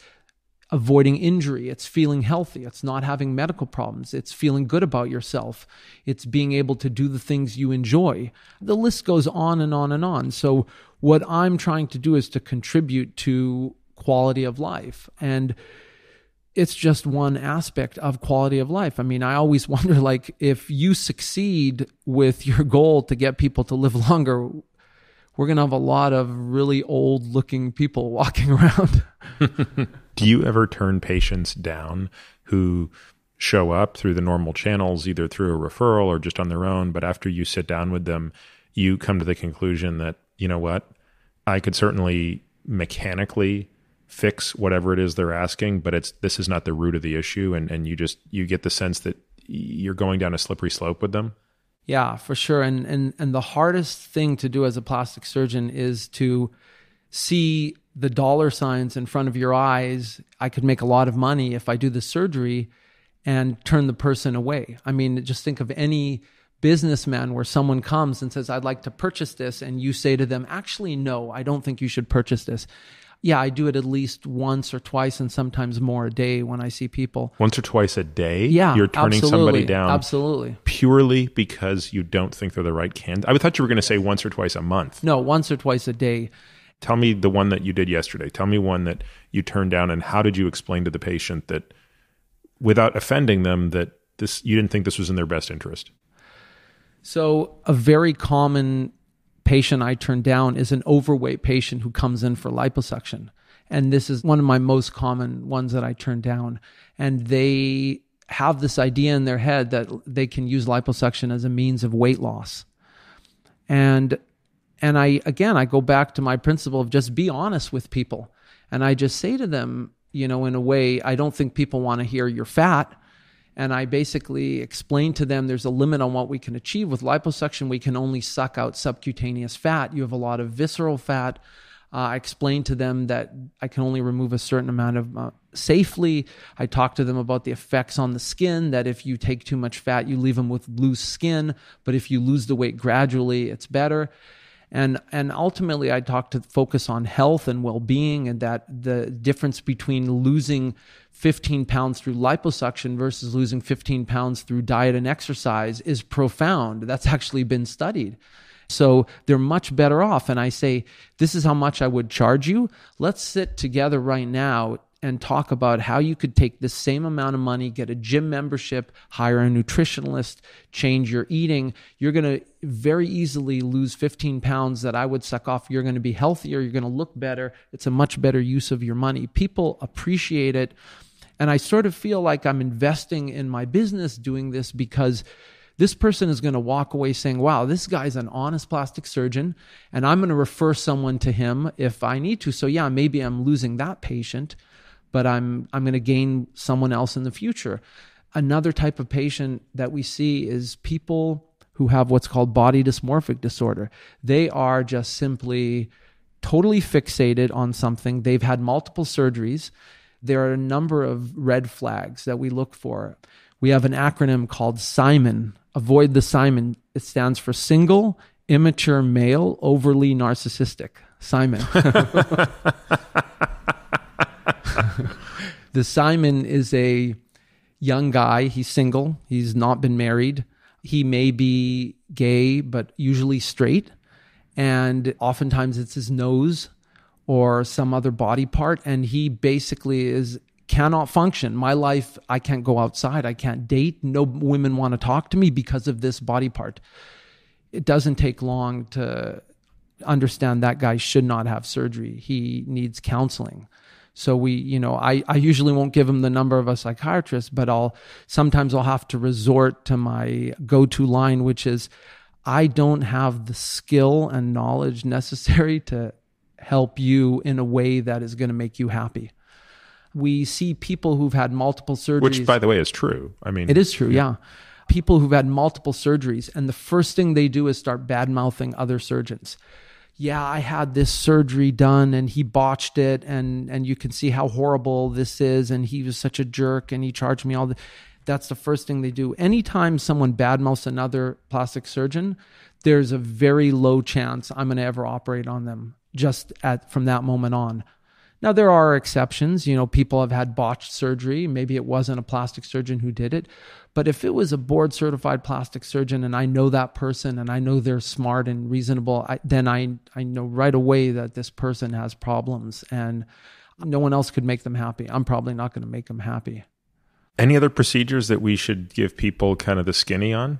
avoiding injury, it's feeling healthy, it's not having medical problems, it's feeling good about yourself, it's being able to do the things you enjoy. The list goes on and on and on. So, what I'm trying to do is to contribute to quality of life. And it's just one aspect of quality of life. I mean, I always [laughs] wonder like if you succeed with your goal to get people to live [laughs] longer, we're going to have a lot of really old looking people [laughs] walking around. [laughs] Do you ever turn patients down who show up through the normal channels, either through a referral or just on their own? But after you sit down with them, you come to the conclusion that, you know what, I could certainly mechanically fix whatever it is they're asking, but it's this is not the root of the issue, and and you just you get the sense that you're going down a slippery slope with them. Yeah, for sure. And and and the hardest thing to do as a plastic surgeon is to see the dollar signs in front of your eyes. I could make a lot of money if I do the surgery and turn the person away. I mean, just think of any businessman where someone comes and says, I'd like to purchase this. And you say to them, actually, no, I don't think you should purchase this. Yeah, I do it at least once or twice and sometimes more a day when I see people. Once or twice a day? Yeah. You're turning somebody down. Absolutely. Purely because you don't think they're the right candidate. I thought you were going to say once or twice a month. No, once or twice a day. Tell me the one that you did yesterday. Tell me one that you turned down and how did you explain to the patient that without offending them that this you didn't think this was in their best interest? So, a very common patient I turn down is an overweight patient who comes in for liposuction. And this is one of my most common ones that I turn down. And they have this idea in their head that they can use liposuction as a means of weight loss. And and I again I go back to my principle of just be honest with people. And I just say to them, you know, in a way, I don't think people want to hear you're fat. And I basically explain to them there's a limit on what we can achieve. With liposuction, we can only suck out subcutaneous fat. You have a lot of visceral fat. Uh, I explain to them that I can only remove a certain amount of uh, safely. I talk to them about the effects on the skin, that if you take too much fat, you leave them with loose skin. But if you lose the weight gradually, it's better and and ultimately i talk to focus on health and well-being and that the difference between losing 15 pounds through liposuction versus losing 15 pounds through diet and exercise is profound. That's actually been studied. So they're much better off. And i say this is how much i would charge you. Let's sit together right now and talk about how you could take the same amount of money, get a gym membership, hire a nutritionist, change your eating. You're going to very easily lose 15 pounds that I would suck off. You're going to be healthier. You're going to look better. It's a much better use of your money. People appreciate it. And I sort of feel like I'm investing in my business doing this because this person is going to walk away saying, wow, this guy's an honest plastic surgeon, and I'm going to refer someone to him if I need to. So, yeah, maybe I'm losing that patient but I'm I'm going to gain someone else in the future. Another type of patient that we see is people who have what's called body dysmorphic disorder. They are just simply totally fixated on something. They've had multiple surgeries. There are a number of red flags that we look for. We have an acronym called SIMON. Avoid the SIMON. It stands for single, immature male, overly narcissistic. Simon. [laughs] [laughs] [laughs] the Simon is a young guy. He's single. He's not been married. He may be gay, but usually straight. And oftentimes it's his nose or some other body part. And he basically is cannot function. My life, I can't go outside. I can't date. No women want to talk to me because of this body part. It doesn't take long to understand that guy should not have surgery. He needs counseling. So we, you know, I, I usually won't give them the number of a psychiatrist, but I'll sometimes I'll have to resort to my go-to line, which is I don't have the skill and knowledge necessary to help you in a way that is going to make you happy. We see people who've had multiple surgeries. Which, by the way, is true. I mean, it is true, yeah. yeah. People who've had multiple surgeries, and the first thing they do is start bad mouthing other surgeons yeah, I had this surgery done and he botched it and and you can see how horrible this is and he was such a jerk and he charged me all the that's the first thing they do. Anytime someone badmouths another plastic surgeon, there's a very low chance I'm going to ever operate on them just at from that moment on. Now, there are exceptions. You know, people have had botched surgery. Maybe it wasn't a plastic surgeon who did it. But if it was a board certified plastic surgeon and I know that person and I know they're smart and reasonable, I, then I, I know right away that this person has problems and no one else could make them happy. I'm probably not going to make them happy. Any other procedures that we should give people kind of the skinny on?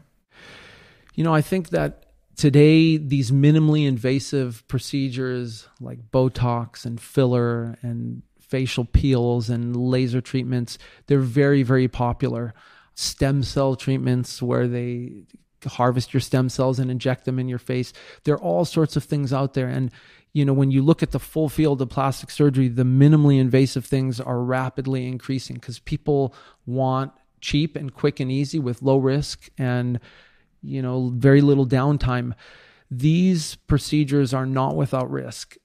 You know, I think that today these minimally invasive procedures like botox and filler and facial peels and laser treatments they're very very popular stem cell treatments where they harvest your stem cells and inject them in your face there are all sorts of things out there and you know, when you look at the full field of plastic surgery, the minimally invasive things are rapidly increasing because people want cheap and quick and easy with low risk and, you know, very little downtime. These procedures are not without risk.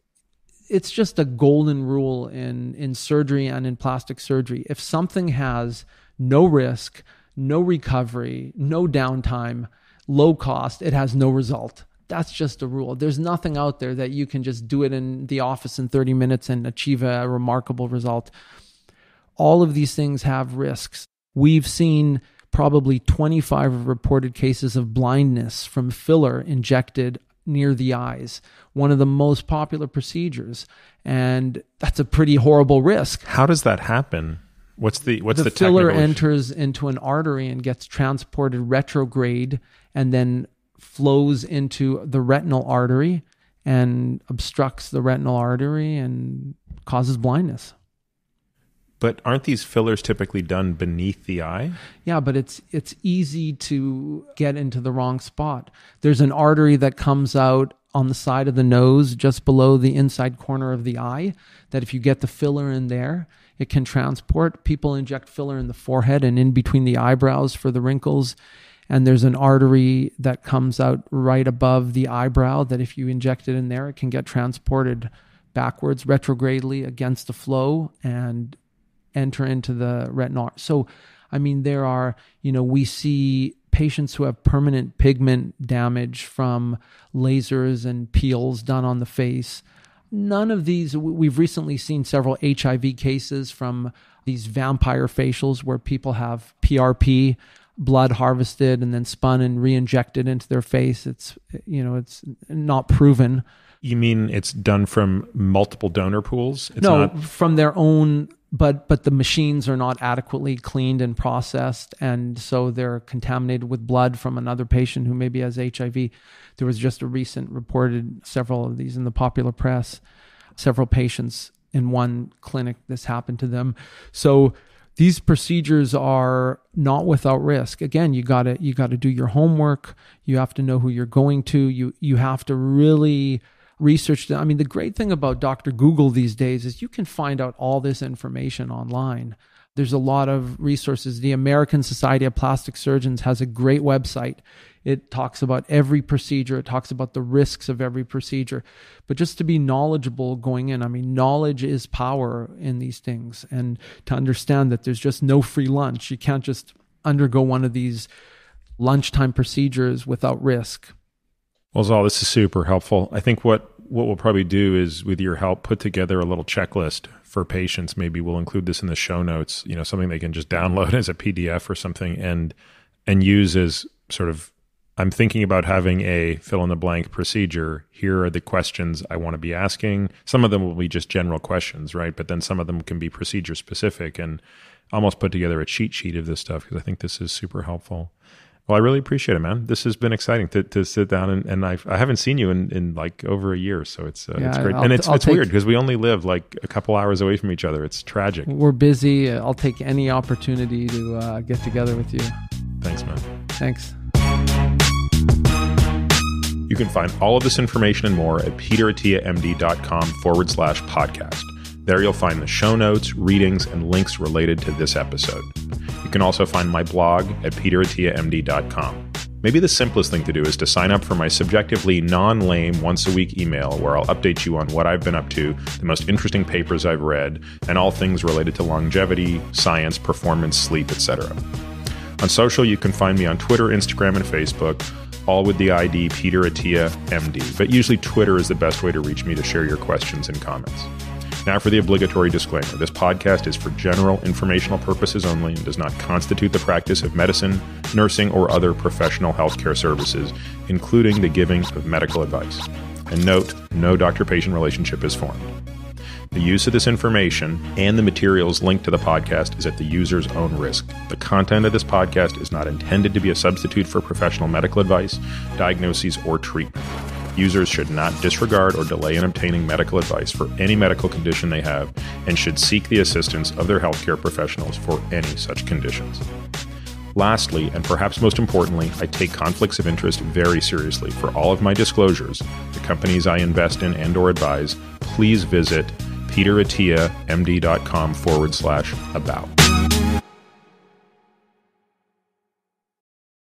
It's just a golden rule in, in surgery and in plastic surgery. If something has no risk, no recovery, no downtime, low cost, it has no result that's just a rule. There's nothing out there that you can just do it in the office in 30 minutes and achieve a remarkable result. All of these things have risks. We've seen probably 25 reported cases of blindness from filler injected near the eyes, one of the most popular procedures. And that's a pretty horrible risk. How does that happen? What's the what's the, the filler technical- enters into an artery and gets transported retrograde and then flows into the retinal artery and obstructs the retinal artery and causes blindness. But aren't these fillers typically done beneath the eye? Yeah, but it's it's easy to get into the wrong spot. There's an artery that comes out on the side of the nose just below the inside corner of the eye that if you get the filler in there, it can transport. People inject filler in the forehead and in between the eyebrows for the wrinkles and there's an artery that comes out right above the eyebrow that if you inject it in there it can get transported backwards retrogradely against the flow and enter into the retinal so i mean there are you know we see patients who have permanent pigment damage from lasers and peels done on the face. None of these we've recently seen several hiv cases from these vampire facials where people have prp blood harvested and then spun and re-injected into their face. It's you know it's not proven you mean it's done from multiple donor pools? It's no not... from their own but but the machines are not adequately cleaned and processed and so they're contaminated with blood from another patient who maybe has hiv there was just a recent reported several of these in the popular press several patients in one clinic this happened to them. So these procedures are not without risk. Again you got to you got to do your homework. You have to know who you're going to. You you have to really research i mean the great thing about dr google these days is you can find out all this information online there's a lot of resources the american society of plastic surgeons has a great website it talks about every procedure, it talks about the risks of every procedure. But just to be knowledgeable going in, I mean, knowledge is power in these things. And to understand that there's just no free lunch, you can't just undergo one of these lunchtime procedures without risk. Well, Zol, this is super helpful. I think what what we'll probably do is, with your help, put together a little checklist for patients. Maybe we'll include this in the show notes. You know, something they can just download [laughs] as a PDF or something, and and use as sort of I'm thinking about having a fill in the blank procedure. Here are the questions I want to be asking. Some of them will be just general questions, right? But then some of them can be procedure specific and almost put together a cheat sheet of this stuff because I think this is super helpful. Well, I really appreciate it, man. This has been exciting to, to sit down and, and I've, I haven't seen you in, in like over a year. So it's, uh, yeah, it's great. I'll, and it's, I'll it's take, weird because we only live like a couple hours away from each other. It's tragic. We're busy. I'll take any opportunity to uh, get together with you. Thanks, man. Thanks. You can find all of this information and more at peterattiamd.com forward slash podcast. There you'll find the show notes, readings, and links related to this episode. You can also find my blog at peterattiamd.com. Maybe the simplest thing to do is to sign up for my subjectively non lame once a week email where I'll update you on what I've been up to, the most interesting papers I've read, and all things related to longevity, science, performance, sleep, etc. On social, you can find me on Twitter, Instagram, and Facebook all with the ID Peter Attia MD. But usually Twitter is the best way to reach me to share your questions and comments. Now for the obligatory disclaimer. This podcast is for general informational purposes only and does not constitute the practice of medicine, nursing, or other professional healthcare services, including the giving of medical advice. And note, no doctor patient relationship is formed. The use of this information and the materials linked to the podcast is at the user's own risk. The content of this podcast is not intended to be a substitute for professional medical advice, diagnoses, or treatment. Users should not disregard or delay in obtaining medical advice for any medical condition they have and should seek the assistance of their healthcare professionals for any such conditions. Lastly, and perhaps most importantly, I take conflicts of interest very seriously. For all of my disclosures, the companies I invest in and or advise, please visit peterattiamd.com forward slash about.